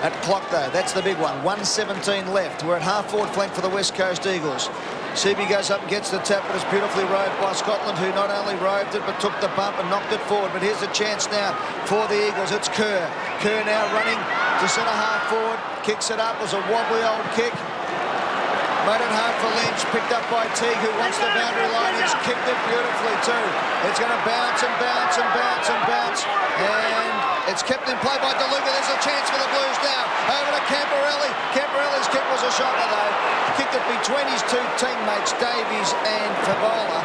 That clock, though, that's the big one. 117 left. We're at half-forward flank for the West Coast Eagles. Seaby goes up and gets the tap, but it's beautifully rowed by Scotland, who not only roved it, but took the bump and knocked it forward. But here's a chance now for the Eagles. It's Kerr. Kerr now running to centre half forward. Kicks it up. It was a wobbly old kick. Made it hard for Lynch, picked up by Teague, who wants the boundary line. He's kicked it beautifully too. It's going to bounce and bounce and bounce and bounce. And it's kept in play by DeLuca. There's a chance for the Blues now. Over to Camporeale. Camporeale's kick was a shocker though. Kicked it between his two teammates, Davies and Fevola.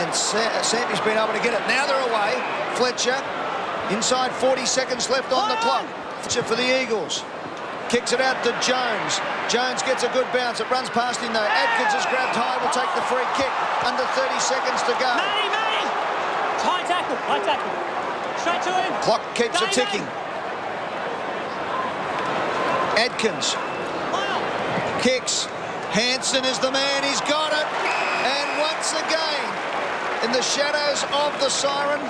And Sa Sampi's been able to get it. Now they're away. Fletcher, inside 40 seconds left on the clock. Fletcher for the Eagles. Kicks it out to Jones. Jones gets a good bounce. It runs past him though. Atkins is grabbed high. Will take the free kick. Under 30 seconds to go. Matty, Matty! High tackle, high tackle. Straight to him. Clock keeps a ticking. Adkins kicks. Hansen is the man. He's got it. And once again, in the shadows of the siren,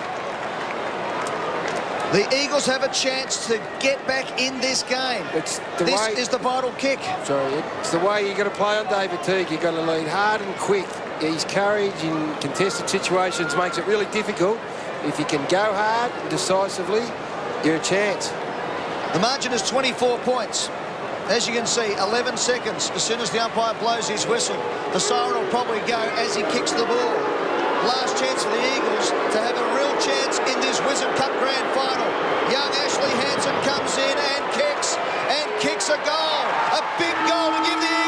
the Eagles have a chance to get back in this game. It's the this way- is the vital kick. Sorry, it's the way you got to play on David Teague. You've got to lead hard and quick. His courage in contested situations makes it really difficult. If you can go hard decisively, you're a chance. The margin is 24 points. As you can see, 11 seconds. As soon as the umpire blows his whistle, the siren will probably go as he kicks the ball. Last chance for the Eagles to have a real chance in this Wizard Cup Grand Final. Young Ashley Hansen comes in and kicks, and kicks a goal. A big goal to give the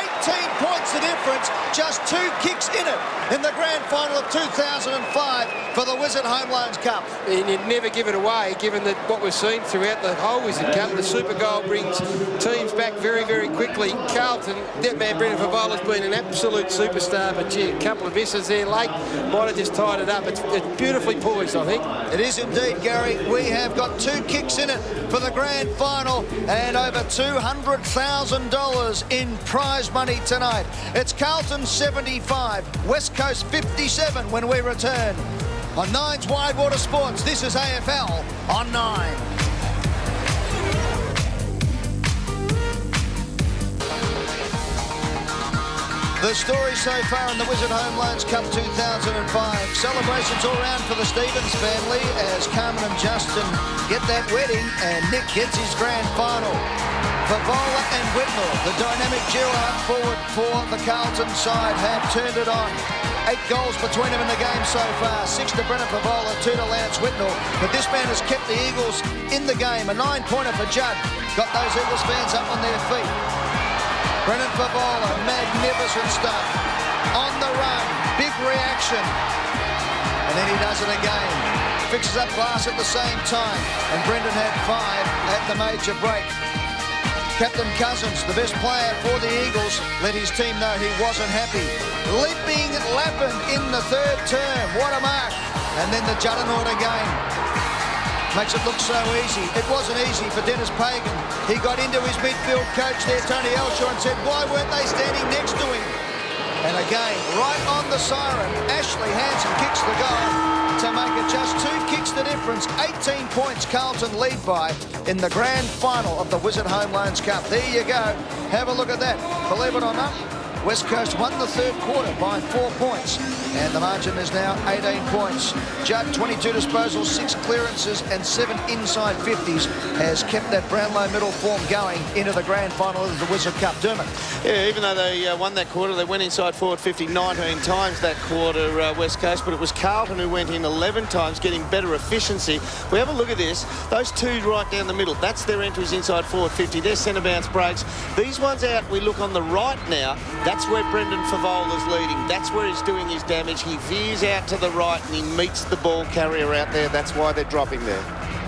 18 points the difference, just two kicks in it in the Grand Final of 2005 for the Wizard Home Loans Cup. And you'd never give it away, given that what we've seen throughout the whole Wizard Cup, the Super Goal brings teams back very, very quickly. Carlton, that man Brendan Fevola's been an absolute superstar, but gee, a couple of misses there late might have just tied it up. It's, it's beautifully poised, I think. It is indeed, Gary. We have got two kicks in it for the Grand Final and over $200,000 in prize money tonight. It's Carlton 75, West Coast 57 when we return. On Nine's Wide Water Sports, this is AFL on Nine. The story so far in the Wizard Home Loans Cup 2005. Celebrations all round for the Stevens family as Carmen and Justin get that wedding and Nick gets his grand final. Fevola and Whitnall, the dynamic duo up forward for the Carlton side, have turned it on. Eight goals between them in the game so far. Six to Brendan Fevola, two to Lance Whitnall. But this man has kept the Eagles in the game. A nine-pointer for Judd. Got those Eagles fans up on their feet. Brendan Fevola, magnificent stuff. On the run, big reaction. And then he does it again. Fixes up glass at the same time. And Brendan had five at the major break. Captain Cousins, the best player for the Eagles, let his team know he wasn't happy. Leaping Lappin in the third term. What a mark. And then the Juggernaut again. Makes it look so easy. It wasn't easy for Dennis Pagan. He got into his midfield coach there, Tony Elshaw, and said, why weren't they standing next to him? And again, right on the siren, Ashley Hansen kicks the goal to make it just two kicks the difference. 18 points Carlton lead by in the grand final of the Wizard Home Loans Cup. There you go. Have a look at that. Believe it or not, West Coast won the third quarter by four points, and the margin is now 18 points. Judd, 22 disposals, six clearances, and seven inside 50s, has kept that Brownlow middle form going into the grand final of the Wizard Cup. Dermott. Yeah, even though they uh, won that quarter, they went inside forward 50 19 times that quarter, uh, West Coast, but it was Carlton who went in 11 times, getting better efficiency. We have a look at this. Those two right down the middle, that's their entries inside forward 50. Their centre bounce breaks. These ones out, we look on the right now, that's where Brendan Fevola's leading. That's where he's doing his damage. He veers out to the right and he meets the ball carrier out there. That's why they're dropping there.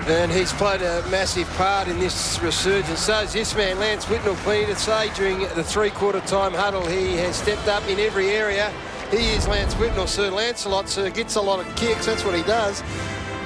And he's played a massive part in this resurgence. So is this man, Lance Whitnall, plenty to say during the three-quarter time huddle. He has stepped up in every area. He is Lance Whitnall. Sir Lancelot Sir gets a lot of kicks. That's what he does.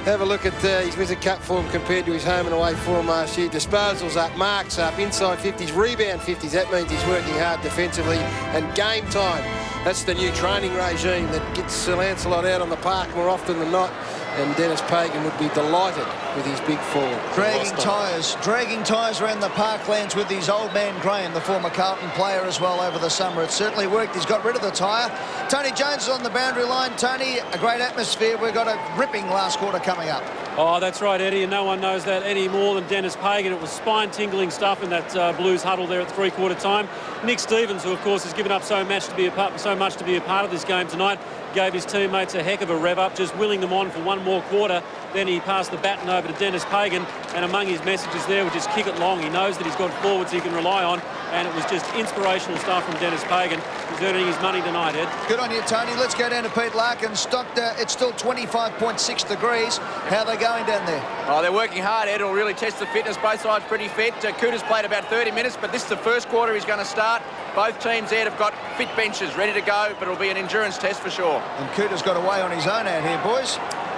Have a look at uh, his Wizard Cup form compared to his home and away form last year. Disposals up, marks up, inside 50s, rebound 50s. That means he's working hard defensively. And game time, that's the new training regime that gets Sir Lancelot out on the park more often than not. And Dennis Pagan would be delighted with his big form. Dragging tyres, dragging tyres around the parklands with his old man Graham, the former Carlton player as well over the summer. It certainly worked. He's got rid of the tyre. Tony Jones is on the boundary line. Tony, a great atmosphere. We've got a ripping last quarter coming up. Oh, that's right, Eddie, and no one knows that any more than Dennis Pagan. It was spine-tingling stuff in that uh, Blues huddle there at three-quarter time. Nick Stevens, who of course has given up so much to be a part, so much to be a part of this game tonight, gave his teammates a heck of a rev up, just willing them on for one more quarter. Then he passed the baton over to Dennis Pagan, and among his messages there was just kick it long. He knows that he's got forwards he can rely on, and it was just inspirational stuff from Dennis Pagan. He's earning his money tonight, Ed. Good on you, Tony. Let's go down to Pete Larkin. Stocked, uh, it's still 25.6 degrees. How are they going down there? Oh, they're working hard, Ed. It'll really test the fitness. Both sides pretty fit. Uh, Kouta's played about 30 minutes, but this is the first quarter he's going to start. Both teams, Ed, have got fit benches ready to go, but it'll be an endurance test for sure. And Kouta's got away on his own out here, boys.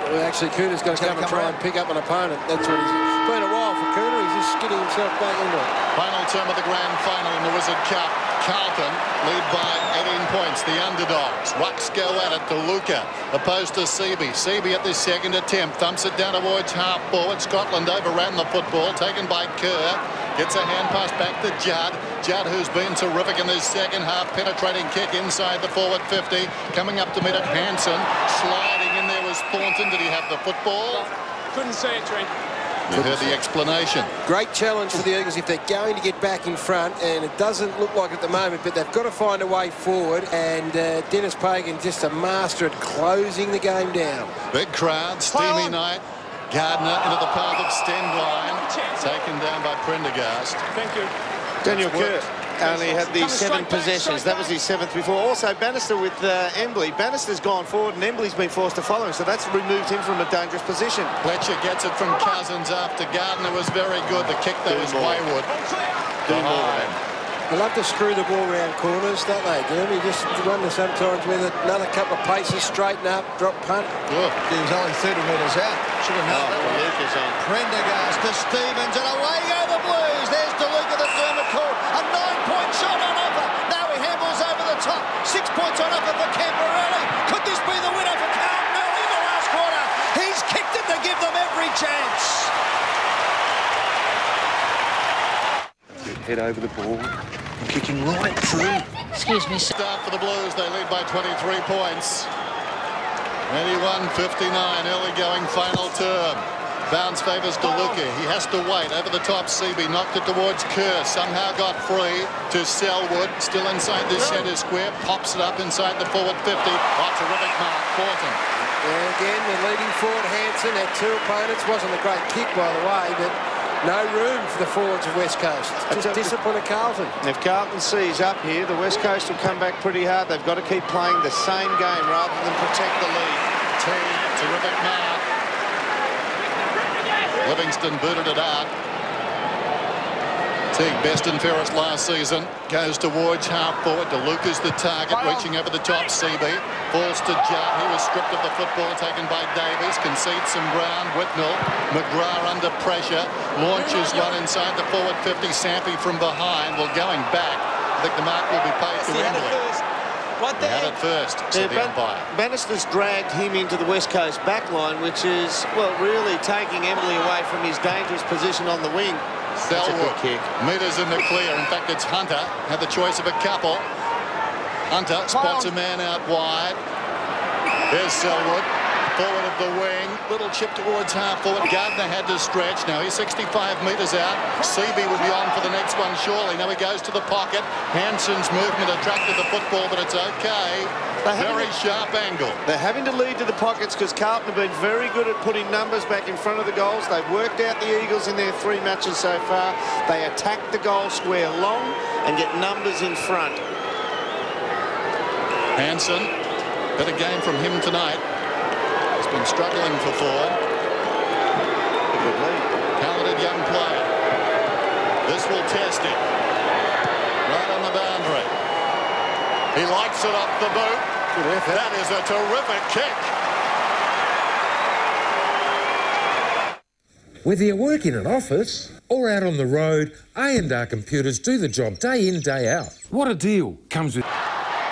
Well, actually, Kouta's going to come, and try around. and pick up an opponent. That's what he's been a while for Kouta. He's just skidding himself back into it. Final term of the grand final in the Wizard Cup. Carlton lead by 18 points, the underdogs. Rucks go at it to Luca, opposed to Seaby. Seaby at the second attempt, thumps it down towards half forward. Scotland overran the football, taken by Kerr. Gets a hand pass back to Judd. Judd, who's been terrific in his second half, penetrating kick inside the forward 50. Coming up to meet it, Hansen. Sliding in there was Thornton. Did he have the football? Couldn't see it, Trent. You heard the explanation. Great challenge for the Eagles if they're going to get back in front, and it doesn't look like at the moment, but they've got to find a way forward, and uh, Dennis Pagan just a master at closing the game down. Big crowd, steamy night. Gardiner into the path of Stenglein, taken down by Prendergast. Thank you. Daniel Kerr only had the seven possessions. That was his seventh before. Also, Bannister with uh, Embley. Bannister's gone forward and Embley's been forced to follow him, so that's removed him from a dangerous position. Fletcher gets it from Cousins after Gardiner was very good. The kick, though, was wayward. Behind. They love to screw the ball around corners, don't they, Jeremy? Just run wonder sometimes whether another couple of paces, straighten up, drop punt. Look, he was only 30 metres out. Should have known that one. Prendergast to Stevens, and away go the Blues. There's DeLuca that Dermott called. A nine-point shot on offer. Now he handles over the top. Six points on offer for Camporeale. Could this be the winner for Carlton early in the last quarter? He's kicked it to give them every chance. Head over the ball. Kicking right through. Excuse me. Start for the Blues. They lead by 23 points. 81-59, early going final term. Bounce favours DeLuca. He has to wait. Over the top, Seaby knocked it towards Kerr. Somehow got free to Selwood. Still inside the centre square. Pops it up inside the forward 50. Oh, terrific mark. Fortin. And again, the leading forward, Hansen, had two opponents. Wasn't a great kick, by the way, but no room for the forwards of West Coast. Just discipline of Carlton. If Carlton sees up here, the West Coast will come back pretty hard. They've got to keep playing the same game rather than protect the lead. T, terrific mark. Livingston booted it out. Teague, best and fairest last season, goes towards half forward. DeLuca's the target, reaching over the top. Seaby falls to Judd. He was stripped of the football, taken by Davies. Concedes some ground. Whitnall, McGrath under pressure. Launches one inside the forward 50. Sampi from behind. Well, going back, I think the mark will be paid to Embley. Right They had it first, said the umpire. Bannister's dragged him into the West Coast backline, which is, well, really taking Embley away from his dangerous position on the wing. That's a good Selwood, kick. meters in the clear. In fact, it's Hunter. Had the choice of a couple. Hunter spots a man out wide. There's Selwood. Forward of the wing. Little chip towards half forward. Gardiner had to stretch. Now he's 65 metres out. Seaby would be on for the next one, surely. Now he goes to the pocket. Hansen's movement attracted the football, but it's okay. Very sharp angle. They're having to lead to the pockets because Carlton have been very good at putting numbers back in front of the goals. They've worked out the Eagles in their three matches so far. They attack the goal square long and get numbers in front. Hansen, better game from him tonight. He's been struggling for form. Good lead. Talented young player. This will test him. Right on the boundary. He likes it off the boot. That is a terrific kick. Whether you work in an office or out on the road, A&R Computers do the job day in, day out. What a deal comes with...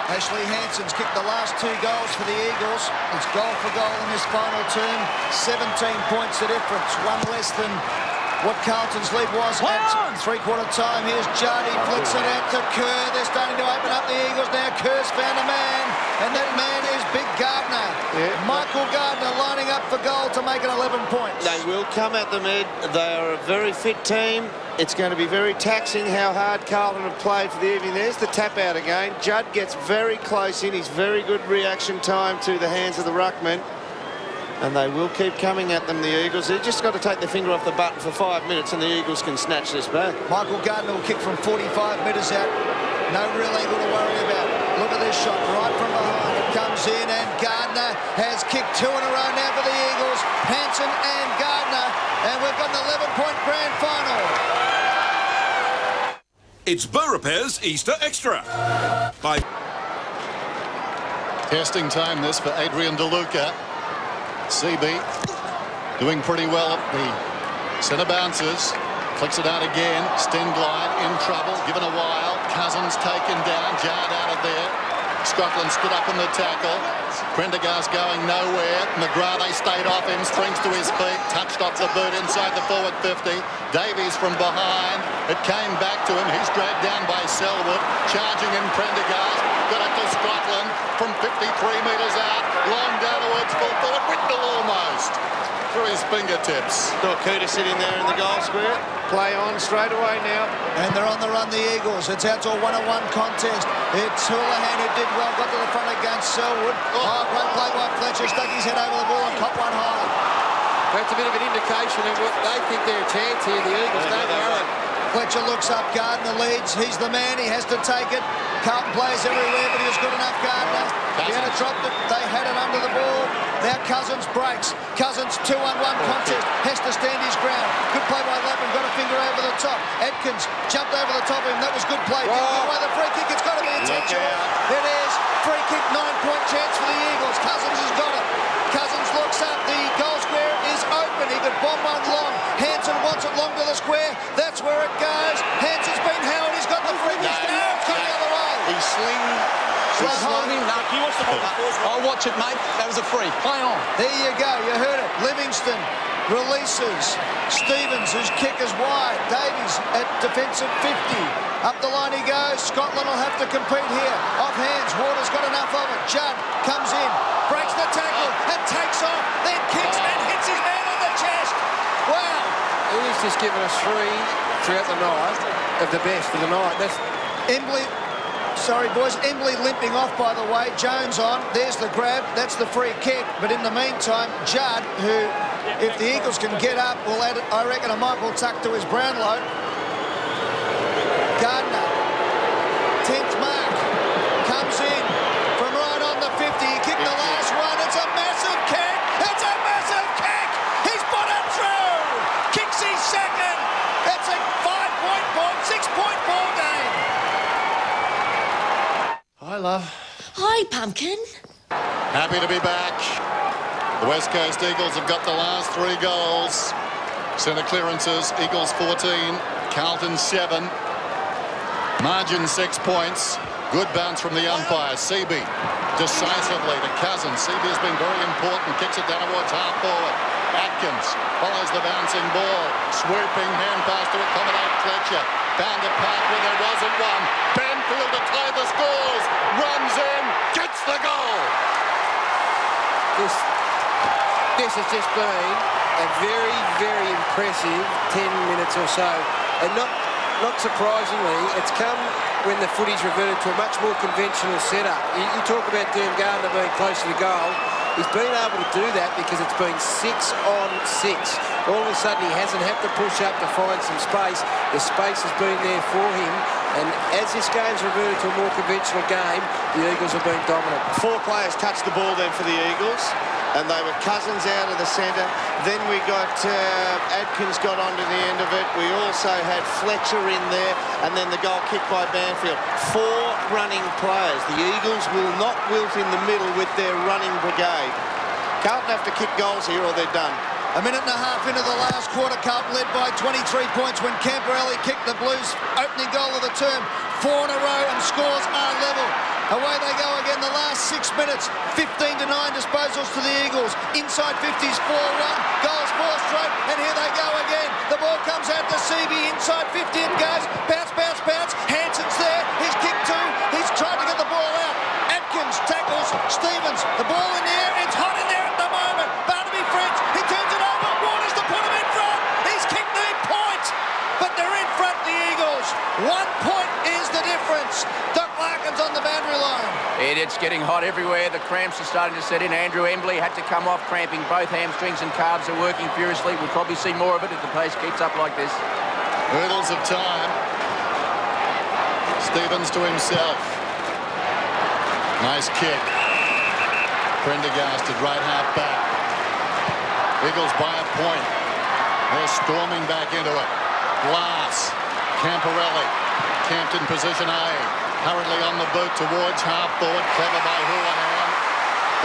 Ashley Hansen's kicked the last two goals for the Eagles. It's goal for goal in this final term. 17 points the difference, one less than what Carlton's lead was at three-quarter time. Here's Jardy, flicks it out to Kerr. They're starting to open up the Eagles now. Kerr's found a man, and that man is Big Gardiner. Michael Gardiner lining up for goal to make it 11 points. They will come at them, Ed. They are a very fit team. It's going to be very taxing how hard Carlton have played for the evening. There's the tap out again. Judd gets very close in. He's very good reaction time to the hands of the ruckman. And they will keep coming at them, the Eagles. They've just got to take their finger off the button for five minutes and the Eagles can snatch this back. Michael Gardiner will kick from 45 metres out. No real angle to worry about. Look at this shot right from behind. It comes in and Gardiner has kicked two in a row now for the Eagles. Hansen and Gardiner. And we've got an 11-point grand final. It's Beaurepaire's Easter Extra. By Testing time this for Adrian DeLuca. Seaby doing pretty well at the centre bounces. Flicks it out again. Stenglein in trouble. Given a while. Cousins taken down. Jarred out of there. Scotland stood up in the tackle. Prendergast going nowhere. McGrath, stayed off him. Springs to his feet. Touched off the boot inside the forward 50. Davies from behind. It came back to him. He's dragged down by Selwood. Charging in Prendergast. Got it to Scotland from 53 metres out. Long down towards full forward. Whitnall almost. Through his fingertips. Dorcuda sitting there in the goal square. Play on straight away now. And they're on the run, the Eagles. It's out to a one-on-one contest. It's Houlihan who did well, got to the front against Selwood. Oh, great play by Fletcher. Stuck his head over the ball and caught one high. That's a bit of an indication of what they think they're a chance here, the Eagles. Don't worry. Fletcher looks up, Gardiner leads. He's the man, he has to take it. Carlton plays everywhere, but he was good enough, Gardiner. He had it dropped it, they had it under the ball. Now Cousins breaks. Cousins, 2-1-1 contest. Has to stand his ground. Good play by Lappin, got a finger over the top. Atkins jumped over the top of him. That was good play. Didn't go away the free kick. It's got to be intentional. It is. Free kick, nine-point chance for the Eagles. Cousins has got it. Cousins looks up. The goal square is open. He could bomb one long. Hansen wants it long to the square. That's where it goes. Hansen's been held. He's got the free kick. Now it's gone the other way. He's sling. He's holding No, he wants the ball. I'll watch it, mate. That was a free. Play on. There you go. You heard it. Livingston releases. Stevens, whose kick is wide. Davies at defensive 50. Up the line he goes. Scotland will have to compete here. Off hands. Waters got enough of it. Judd comes in, breaks the tackle and takes off. Then kicks and hits his man on the chest. Wow. He's just given us three throughout the night of the best of the night. That's Embley, sorry boys, Embley limping off by the way. Jones on, there's the grab, that's the free kick. But in the meantime, Judd, who, if the Eagles can get up, will add, I reckon, a Michael Tuck to his Brownlow. Gardiner, Hi, love. Hi, Pumpkin. Happy to be back. The West Coast Eagles have got the last three goals. Centre clearances, Eagles 14, Carlton 7. Margin six points. Good bounce from the umpire. CB. decisively to Cousin. CB has been very important. Kicks it down towards half forward. Atkins follows the bouncing ball. Swooping hand pass to accommodate Fletcher. Found a path where there wasn't one. To tie the scores. Runs in. Gets the goal. this, this has just been a very, very impressive 10 minutes or so. And not, not surprisingly, it's come when the footy's reverted to a much more conventional setup. You, you talk about Doom Gardiner being close to the goal. He's been able to do that because it's been six on six. All of a sudden, he hasn't had to push up to find some space. The space has been there for him. And as this game's reverted to a more conventional game, the Eagles have been dominant. Four players touched the ball then for the Eagles, and they were Cousins out of the centre. Then we got uh, Adkins got onto the end of it. We also had Fletcher in there, and then the goal kick by Banfield. Four running players. The Eagles will not wilt in the middle with their running brigade. Carlton have to kick goals here or they're done. A minute and a half into the last quarter, Carlton led by 23 points when Camporeale kicked the Blues opening goal of the term. Four in a row and scores are level. Away they go again the last six minutes. 15 to 9 disposals to the Eagles. Inside 50s 4-1. Goals four straight. And here they go again. The ball comes out to CB. Inside 50 it goes. Bounce, bounce, bounce. Hansen's there. He's kicked two. He's tried to get the ball out. Atkins tackles Stevens. The ball in the air. It's hot in there at the moment. Barnaby French. He turns it over. Waters to put him in front. He's kicked the point. But they're in front, the Eagles. One point is the difference. Doc Larkin's on the boundary It, it's getting hot everywhere. The cramps are starting to set in. Andrew Embley had to come off cramping. Both hamstrings and calves are working furiously. We'll probably see more of it if the pace keeps up like this. Hurdles of time. Stevens to himself. Nice kick. Prendergast at right half back. Eagles by a point. They're storming back into it. Glass. Camporeale. Camped in position A. Hurriedly on the boot towards half forward. Clever by Houlihan.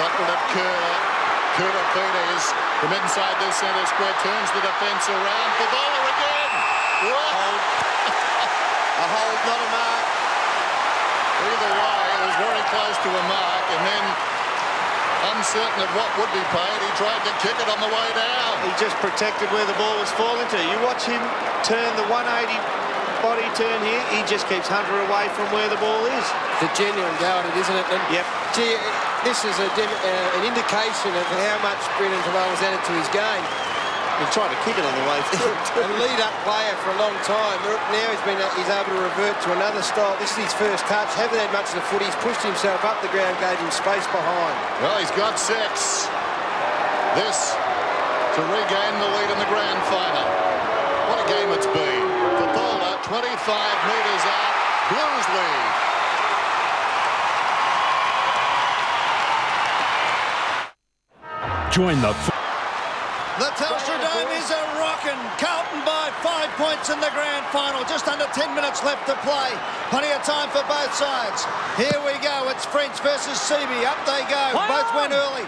Got rid of Kerr. Kuda Fides from inside this centre square turns the defence around. Fevola again. Whoa. A hold, not a mark. Either way, it was very close to a mark, and then uncertain of what would be paid, he tried to kick it on the way down. He just protected where the ball was falling to. You watch him turn the 180 spot turn here. He just keeps Hunter away from where the ball is. The genuine go at it, isn't it? And yep. Gee, this is a, uh, an indication of how much Brendan Fevola's added to his game. He tried to kick it on the way through. [LAUGHS] a lead-up player for a long time. Now he's been he's able to revert to another style. This is his first touch. Haven't had much of the foot. He's pushed himself up the ground, gave him space behind. Well, he's got six. This to regain the lead in the grand final. What a game it's been. For Bowler, 25 metres out. Blues lead. Join the... The Telstra Dome is a rockin'. Carlton by five points in the grand final. Just under 10 minutes left to play. Plenty of time for both sides. Here we go. It's French versus Seaby. Up they go. Both went early.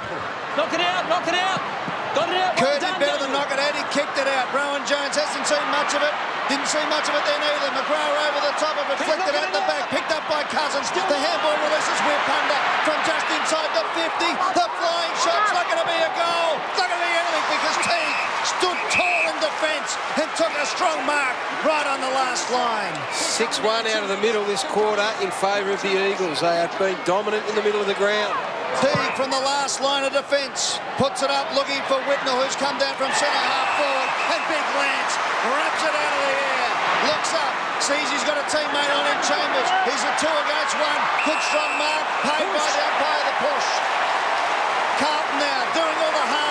Knock it out. Knock it out. Got it out. Kerr did better than knock it out. He kicked it out. Rowan Jones hasn't seen much of it. Didn't see much of it then either. McGrath over the top of it. Flicked it out the back. Picked up by Cousins. Still The handball releases Wirrpanda from just inside the 50. The flying shot's ah. not going to be a goal. It's Not going to be anything because Teague stood tall in defence and took a strong mark right on the last line. 6-1 out of the middle this quarter in favour of the Eagles. They have been dominant in the middle of the ground. Teague from the last line of defence puts it up looking for Whitnall who's come down from centre half forward and Big Lance wraps it out of the air looks up sees he's got a teammate on in Chambers he's a two against one good strong mark paid by the umpire the push Carlton now doing all the hard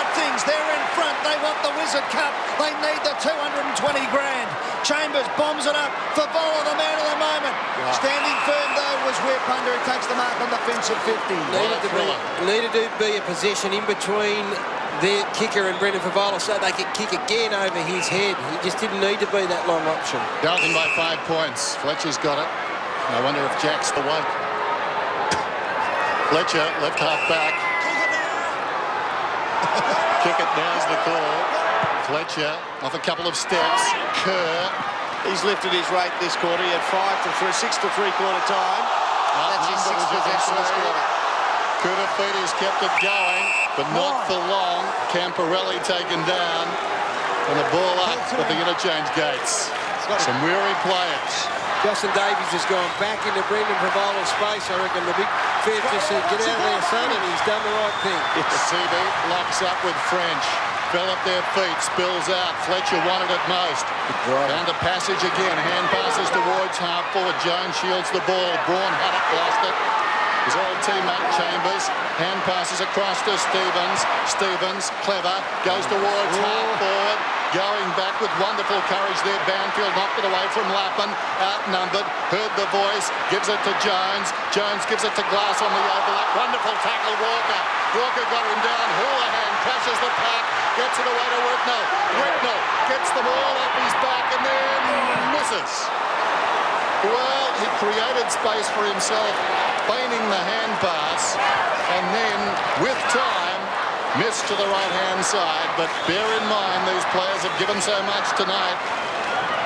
they're in front they want the Wizard Cup they need the 220 grand Chambers bombs it up for Voller the man of the moment standing firm though was Wirrpanda who takes the mark on the fence at 50 needed to be, needed to be a position in between their kicker and Brendan Fevola so they could kick again over his head. He just didn't need to be that long option. Carlton by five points. Fletcher's got it. I wonder if Jack's the one. Fletcher, left half back. Kick it now's the call. Fletcher off a couple of steps. Kerr. He's lifted his rate this quarter. He had five to three, six to three quarter time. That's his sixth possession this quarter. Koutoufides kept it going, but not for long. Camporeale taken down. And the ball up at the interchange gates. Some weary players. Justin Davies has gone back into Brendan Fevola's space. I reckon the big fair just said, get out of there, son, and he's done the right thing. The CB locks up with French. Fell at their feet, spills out. Fletcher wanted it most. Found the passage again. Hand passes towards half forward. Jones shields the ball. Braun had it, lost it. His old teammate Chambers. Hand passes across to Stevens. Stevens, clever, goes towards oh. half forward. Going back with wonderful courage there. Banfield knocked it away from Lappin. Outnumbered. Heard the voice. Gives it to Jones. Jones gives it to Glass on the overlap. Wonderful tackle, Walker. Walker got him down. Houlihan crashes the pack. Gets it away to Whitnall. Whitnall gets the ball up his back and then misses. Well, he created space for himself, feigning the hand pass, and then, with time, missed to the right-hand side. But bear in mind, these players have given so much tonight.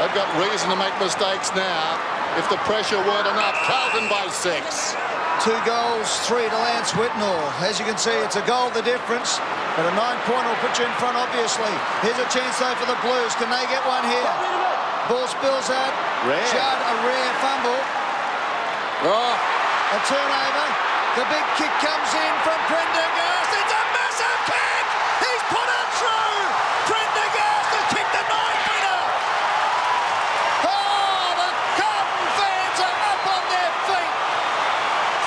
They've got reason to make mistakes now. If the pressure weren't enough, Carlton by six. Two goals, three to Lance Whitnall. As you can see, it's a goal the difference. But a nine-pointer will put you in front, obviously. Here's a chance, though, for the Blues. Can they get one here? Ball spills out. Rare. Judd, a rare fumble. Oh. A turnover. The big kick comes in from Prendergast. It's kick! He's put it through! Prendergast has kicked the nine-winner! Oh, the Carlton fans are up on their feet!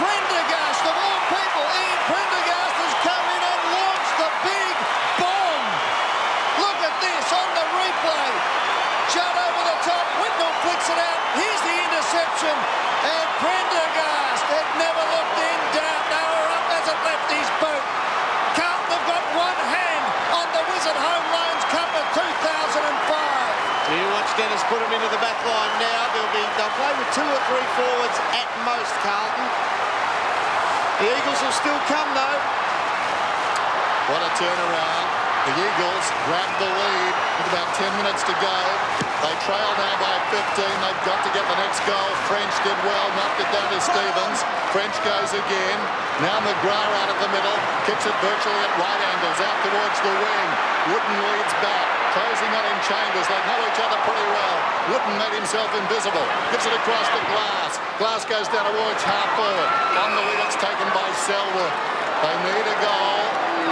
Prendergast, of all people, Ian Prendergast has come in and launched the big bomb! Look at this on the replay. Judd over the top. Whitnall flicks it out. Here's the interception. And Prendergast had never looked in doubt. They were up as it left his boot. Carlton have got one hand on the Wizard Home Loans Cup of 2005. You watch Denis put him into the back line now. They'll be they'll play with two or three forwards at most, Carlton. The Eagles will still come though. What a turnaround. The Eagles grabbed the lead with about 10 minutes to go. They trail now by 15. They've got to get the next goal. French did well, knocked it down to Stevens. French goes again. Now McGrath out of the middle. Kicks it virtually at right angles, out towards the wing. Wooden leads back. Closing on him, Chambers. They know each other pretty well. Wooden made himself invisible. Gives it across the Glass. Glass goes down towards half forward. On the wing, it's taken by Selwood. They need a goal.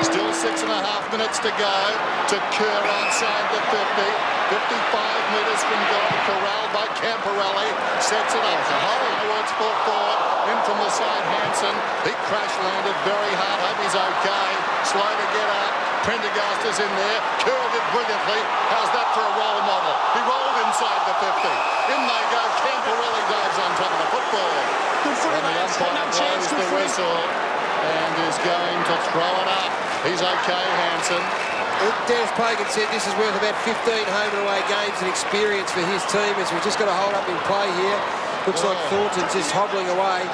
Still six and a half minutes to go. To Kerr outside the 50. 55 metres from goal. Corralled by Camporeale. Sets it up. Hole towards full forward. In from the side, Hansen. He crash landed very hard. Hope he's okay. Slow to get up. Prendergast is in there. Curled it brilliantly. How's that for a role model? He rolled inside the 50. In they go. Camporeale dives on top of the football. Good footy, And the umpire No chance. blows the whistle and is going to throw it up. He's okay, Hansen. Denis Pagan said this is worth about 15 home and away games and experience for his team as we've just got to hold up in play here. Looks like oh. Thornton's just hobbling away.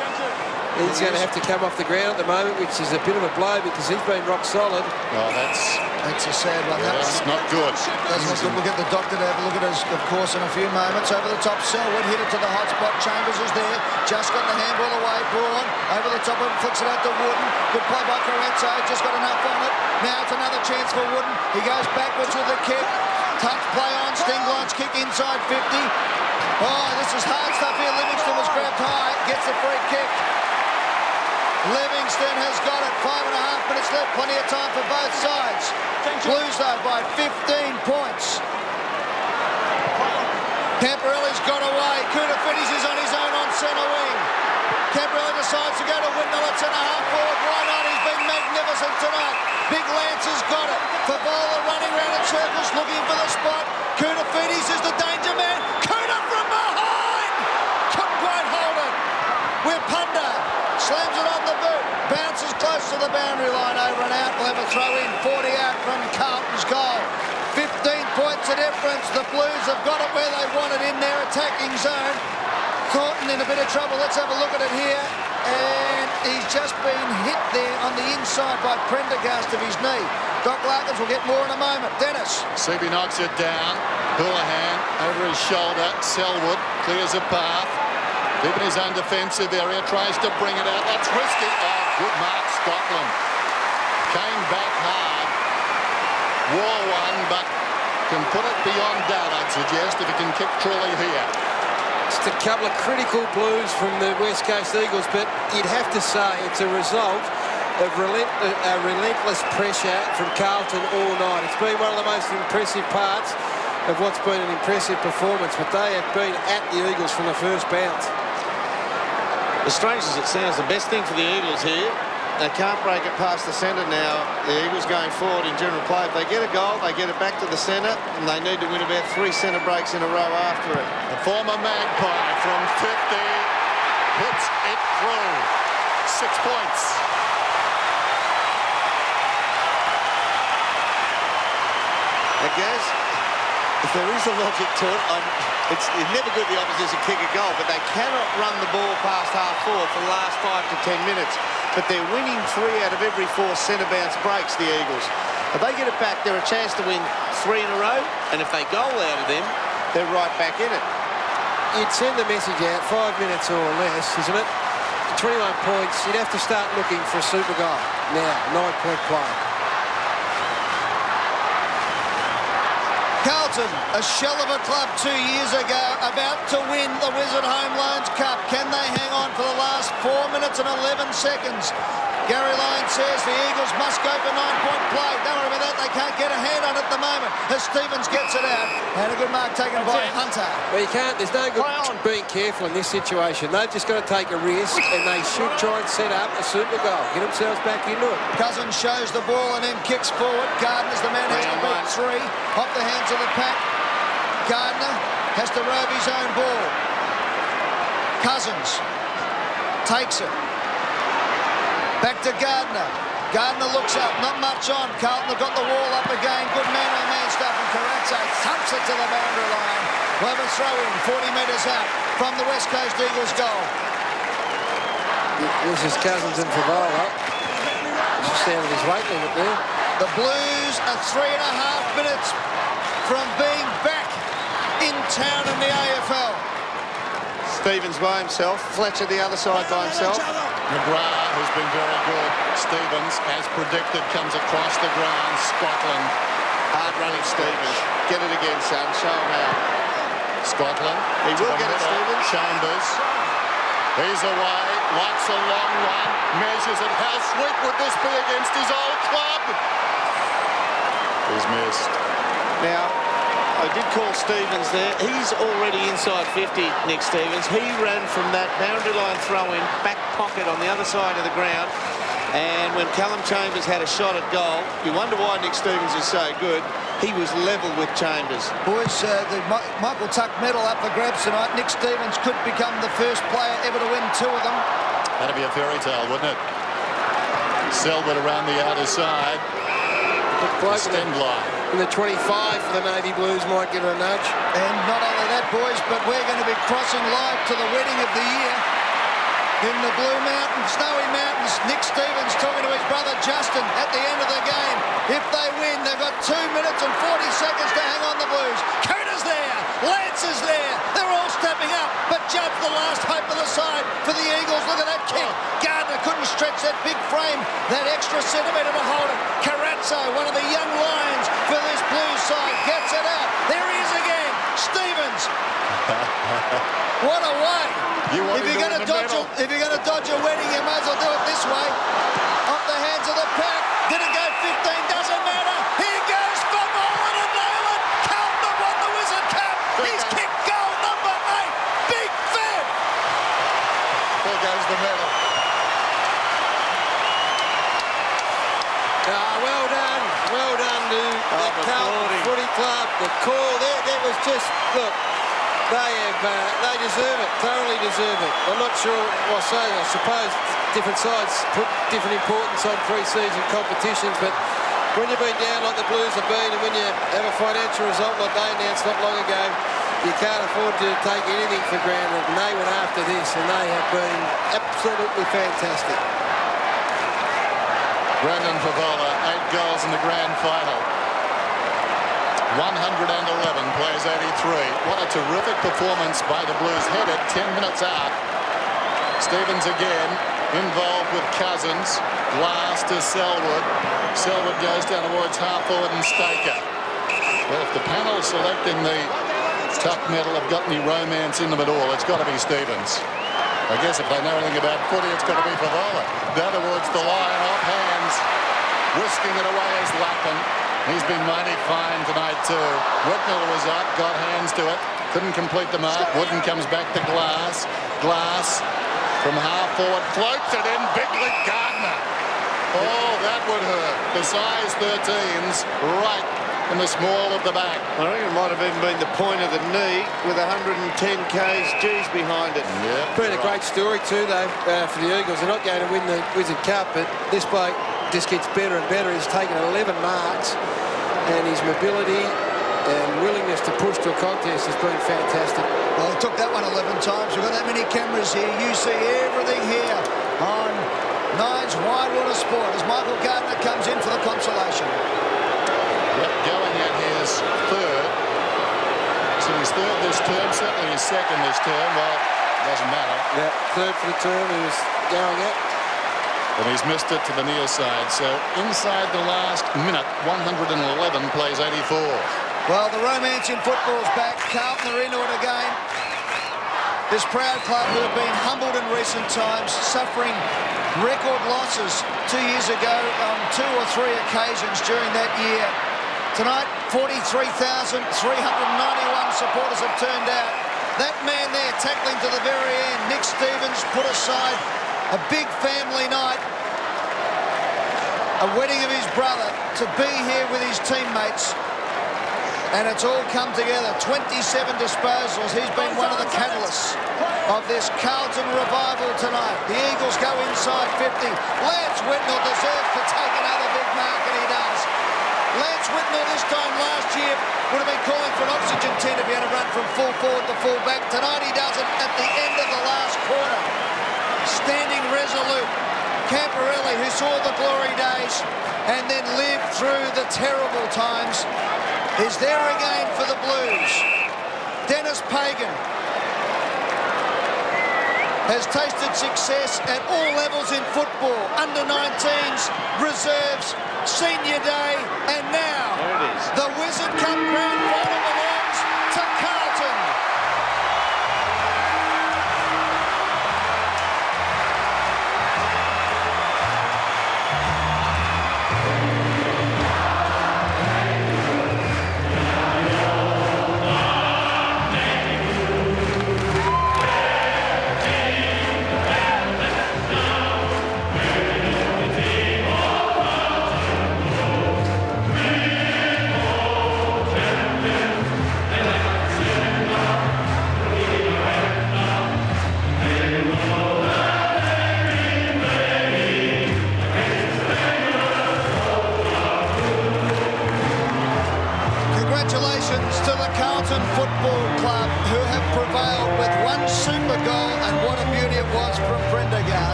He's going to have to come off the ground at the moment, which is a bit of a blow because he's been rock solid. Oh, that's That's a sad one. yeah, That's that's not good. Doesn't look good. We'll get the doctor to have a look at us, of course, in a few moments. Over the top, Selwood hit it to the hot spot. Chambers is there. Just got the handball away. Braun over the top of it, flicks it out to Wooden. Good play by Carrazzo. Just got enough on it. Now it's another chance for Wooden. He goes backwards with the kick. Touch play on. Stenglein's kick inside 50. Oh, this is hard stuff here. Livingston was grabbed high. Gets the free kick. Livingston has got it. Five and a half minutes left. Plenty of time for both sides. Blues, though, by 15 points. Camporeale's got away. Koutoufides is on his own on centre wing. Camporeale decides to go to Windmill at centre half forward. Why not? He's been magnificent tonight. Big Lance has got it. Fevola running around in circles looking for the spot. Koutoufides is the danger man. Kouta from behind! Couldn't quite hold it. Wirrpanda. Slams it on the boot. Bounces close to the boundary line over and out. We'll have a throw in. 40 out from Carlton's goal. 15 points of difference. The Blues have got it where they want it in their attacking zone. Thornton in a bit of trouble. Let's have a look at it here. And he's just been hit there on the inside by Prendergast of his knee. Doc Larkins will get more in a moment. Dennis. Seaby knocks it down. Houlihan over his shoulder. Selwood clears a path. In his own defensive area. Tries to bring it out. That's risky. Oh, good mark, Scotland. Came back hard. War one, but can put it beyond doubt, I'd suggest, if he can kick truly here. Just a couple of critical blues from the West Coast Eagles, but you'd have to say it's a result of relent uh, relentless pressure from Carlton all night. It's been one of the most impressive parts of what's been an impressive performance, but they have been at the Eagles from the first bounce. As strange as it sounds, the best thing for the Eagles here, they can't break it past the centre now. The Eagles going forward in general play. If they get a goal, they get it back to the centre, and they need to win about three centre breaks in a row after it. The former Magpie from 50 hits it through. Six points. I guess if there is a logic to it, I'm, it's, never good the opposition kick a goal, but they cannot run the ball past half forward for the last five to ten minutes. But they're winning three out of every four centre bounce breaks, the Eagles. If they get it back, they're a chance to win three in a row, and if they goal out of them, they're right back in it. You'd send the message out five minutes or less, isn't it? 21 points, you'd have to start looking for a super goal. Now, nine-point. Carlton, a shell of a club two years ago, about to win the Wizard Home Loans Cup. Can they hang on for the last four minutes and 11 seconds? Gary Lyon says the Eagles must go for nine-point play. Don't worry about that. They can't get a hand on it at the moment. As Stevens gets it out. And a good mark taken by Hunter. Well, you can't, there's no good being careful in this situation. They've just got to take a risk, and they should try and set up a super goal. Get themselves back into it. Cousins shows the ball and then kicks forward. Gardiner's the man has to beat three. Off the hands of the pack. Gardiner has to rove his own ball. Cousins takes it. Back to Gardiner. Gardiner looks up, not much on. Carlton have got the wall up again. Good man-on-man stuff, and Carrazzo thumps it to the boundary line. A throw in 40 metres out from the West Coast Eagles goal. This is Cousins and Fevola. Just at his weight limit there. The Blues are three and a half minutes from being back in town in the AFL. Stevens by himself, Fletcher the other side by himself. McGrath has been very good. Stevens, as predicted, comes across the ground. Scotland Hard running Stevens. Get it again, son. Show him how. Scotland. He will get it, Stevens. Chambers. He's away. Likes a long one. Measures it. How sweet would this be against his old club? He's missed. Now, I did call Stevens there. He's already inside 50, Nick Stevens. He ran from that boundary line throw-in, back pocket on the other side of the ground. And when Callum Chambers had a shot at goal, you wonder why Nick Stevens is so good. He was level with Chambers. Boys, uh, the Mi Michael Tuck medal up for grabs tonight. Nick Stevens could become the first player ever to win two of them. That'd be a fairy tale, wouldn't it? Selwood around the outer side. Bloke Extend line. And the 25 for the Navy Blues might give it a nudge. And not only that, boys, but we're going to be crossing live to the wedding of the year in the Blue Mountains, Snowy Mountains. Nick Stevens talking to his brother Justin at the end of the game. If they win, they've got two minutes and 40 seconds to hang on the Blues. Kouta's there. Lance is there. They're all stepping up. But Judd's the last hope of the side for the Eagles. Look at that kick. Gardiner couldn't stretch that big frame, that extra centimetre to hold it. Carrazzo, one of the young lions for this Blues side, gets it out. There he is again. Stevens. [LAUGHS] What a way. You if you're gonna dodge a, medal? if you're going to dodge a wedding, you may as well do it this way. Off the hands of the pack. Did it go 15? Doesn't matter. Here goes for Nolan and Nolan. Carlton have won the Wizard Cup. He's kicked goal number eight. Big Fev. There goes the medal. Ah, well done. Well done to the Carlton Footy Club. The call there, that was just, look, they have, uh, they deserve it, thoroughly deserve it. I'm not sure what I say. I suppose different sides put different importance on pre-season competitions, but when you've been down like the Blues have been and when you have a financial result like they announced not long ago, you can't afford to take anything for granted. And they went after this and they have been absolutely fantastic. Brendan Fevola, eight goals in the grand final. 111 plays 83. What a terrific performance by the Blues. Headed 10 minutes out. Stevens again involved with Cousins. Last to Selwood. Selwood goes down towards half forward and Staker. Well, if the panel selecting the Tuck medal have got any romance in them at all, it's got to be Stevens. I guess if they know anything about footy, it's got to be Fevola. Down towards the line, off hands. Whisking it away is Lappin. He's been mighty fine tonight too. Whitnall was up, got hands to it. Couldn't complete the mark. Wooden comes back to Glass. Glass from half forward floats it in. Big League Gardiner. Oh, that would hurt. The size 13s right in the small of the back. I reckon it might have even been the point of the knee with 110 k's G's behind it. Yeah. Been a great story too, though, uh, for the Eagles. They're not going to win the Wizard Cup, but this bloke just gets better and better. He's taken 11 marks, and his mobility and willingness to push to a contest has been fantastic. Well, he took that one 11 times. We've got that many cameras here. You see everything here on Nine's Widewater Sport as Michael Gardiner comes in for the consolation. Yep, going at his third. So his third this term, certainly his second this term. Well, doesn't matter. Yeah, third for the term he was going at. And he's missed it to the near side. So inside the last minute, 111 plays 84. Well, the romance in football's back. Carlton are into it again. This proud club who have been humbled in recent times, suffering record losses two years ago on two or three occasions during that year. Tonight, 43,391 supporters have turned out. That man there tackling to the very end, Nick Stevens, put aside a big family night, a wedding of his brother, to be here with his teammates and it's all come together. 27 disposals. He's been one of the catalysts of this Carlton revival tonight. The Eagles go inside 50. Lance Whitnall deserves to take another big mark, and he does. Lance Whitnall this time last year would have been calling for an oxygen tent if he had a run from full forward to full back. Tonight he does it at the end of the last quarter. Standing resolute. Camporeale, who saw the glory days and then lived through the terrible times, is there again for the Blues. Denis Pagan has tasted success at all levels in football. Under 19s, reserves, senior day, and now. The Wizard Cup Grand Final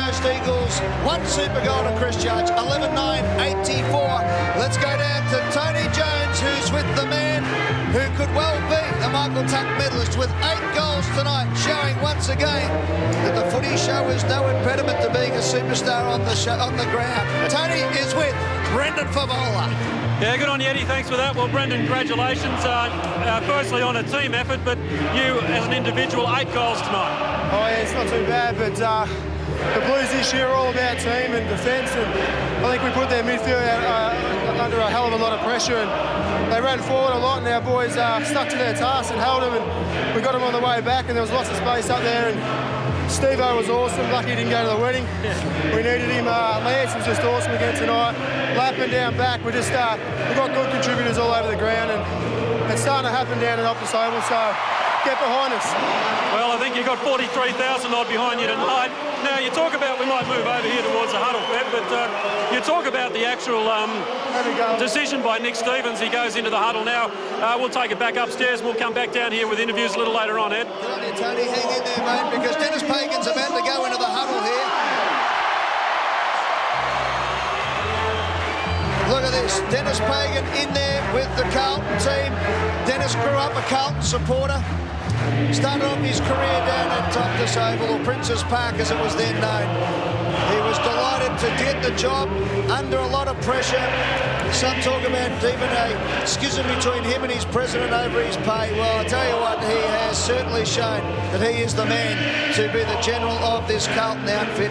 Coast Eagles, one super goal to Chris Judd, 11-9, 84. Let's go down to Tony Jones who's with the man who could well be the Michael Tuck medalist with eight goals tonight, showing once again that the footy show is no impediment to being a superstar on the show, on the ground. Tony is with Brendan Fevola. Yeah, good on you, Eddie. Thanks for that. Well, Brendan, congratulations. Uh, uh, firstly, on a team effort, but you, as an individual, eight goals tonight. Oh, yeah, it's not too bad, but uh, the Blues this year are all about team and defence, and I think we put their midfield uh, under a hell of a lot of pressure, and they ran forward a lot, and our boys uh, stuck to their task and held them, and we got them on the way back, and there was lots of space up there, and Steve-O was awesome. Lucky he didn't go to the wedding. [LAUGHS] We needed him. Uh, Lance was just awesome again tonight. Lappin down back, we just uh, we got good contributors all over the ground, and it's starting to happen down at Optus Oval. So get behind us. Well, I think you've got 43,000 odd behind you tonight. Now, you talk about, we might move over here towards the huddle, Fed, but uh, you talk about the actual um, decision by Nick Stevens. He goes into the huddle now. Uh, we'll take it back upstairs. We'll come back down here with interviews a little later on, Ed. Good Tony. Hang in there, mate, because Denis Pagan's about to go into the huddle here. Look at this. Denis Pagan in there with the Carlton team. Denis grew up a Carlton supporter. Started off his career down at Optus Oval, or Prince's Park as it was then known. He was delighted to get the job under a lot of pressure. Some talk about even a schism between him and his president over his pay. Well, I tell you what, he has certainly shown that he is the man to be the general of this Carlton outfit.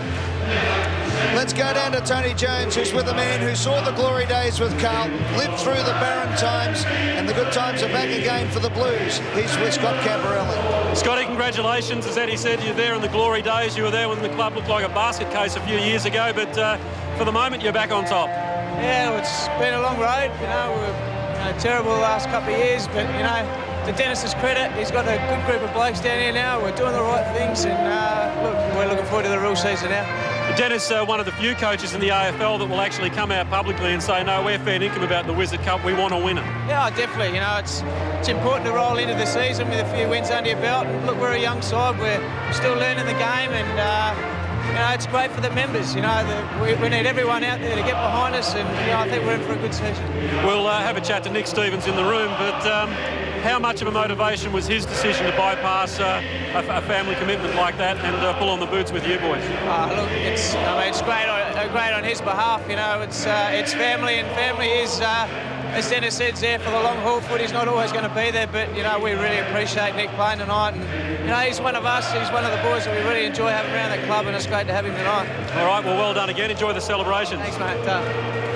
Let's go down to Tony Jones, who's with a man who saw the glory days with Carl, lived through the barren times, and the good times are back again for the Blues. He's with Scott Camporeale. Scotty, congratulations. As Eddie said, you're there in the glory days. You were there when the club looked like a basket case a few years ago, but uh, for the moment, you're back on top. Yeah, well, it's been a long road. You know, we were you know, terrible the last couple of years, but, you know, to Denis's credit, he's got a good group of blokes down here now. We're doing the right things, and uh, look, we're looking forward to the real season now. Denis, uh, one of the few coaches in the AFL that will actually come out publicly and say, no, we're fair income about the Wizard Cup, we want to win it. Yeah, definitely. You know, it's it's important to roll into the season with a few wins under your belt. And look, we're a young side. We're still learning the game, and uh, you know, it's great for the members. You know, the, we, we, need everyone out there to get behind us, and you know, I think we're in for a good season. We'll uh, have a chat to Nick Stevens in the room, but. Um, how much of a motivation was his decision to bypass uh, a, a, family commitment like that and uh, pull on the boots with you boys? Uh, look, it's I mean it's great on, uh, great on his behalf. You know, it's uh, it's family, and family is. Uh, as Dennis said, there for the long haul foot. He's not always going to be there, but you know we really appreciate Nick playing tonight, and you know he's one of us. He's one of the boys that we really enjoy having around the club, and it's great to have him tonight. All right, well, well done again. Enjoy the celebration. Thanks, mate.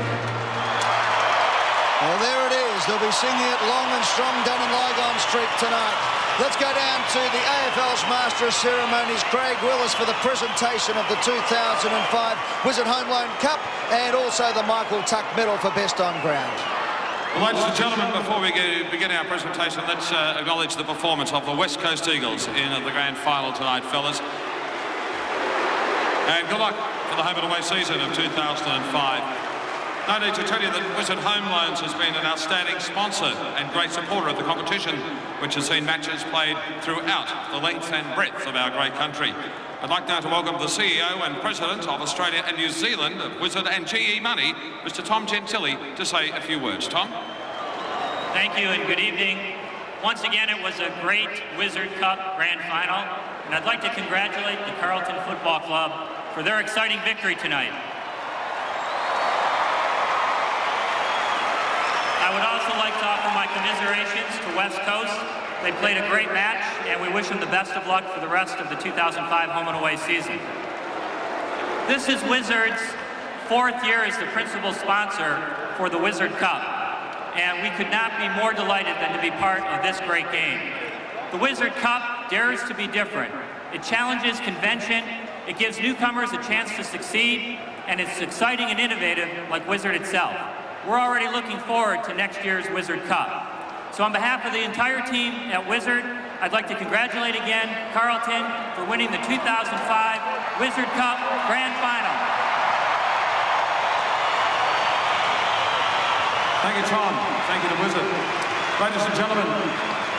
They'll be singing it long and strong down in Lygon Street tonight. Let's go down to the AFL's Master of Ceremonies, Craig Willis, for the presentation of the 2005 Wizard Home Loan Cup and also the Michael Tuck Medal for Best On Ground. Well, ladies and gentlemen, before we begin our presentation, let's uh, acknowledge the performance of the West Coast Eagles in the grand final tonight, fellas. And good luck for the home and away season of 2005. No need to tell you that Wizard Home Loans has been an outstanding sponsor and great supporter of the competition, which has seen matches played throughout the length and breadth of our great country. I'd like now to welcome the CEO and President of Australia and New Zealand of Wizard and GE Money, Mr Tom Gentili, to say a few words. Tom? Thank you and good evening. Once again, it was a great Wizard Cup Grand Final, and I'd like to congratulate the Carlton Football Club for their exciting victory tonight. my commiserations to West Coast. They played a great match, and we wish them the best of luck for the rest of the 2005 home and away season. This is Wizards' fourth year as the principal sponsor for the Wizard Cup, and we could not be more delighted than to be part of this great game. The Wizard Cup dares to be different. It challenges convention, it gives newcomers a chance to succeed, and it's exciting and innovative like Wizard itself. We're already looking forward to next year's Wizard Cup. So on behalf of the entire team at Wizard, I'd like to congratulate again Carlton for winning the 2005 Wizard Cup Grand Final. Thank you, Tom. Thank you to Wizard. Ladies and gentlemen,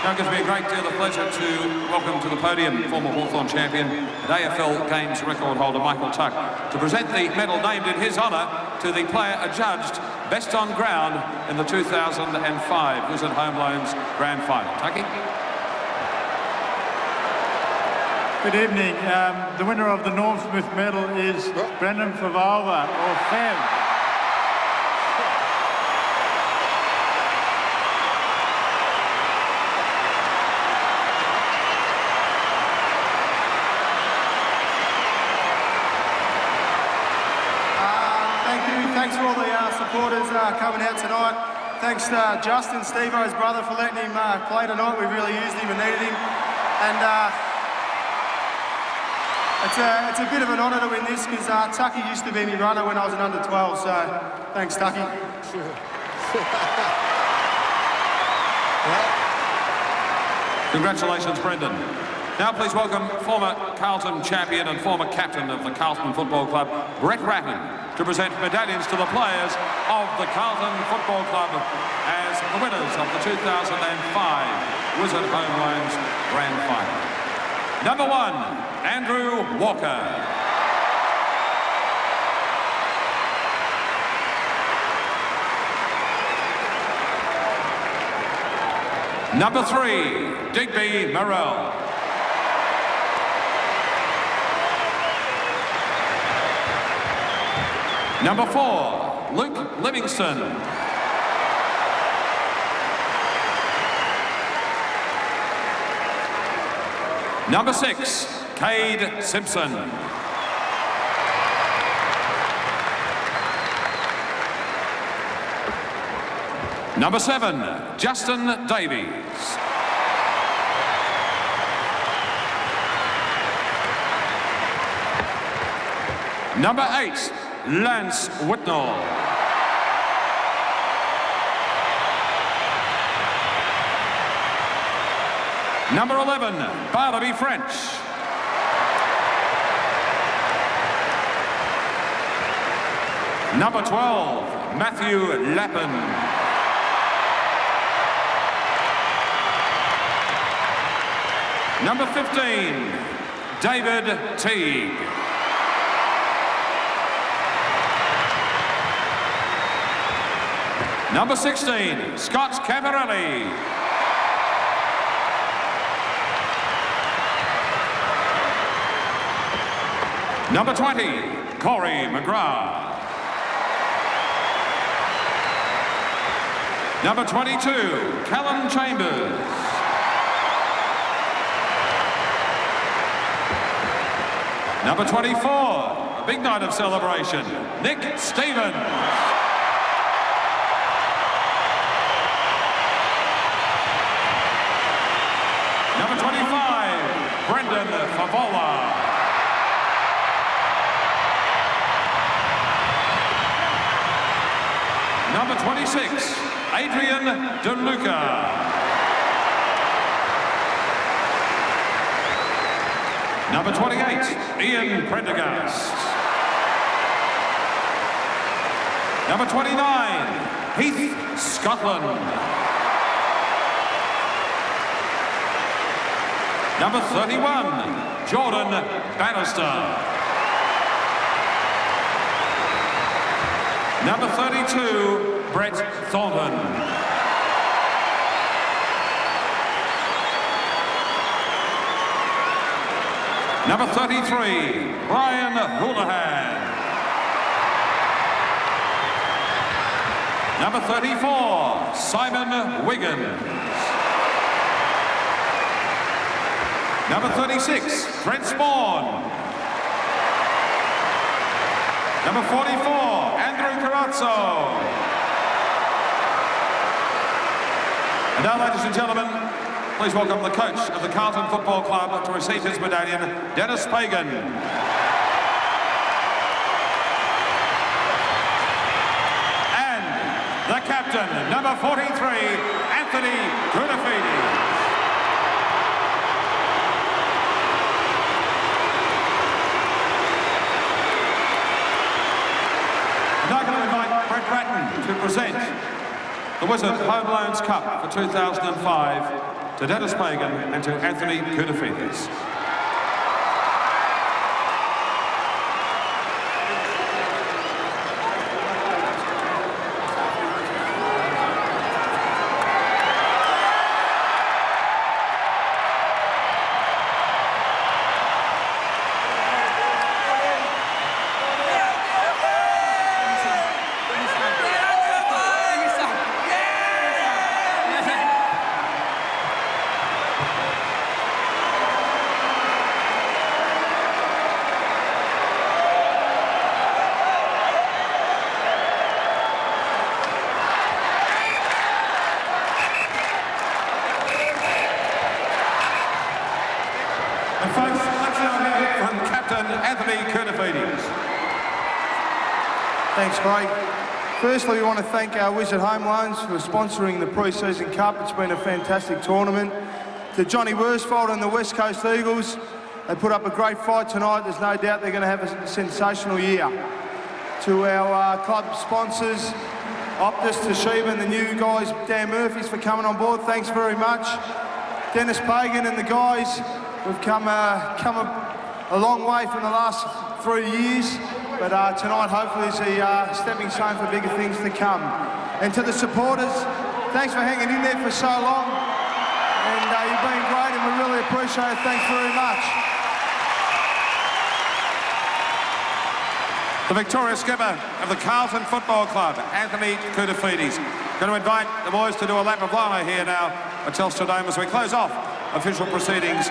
now gives me a great deal of pleasure to welcome to the podium former Hawthorn champion and AFL Games record holder Michael Tuck to present the medal named in his honour to the player adjudged best on ground in the 2005 Wizard Home Loans Grand Final. Tucky? Good evening. Um, the winner of the Norm Smith medal is Brendan Fevola, or Fev. thanks for all the uh, supporters uh, coming out tonight. Thanks to uh, Justin, Steve-O's brother, for letting him uh, play tonight. We really used him and needed him. And uh, it's, a, it's a bit of an honour to win this because uh, Tucky used to be my runner when I was an under 12, so thanks, Tucky. [LAUGHS] Congratulations, Brendan. Now please welcome former Carlton champion and former captain of the Carlton Football Club, Brett Ratten, to present medallions to the players of the Carlton Football Club as the winners of the 2005 Wizard Home Loans Grand Final. Number one, Andrew Walker. Number three, Digby Morrell. Number four, Luke Livingston. Number six, Kade Simpson. Number seven, Justin Davies. Number eight, Lance Whitnall. Number 11, Barnaby French. Number 12, Matthew Lappin. Number 15, David Teague. Number 16, Scott Camporeale. Number 20, Corey McGrath. Number 22, Callum Chambers. Number 24, a big night of celebration, Nick Stevens. Number 26, Adrian DeLuca. Number 28, Ian Prendergast. Number 29, Heath Scotland. Number 31, Jordan Bannister. Number 32, Brett Thornton. Number 33, Brian Houlihan. Number 34, Simon Wiggins. Number 36, Trent Sporn. Number 44, Andrew Carrazzo. And now, ladies and gentlemen, please welcome the coach of the Carlton Football Club to receive his medallion, Denis Pagan. And the captain, number 43, Anthony Koutoufides. Now I'm going to invite Brett Ratten to present the Wizard Home Loans Cup for 2005 to Denis Pagan and to Anthony Koutoufides. Firstly, we want to thank our Wizard Home Loans for sponsoring the pre-season cup. It's been a fantastic tournament. To Johnny Worsfold and the West Coast Eagles, they put up a great fight tonight. There's no doubt they're going to have a sensational year. To our uh, club sponsors, Optus, Toshiba, and the new guys, Dan Murphy's, for coming on board. Thanks very much. Denis Pagan and the guys, we've come, uh, come a, a long way from the last three years, but uh, tonight hopefully is a uh, stepping stone for bigger things to come. And to the supporters, thanks for hanging in there for so long, and uh, you've been great, and we really appreciate it. Thanks very much. The victorious skipper of the Carlton Football Club, Anthony Koutoufides. Going to invite the boys to do a lap of lana here now at Telstra Dome as we close off official proceedings.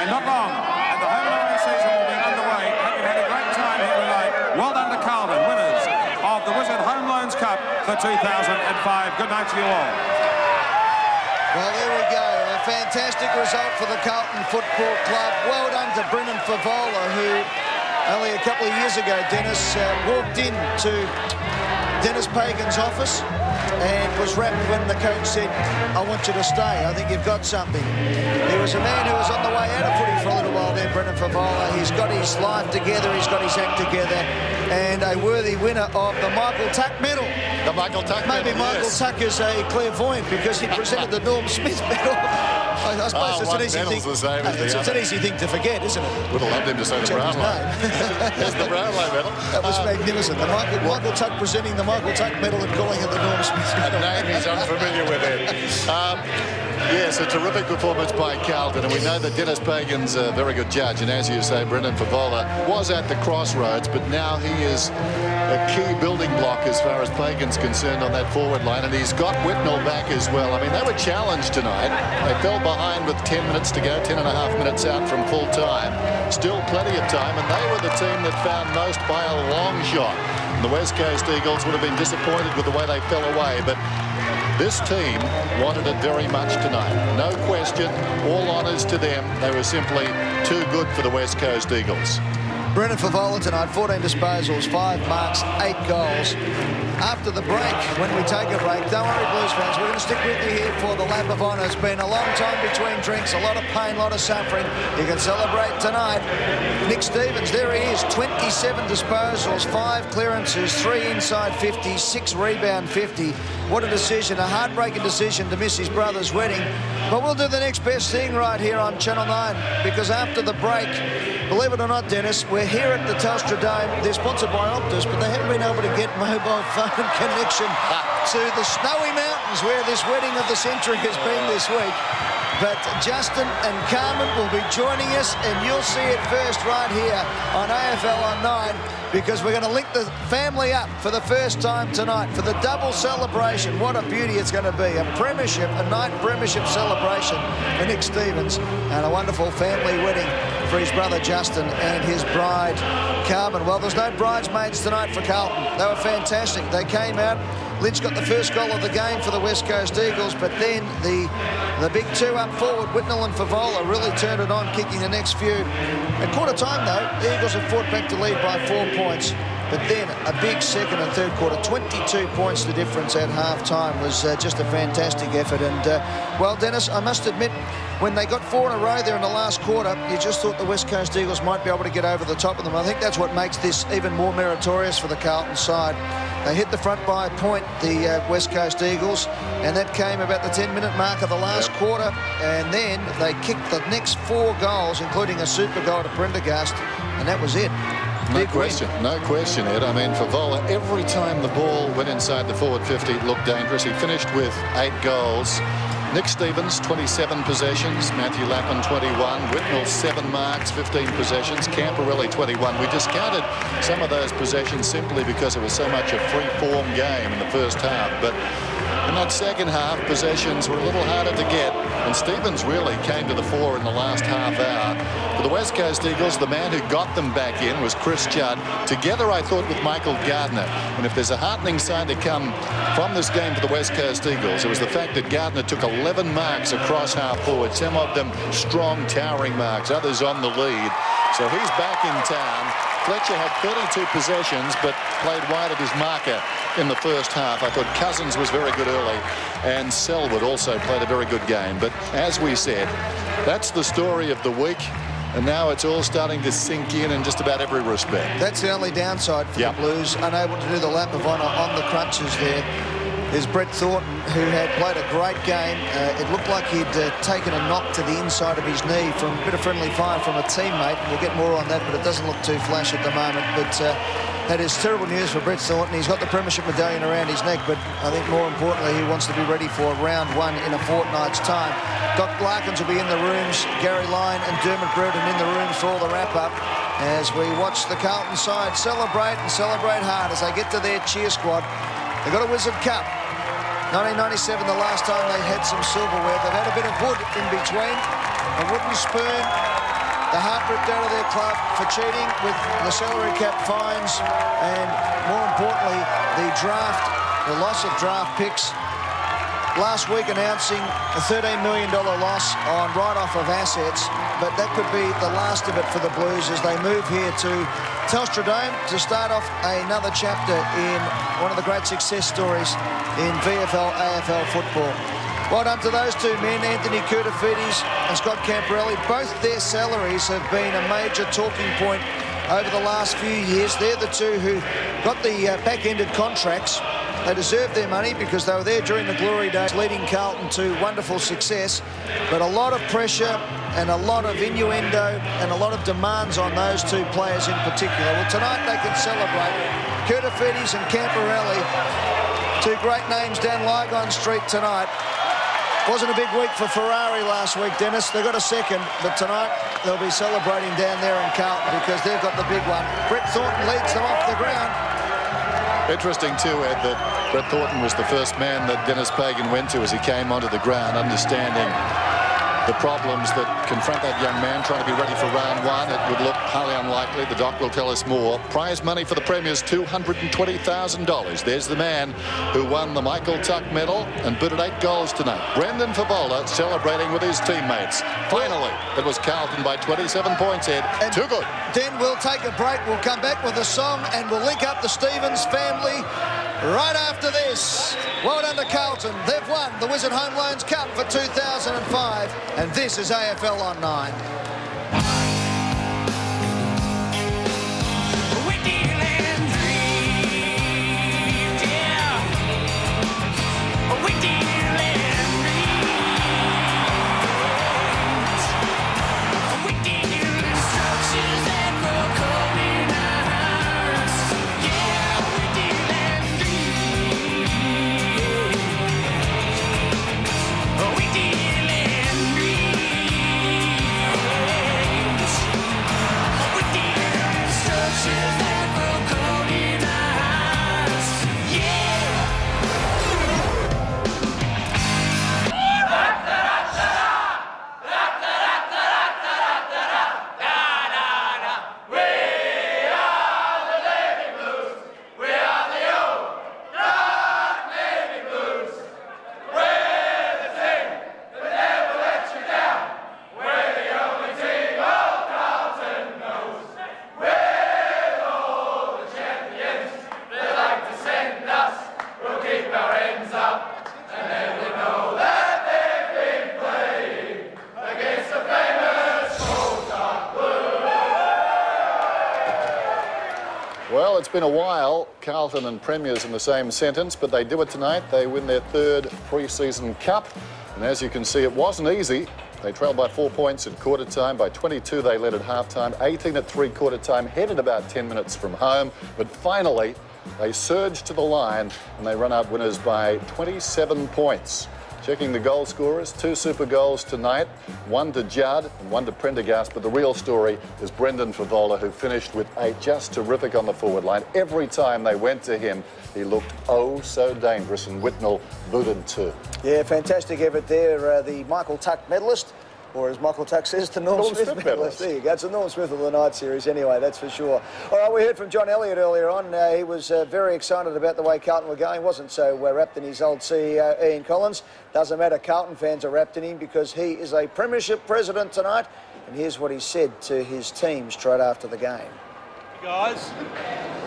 And not long, and the home and away season will be underway. Hope you've had a great time here tonight. Well done to Carlton, winners of the Wizard Home Loans Cup for 2005. Good night to you all. Well, there we go. A fantastic result for the Carlton Football Club. Well done to Brendan Fevola, who only a couple of years ago, Dennis uh, walked into Denis Pagan's office and was wrapped when the coach said, I want you to stay. I think you've got something. There was a man who was on the way out of footy for a little while there, Brendan Fevola. He's got his life together. He's got his act together. And a worthy winner of the Michael Tuck Medal. The Michael Tuck Maybe Medal, Michael yes. Tuck is a clairvoyant because he presented the Norm Smith Medal. [LAUGHS] I, I suppose Oh, it's an easy thing. the the it's, it's an easy thing to forget, isn't it? Would have loved him to say the Except Brownlow. There's the Brownlow medal. That was Uh, magnificent. The Michael, Michael Tuck presenting the Michael Tuck medal and calling it the Norm Smith A medal. name he's unfamiliar with it. [LAUGHS] Um, yes, a terrific performance by Carlton, and we know that Denis Pagan's a very good judge, and as you say, Brendan Fevola was at the crossroads, but now he is a key building block as far as Pagan's concerned on that forward line, and he's got Whitnall back as well. I mean, they were challenged tonight. They fell behind with 10 minutes to go, 10 and a half minutes out from full time. Still plenty of time, and they were the team that found most by a long shot. And the West Coast Eagles would have been disappointed with the way they fell away, but this team wanted it very much tonight. No question, all honours to them. They were simply too good for the West Coast Eagles. Brendan Fevola tonight, 14 disposals, 5 marks, 8 goals. After the break, when we take a break, don't worry Blues fans, we're going to stick with you here for the lap of honour. It's been a long time between drinks, a lot of pain, a lot of suffering. You can celebrate tonight. Nick Stevens, there he is, 27 disposals, 5 clearances, 3 inside 50, 6 rebound 50. What a decision, a heartbreaking decision to miss his brother's wedding. But we'll do the next best thing right here on Channel 9 because after the break, believe it or not, Dennis, we're here at the Telstra Dome. They're sponsored by Optus, but they haven't been able to get [LAUGHS] mobile [LAUGHS] connection to the snowy mountains where this wedding of the century has been this week. but Justin and Carmen will be joining us, and you'll see it first right here on AFL on 9 because we're going to link the family up for the first time tonight for the double celebration. What a beauty it's going to be. A premiership, a night premiership celebration for Nick Stevens and a wonderful family wedding for his brother Justin and his bride Carmen. Well, there's no bridesmaids tonight for Carlton. They were fantastic. They came out. Lynch got the first goal of the game for the West Coast Eagles, but then the the big two up forward, Whitnall and Fevola, really turned it on, kicking the next few. At quarter time, though, the Eagles have fought back to lead by four points. But then a big second and third quarter, 22 points the difference at half-time was uh, just a fantastic effort. And, uh, well, Dennis, I must admit, when they got four in a row there in the last quarter, you just thought the West Coast Eagles might be able to get over the top of them. I think that's what makes this even more meritorious for the Carlton side. They hit the front by a point, the uh, West Coast Eagles, and that came about the 10-minute mark of the last yep. quarter. And then they kicked the next four goals, including a super goal to Prendergast, and that was it. No Big question, win. no question, Ed. I mean, Fevola, every time the ball went inside the forward 50, it looked dangerous. He finished with eight goals. Nick Stevens, 27 possessions. Matthew Lappin, 21. Whitnall, 7 marks, 15 possessions. Camporeale, 21. We discounted some of those possessions simply because it was so much a free-form game in the first half. But in that second half, possessions were a little harder to get, and Stevens really came to the fore in the last half hour. For the West Coast Eagles, the man who got them back in was Chris Judd, together, I thought, with Michael Gardiner. And if there's a heartening sign to come from this game for the West Coast Eagles, it was the fact that Gardiner took 11 marks across half forward, some of them strong, towering marks, others on the lead. So he's back in town. Fletcher had 32 possessions, but played wide of his marker in the first half. I thought Cousins was very good early, and Selwood also played a very good game. But as we said, that's the story of the week. And now it's all starting to sink in in just about every respect. That's the only downside for yep. the Blues. Unable to do the lap of honour on the crunches there is Brett Thornton, who had played a great game. Uh, it looked like he'd uh, taken a knock to the inside of his knee from a bit of friendly fire from a teammate. We'll get more on that, but it doesn't look too flash at the moment. But uh, that is terrible news for Brett Thornton. He's got the premiership medallion around his neck, but I think more importantly, he wants to be ready for round one in a fortnight's time. Doc Larkins will be in the rooms, Gary Lyon and Dermott Brereton in the rooms for all the wrap-up as we watch the Carlton side celebrate and celebrate hard as they get to their cheer squad. They've got a Wizard Cup. 1997, the last time they had some silverware. They've had a bit of wood in between, a wooden spoon, the heart ripped out of their club for cheating with the salary cap fines, and more importantly, the draft, the loss of draft picks. Last week announcing a $13 million loss on write-off of assets, but that could be the last of it for the Blues as they move here to Telstra Dome to start off another chapter in one of the great success stories in VFL AFL football. Well done to those two men, Anthony Koutoufides and Scott Camporeale. Both their salaries have been a major talking point over the last few years. They're the two who got the uh, back-ended contracts they deserve their money because they were there during the glory days, leading Carlton to wonderful success. But a lot of pressure and a lot of innuendo and a lot of demands on those two players in particular. Well, tonight they can celebrate. Koutoufides and Camporeale, two great names down Lygon Street tonight. Wasn't a big week for Ferrari last week, Dennis. They got a second, but tonight they'll be celebrating down there in Carlton because they've got the big one. Brett Thornton leads them off the ground. Interesting too, Ed, that Brett Thornton was the first man that Denis Pagan went to as he came onto the ground, understanding the problems that confront that young man trying to be ready for round one. It would look highly unlikely. The doc will tell us more. Prize money for the Premiers, $220,000. There's the man who won the Michael Tuck medal and booted eight goals tonight. Brendan Fevola celebrating with his teammates. Finally, it was Carlton by 27 points, Ed. And Too good. Then we'll take a break. We'll come back with a song and we'll link up the Stevens family right after this. Well done to Carlton. They've won the Wizard Home Loans Cup for 2005, and this is AFL on 9. Carlton and Premiers in the same sentence, but they do it tonight. They win their third pre-season cup. And as you can see, it wasn't easy. They trailed by four points at quarter time. By 22, they led at half time. 18 at three quarter time, headed about 10 minutes from home. But finally, they surged to the line and they run out winners by 27 points. Checking the goal scorers, two super goals tonight, one to Judd and one to Prendergast, but the real story is Brendan Fevola, who finished with eight, just terrific on the forward line. Every time they went to him, he looked oh so dangerous, and Whitnall booted two. Yeah, fantastic effort there. Uh, the Michael Tuck medalist or as Michael Tuck says, the Norm, Norm Smith, Smith medalist. medalist. There you go. It's the Norm Smith of the night series anyway, that's for sure. All right, we heard from John Elliott earlier on. Uh, he was uh, very excited about the way Carlton were going. Wasn't so uh, wrapped in his old CEO, Ian Collins. Doesn't matter, Carlton fans are wrapped in him because he is a premiership president tonight. And here's what he said to his team straight after the game. guys,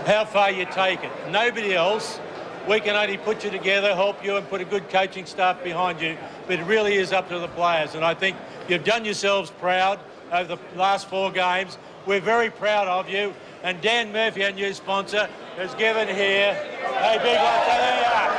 how far you take it. Nobody else. We can only put you together, help you, and put a good coaching staff behind you. But it really is up to the players. And I think you've done yourselves proud over the last four games. We're very proud of you. And Dan Murphy, our new sponsor, has given here a big one. So there you are.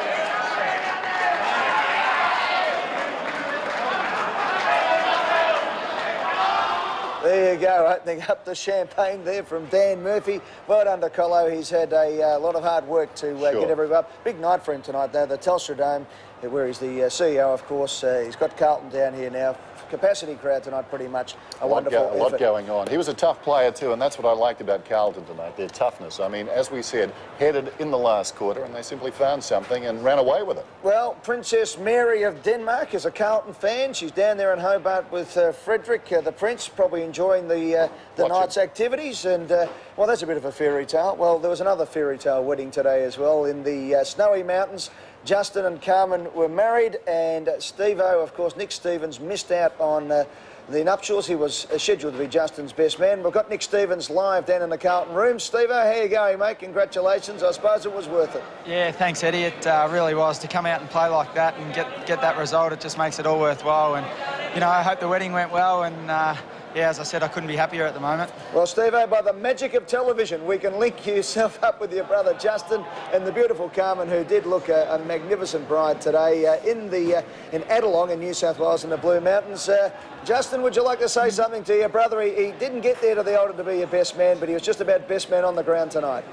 There you go, opening up the champagne there from Dan Murphy. Well done to Collo. He's had a uh, lot of hard work to uh, Sure. get everyone up. Big night for him tonight, though. The Telstra Dome, where he's the uh, CEO, of course. Uh, he's got Carlton down here now. Capacity crowd tonight, pretty much. A, A wonderful go- a lot going on. He was a tough player too, and that's what I liked about Carlton tonight, their toughness. I mean, as we said, headed in the last quarter, and they simply found something and ran away with it. Well, Princess Mary of Denmark is a Carlton fan. She's down there in Hobart with uh, Frederick, uh, the Prince, probably enjoying the uh, the Watch night's activities. And uh, well, that's a bit of a fairy tale. Well, there was another fairy tale wedding today as well in the uh, snowy mountains. Justin and Carmen were married, and Steve-O, of course, Nick Stevens missed out on. Uh, the nuptials, he was uh, scheduled to be Justin's best man. We've got Nick Stevens live down in the Carlton room. Steve-O, how are you going, mate? Congratulations. I suppose it was worth it. Yeah, thanks, Eddie. It uh, really was to come out and play like that and get get that result. It just makes it all worthwhile. And you know, I hope the wedding went well. And uh, yeah, as I said, I couldn't be happier at the moment. Well, Steve, by the magic of television, we can link [LAUGHS] yourself up with your brother Justin and the beautiful Carmen, who did look a, a magnificent bride today uh, in the uh, in Adelong in New South Wales in the Blue Mountains. Uh, Justin, would you like to say something to your brother? He, he didn't get there to the altar to be your best man, but he was just about best man on the ground tonight.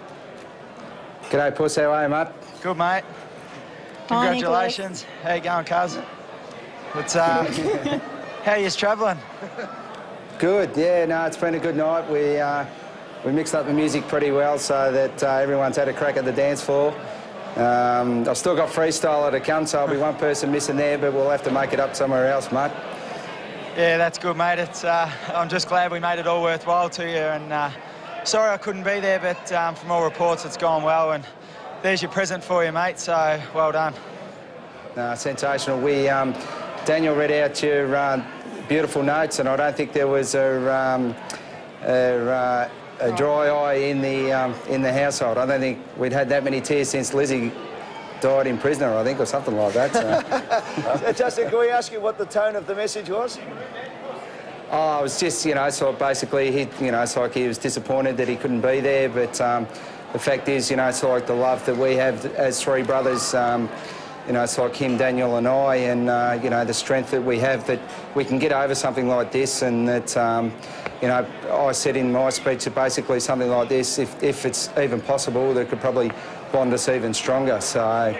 G'day, Puss. How are you, mate? Good, mate. Hi, Congratulations. How you going, cuz? It's uh, [LAUGHS] [LAUGHS] how you travelling? Good, yeah, no, it's been a good night. We, uh, we mixed up the music pretty well so that uh, everyone's had a crack at the dance floor. Um, I've still got freestyler to come, so I'll be one person missing there, but we'll have to make it up somewhere else, mate. Yeah, that's good, mate. It's uh, I'm just glad we made it all worthwhile to you. And uh, sorry I couldn't be there, but um, from all reports, it's gone well. And there's your present for you, mate. So well done. Sensational. We, um, Daniel read out your uh, beautiful notes, and I don't think there was a, um, a, uh, a dry eye in the um, in the household. I don't think we'd had that many tears since Lizzie died in prisoner, I think, or something like that. So. [LAUGHS] Uh, Justin, can we ask you what the tone of the message was? Oh, it was just, you know, so basically, he, you know, it's like he was disappointed that he couldn't be there, but um, the fact is, you know, it's like the love that we have as three brothers, um, you know, it's like him, Daniel and I, and, uh, you know, the strength that we have that we can get over something like this and that, um, you know, I said in my speech that basically something like this, if, if it's even possible, that could probably bond us even stronger. So,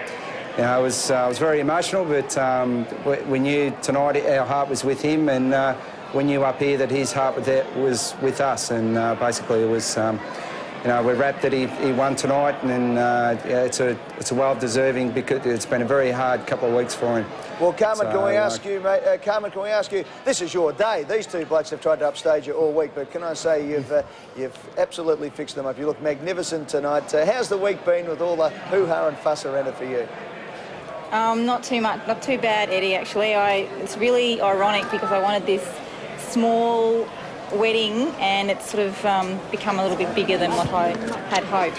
you know, it was, uh, it was very emotional, but um, we, we knew tonight our heart was with him, and uh, we knew up here that his heart was was with us, and uh, basically it was, um, you know, we're wrapped that he, he won tonight, and uh, yeah, it's a it's a well deserving because it's been a very hard couple of weeks for him. Well, Carmen, So, can we uh, ask you, mate? Uh, Carmen, can we ask you? This is your day. These two blokes have tried to upstage you all week, but can I say you've uh, you've absolutely fixed them up. You look magnificent tonight. Uh, how's the week been with all the hoo-ha and fuss around it for you? Um, not too much, not too bad, Eddie. Actually, I it's really ironic because I wanted this small wedding, and it's sort of um, become a little bit bigger than what I had hoped.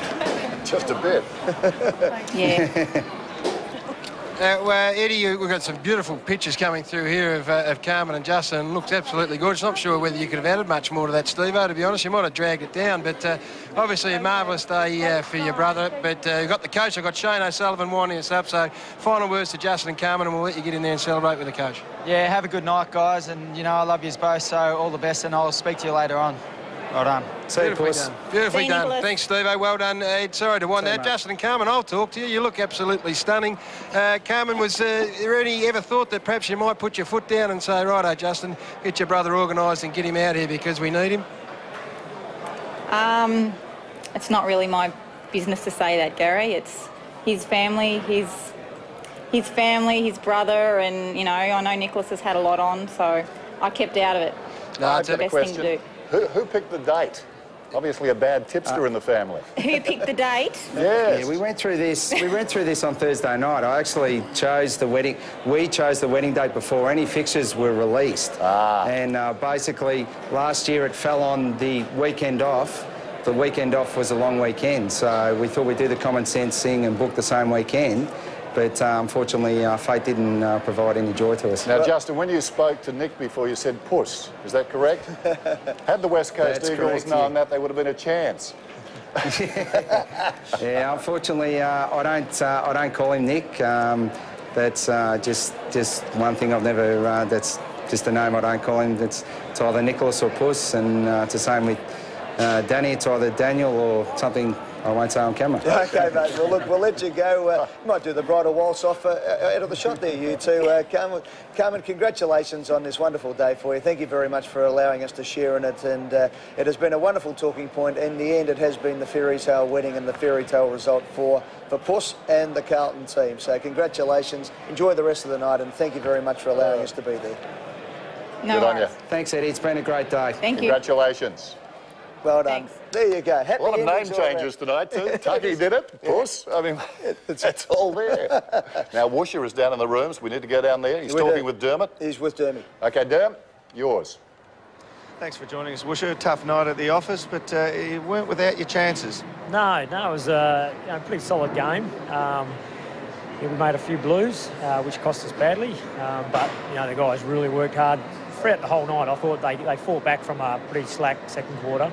Just a bit. Yeah. [LAUGHS] Uh, well, Eddie, we've got some beautiful pictures coming through here of, uh, of Carmen and Justin. Looks absolutely gorgeous. Not sure whether you could have added much more to that, steve to be honest. You might have dragged it down, but uh, obviously a marvellous day uh, for your brother. But uh, you've got the coach. I've got Shane O'Sullivan winding us up. So final words to Justin and Carmen, and we'll let you get in there and celebrate with the coach. Yeah, have a good night, guys. And, you know, I love you both, so all the best, and I'll speak to you later on. Well done. See Beautifully you, done. Beautifully done. Nicholas. Thanks, Steve. Well done, Ed. Sorry to wind that. Justin and Carmen, I'll talk to you. You look absolutely stunning. Uh, Carmen, was uh, there any ever thought that perhaps you might put your foot down and say, righto, Justin, get your brother organised and get him out here because we need him? Um, it's not really my business to say that, Gary. It's his family, his his family, his brother, and you know, I know Nicholas has had a lot on, so I kept out of it. No, that's the best question. thing to do. Who, who picked the date? Obviously a bad tipster uh, in the family. [LAUGHS] Who picked the date? yes. Yeah, we went through this. We went through this on Thursday night. I actually chose the wedding. We chose the wedding date before any fixtures were released. Ah. And uh, basically, last year it fell on the weekend off. The weekend off was a long weekend, so we thought we'd do the common sense thing and book the same weekend but uh, unfortunately uh, fate didn't uh, provide any joy to us. Now, Justin, when you spoke to Nick before, you said puss. Is that correct? [LAUGHS] Had the West Coast That's Eagles correct, known yeah. that, they would have been a chance. [LAUGHS] yeah, unfortunately, uh, I don't. Uh, I don't call him Nick. Um, that's uh, just just one thing I've never. that's just a name I don't call him. It's, it's either Nicholas or Puss, and it's the same with Danny. It's either Daniel or something I won't say on camera. okay, mate. Well, look, we'll let you go. Uh, you might do the bridal waltz off uh, uh, out of the shot there, you two. Uh, Carmen, Carmen, congratulations on this wonderful day for you. Thank you very much for allowing us to share in it. And uh, it has been a wonderful talking point. In the end, it has been the fairy tale wedding and the fairy tale result for, for Puss and the Carlton team. So congratulations. Enjoy the rest of the night. And thank you very much for allowing us to be there. No Good worries. on you. Thanks, Eddie. It's been a great day. Thank you. Congratulations. Well done. Thanks. There you go. Happy a lot of name changes tonight too. [LAUGHS] Tucky did it, of course. I mean, [LAUGHS] it's, it's all there. now, Woosher is down in the rooms. We need to go down there. He's we talking do. with Dermott. He's with Dermott. Okay, Dermott, yours. Thanks for joining us, Woosher. Tough night at the office, but uh, you weren't without your chances. No, no, it was a you know, pretty solid game. Um, yeah, we made a few blues, uh, which cost us badly, um, but you know the guys really worked hard throughout the whole night. I thought they, they fought back from a pretty slack second quarter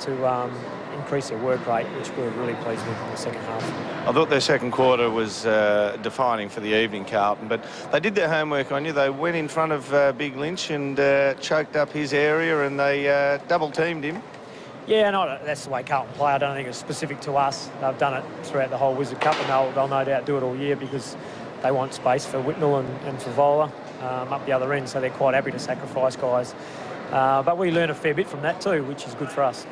to um, increase their work rate, which we were really pleased with in the second half. I thought their second quarter was uh, defining for the evening, Carlton, but they did their homework on you. They went in front of uh, Big Lynch and uh, choked up his area and they uh, double-teamed him. Yeah, no, that's the way Carlton play. I don't think it's specific to us. They've done it throughout the whole Wizard Cup and they'll, they'll no doubt do it all year because they want space for Whitnall and, and Fevola um, up the other end, so they're quite happy to sacrifice guys. Uh, but we learn a fair bit from that too, which is good for us.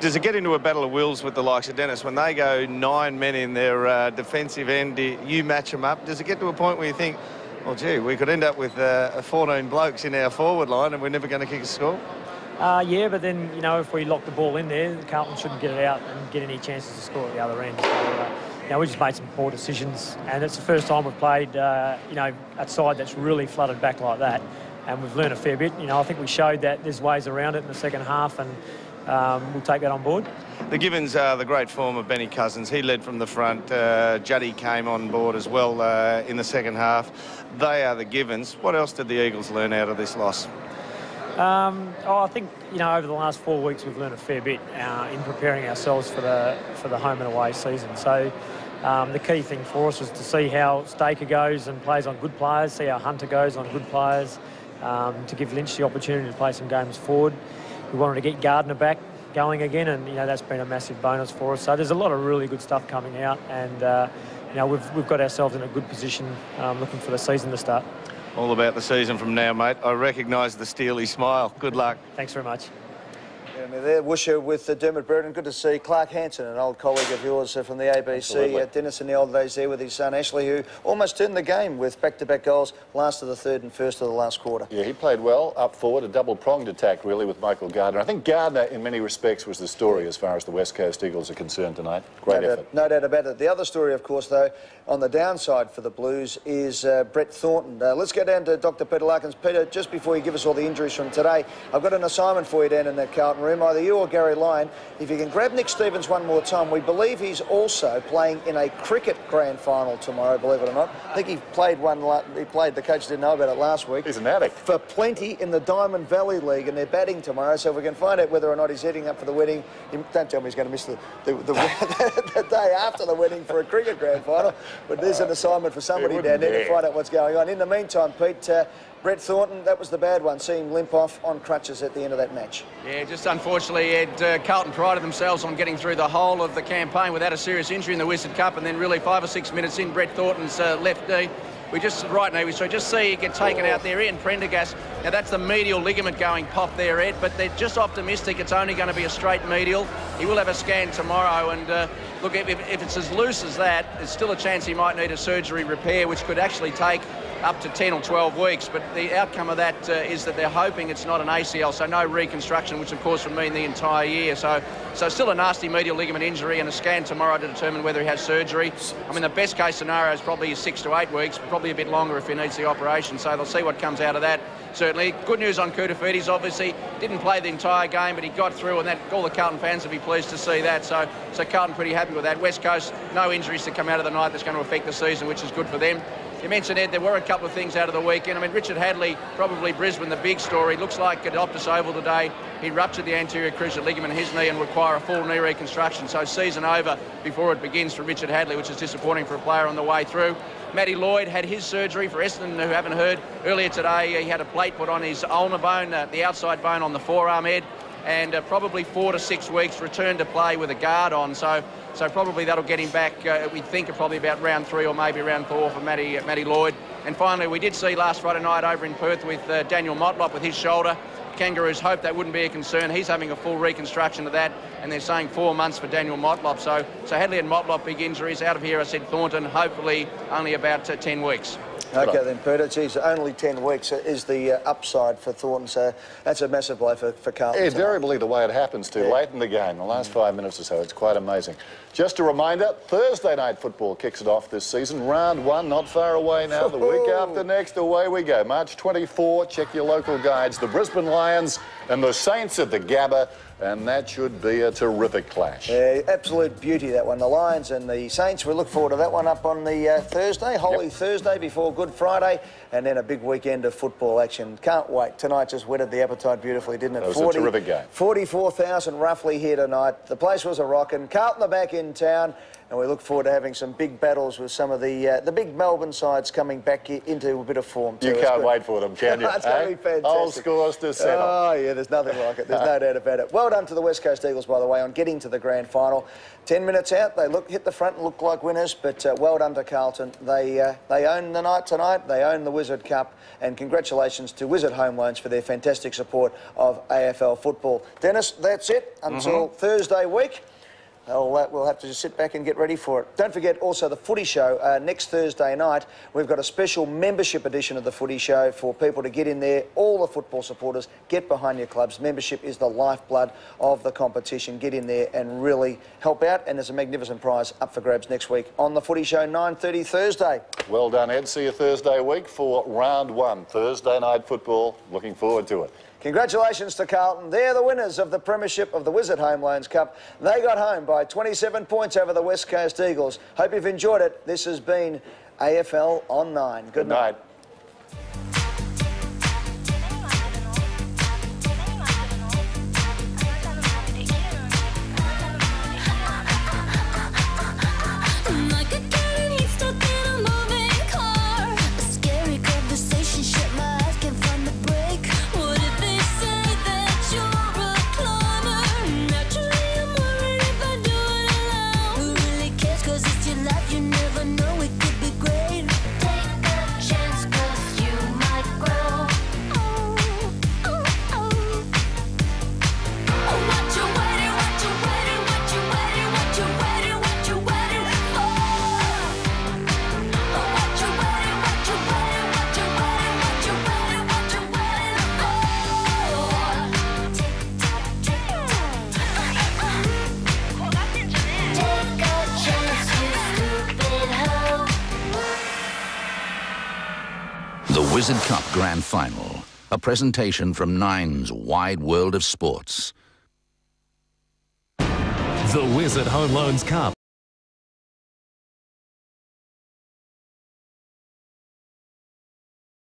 Does it get into a battle of wills with the likes of Dennis when they go nine men in their uh, defensive end? You match them up. Does it get to a point where you think, well, gee, we could end up with uh, 14 blokes in our forward line and we're never going to kick a score? Uh, yeah, but then, you know, if we lock the ball in there, Carlton shouldn't get it out and get any chances to score at the other end. So, uh, you know, we just made some poor decisions, and it's the first time we've played, uh, you know, a side that's really flooded back like that, and we've learned a fair bit. You know, I think we showed that there's ways around it in the second half, and um, we'll take that on board. The Givens are the great form of Benny Cousins. He led from the front. Uh, Juddy came on board as well uh, in the second half. They are the Givens. What else did the Eagles learn out of this loss? Um, oh, I think you know over the last four weeks we've learned a fair bit uh, in preparing ourselves for the for the home and away season. So um, the key thing for us was to see how Staker goes and plays on good players, see how Hunter goes on good players, um, to give Lynch the opportunity to play some games forward. We wanted to get Gardiner back going again, and you know that's been a massive bonus for us. So there's a lot of really good stuff coming out, and uh, you know we've we've got ourselves in a good position, um, looking for the season to start. All about the season from now, mate. I recognise the steely smile. Good luck. Thanks very much there, Woosher with uh, Dermott Brereton. Good to see Clark Hansen, an old colleague of yours uh, from the ABC. Uh, Dennis in the old days there with his son Ashley, who almost turned the game with back-to-back goals, last of the third and first of the last quarter. Yeah, he played well up forward, a double-pronged attack really with Michael Gardiner. I think Gardiner, in many respects, was the story as far as the West Coast Eagles are concerned tonight. Great no effort. Doubt, no doubt about it. The other story, of course, though, on the downside for the Blues is uh, Brett Thornton. Uh, let's go down to Dr. Peter Larkins. Peter, just before you give us all the injuries from today, I've got an assignment for you down in that Carlton Carlton room, either you or Gary Lyon. If you can grab Nick Stevens one more time, we believe he's also playing in a cricket grand final tomorrow, believe it or not. I think he played one, he played, the coach didn't know about it last week. He's an addict. For plenty in the Diamond Valley League, and they're batting tomorrow, so if we can find out whether or not he's heading up for the wedding, don't tell me he's going to miss the, the, the, [LAUGHS] the day after the wedding for a cricket grand final, but there's an assignment for somebody down there to find out what's going on. In the meantime, Pete, uh, Brett Thornton, that was the bad one, seeing limp off on crutches at the end of that match. Yeah, just unfortunately, Ed, uh, Carlton prided themselves on getting through the whole of the campaign without a serious injury in the Wizard Cup, and then really five or six minutes in, Brett Thornton's uh, left knee we just, right now, we so just see it get taken out there. Ian Prendergast, now that's the medial ligament going pop there, Ed, but they're just optimistic it's only going to be a straight medial. He will have a scan tomorrow, and uh, look, if, if it's as loose as that, there's still a chance he might need a surgery repair, which could actually take up to 10 or 12 weeks. But the outcome of that uh, is that they're hoping it's not an ACL, so no reconstruction, which of course would mean the entire year. So, so still a nasty medial ligament injury and a scan tomorrow to determine whether he has surgery. I mean, the best case scenario is probably six to eight weeks, probably a bit longer if he needs the operation. So they'll see what comes out of that. Certainly, good news on Koutoufides. Obviously, didn't play the entire game, but he got through, and that all the Carlton fans will be pleased to see that. So, so Carlton pretty happy with that. West Coast, no injuries to come out of the night that's going to affect the season, which is good for them. You mentioned, Ed, there were a couple of things out of the weekend. I mean, Richard Hadley, probably Brisbane, the big story. Looks like at Optus Oval today, he ruptured the anterior cruciate ligament in his knee and require a full knee reconstruction. So season over before it begins for Richard Hadley, which is disappointing for a player on the way through. Matty Lloyd had his surgery for Essendon, who haven't heard. Earlier today, he had a plate put on his ulnar bone, uh, the outside bone on the forearm, head, and uh, probably four to six weeks return to play with a guard on. So so probably that'll get him back, uh, we think, probably about round three or maybe round four for Matty, uh, Matty Lloyd. And finally, we did see last Friday night over in Perth with uh, Daniel Motlop with his shoulder. Kangaroos hope that wouldn't be a concern. He's having a full reconstruction of that, and they're saying four months for Daniel Motlop. So, so Hadley and Motlop, big injuries. Out of here, I said Thornton, hopefully only about uh, 10 weeks. Okay then, Peter. Geez, only 10 weeks is the uh, upside for Thornton, so that's a massive blow for, for Carlton. Invariably the way it happens too, yeah. late in the game, the last five minutes or so, it's quite amazing. Just a reminder, Thursday night football kicks it off this season. Round one, not far away now. The week after next, away we go. March 24, check your local guides. The Brisbane Lions and the Saints at the Gabba and that should be a terrific clash. Yeah, absolute beauty, that one. The Lions and the Saints, we look forward to that one up on the uh, Thursday, Holy yep. Thursday before Good Friday, and then a big weekend of football action. Can't wait. Tonight just whetted the appetite beautifully, didn't it? It was 40, a terrific game. 44,000 roughly here tonight. The place was a rockin'. Carlton are back in town and we look forward to having some big battles with some of the uh, the big Melbourne sides coming back into a bit of form. Too. You can't wait for them, can [LAUGHS] you? That's going to be fantastic. Old scores to settle. Oh, yeah, there's nothing like it. There's no doubt about it. Well done to the West Coast Eagles, by the way, on getting to the grand final. Ten minutes out, they look hit the front and look like winners, but uh, well done to Carlton. They uh, they own the night tonight. They own the Wizard Cup, and congratulations to Wizard Home Loans for their fantastic support of AFL football. Dennis, that's it until mm -hmm. Thursday week. Uh, we'll have to just sit back and get ready for it. Don't forget also the footy show uh, next Thursday night. We've got a special membership edition of the footy show for people to get in there. All the football supporters, get behind your clubs. Membership is the lifeblood of the competition. Get in there and really help out. And there's a magnificent prize up for grabs next week on the footy show, 9.30 Thursday. Well done, Ed. See you Thursday week for round one. Thursday night football. Looking forward to it. Congratulations to Carlton. They're the winners of the premiership of the Wizard Home Loans Cup. They got home by 27 points over the West Coast Eagles. Hope you've enjoyed it. This has been AFL on 9. Good, Good night. night. Wizard Cup Grand Final, a presentation from Nine's wide world of sports. The Wizard Home Loans Cup.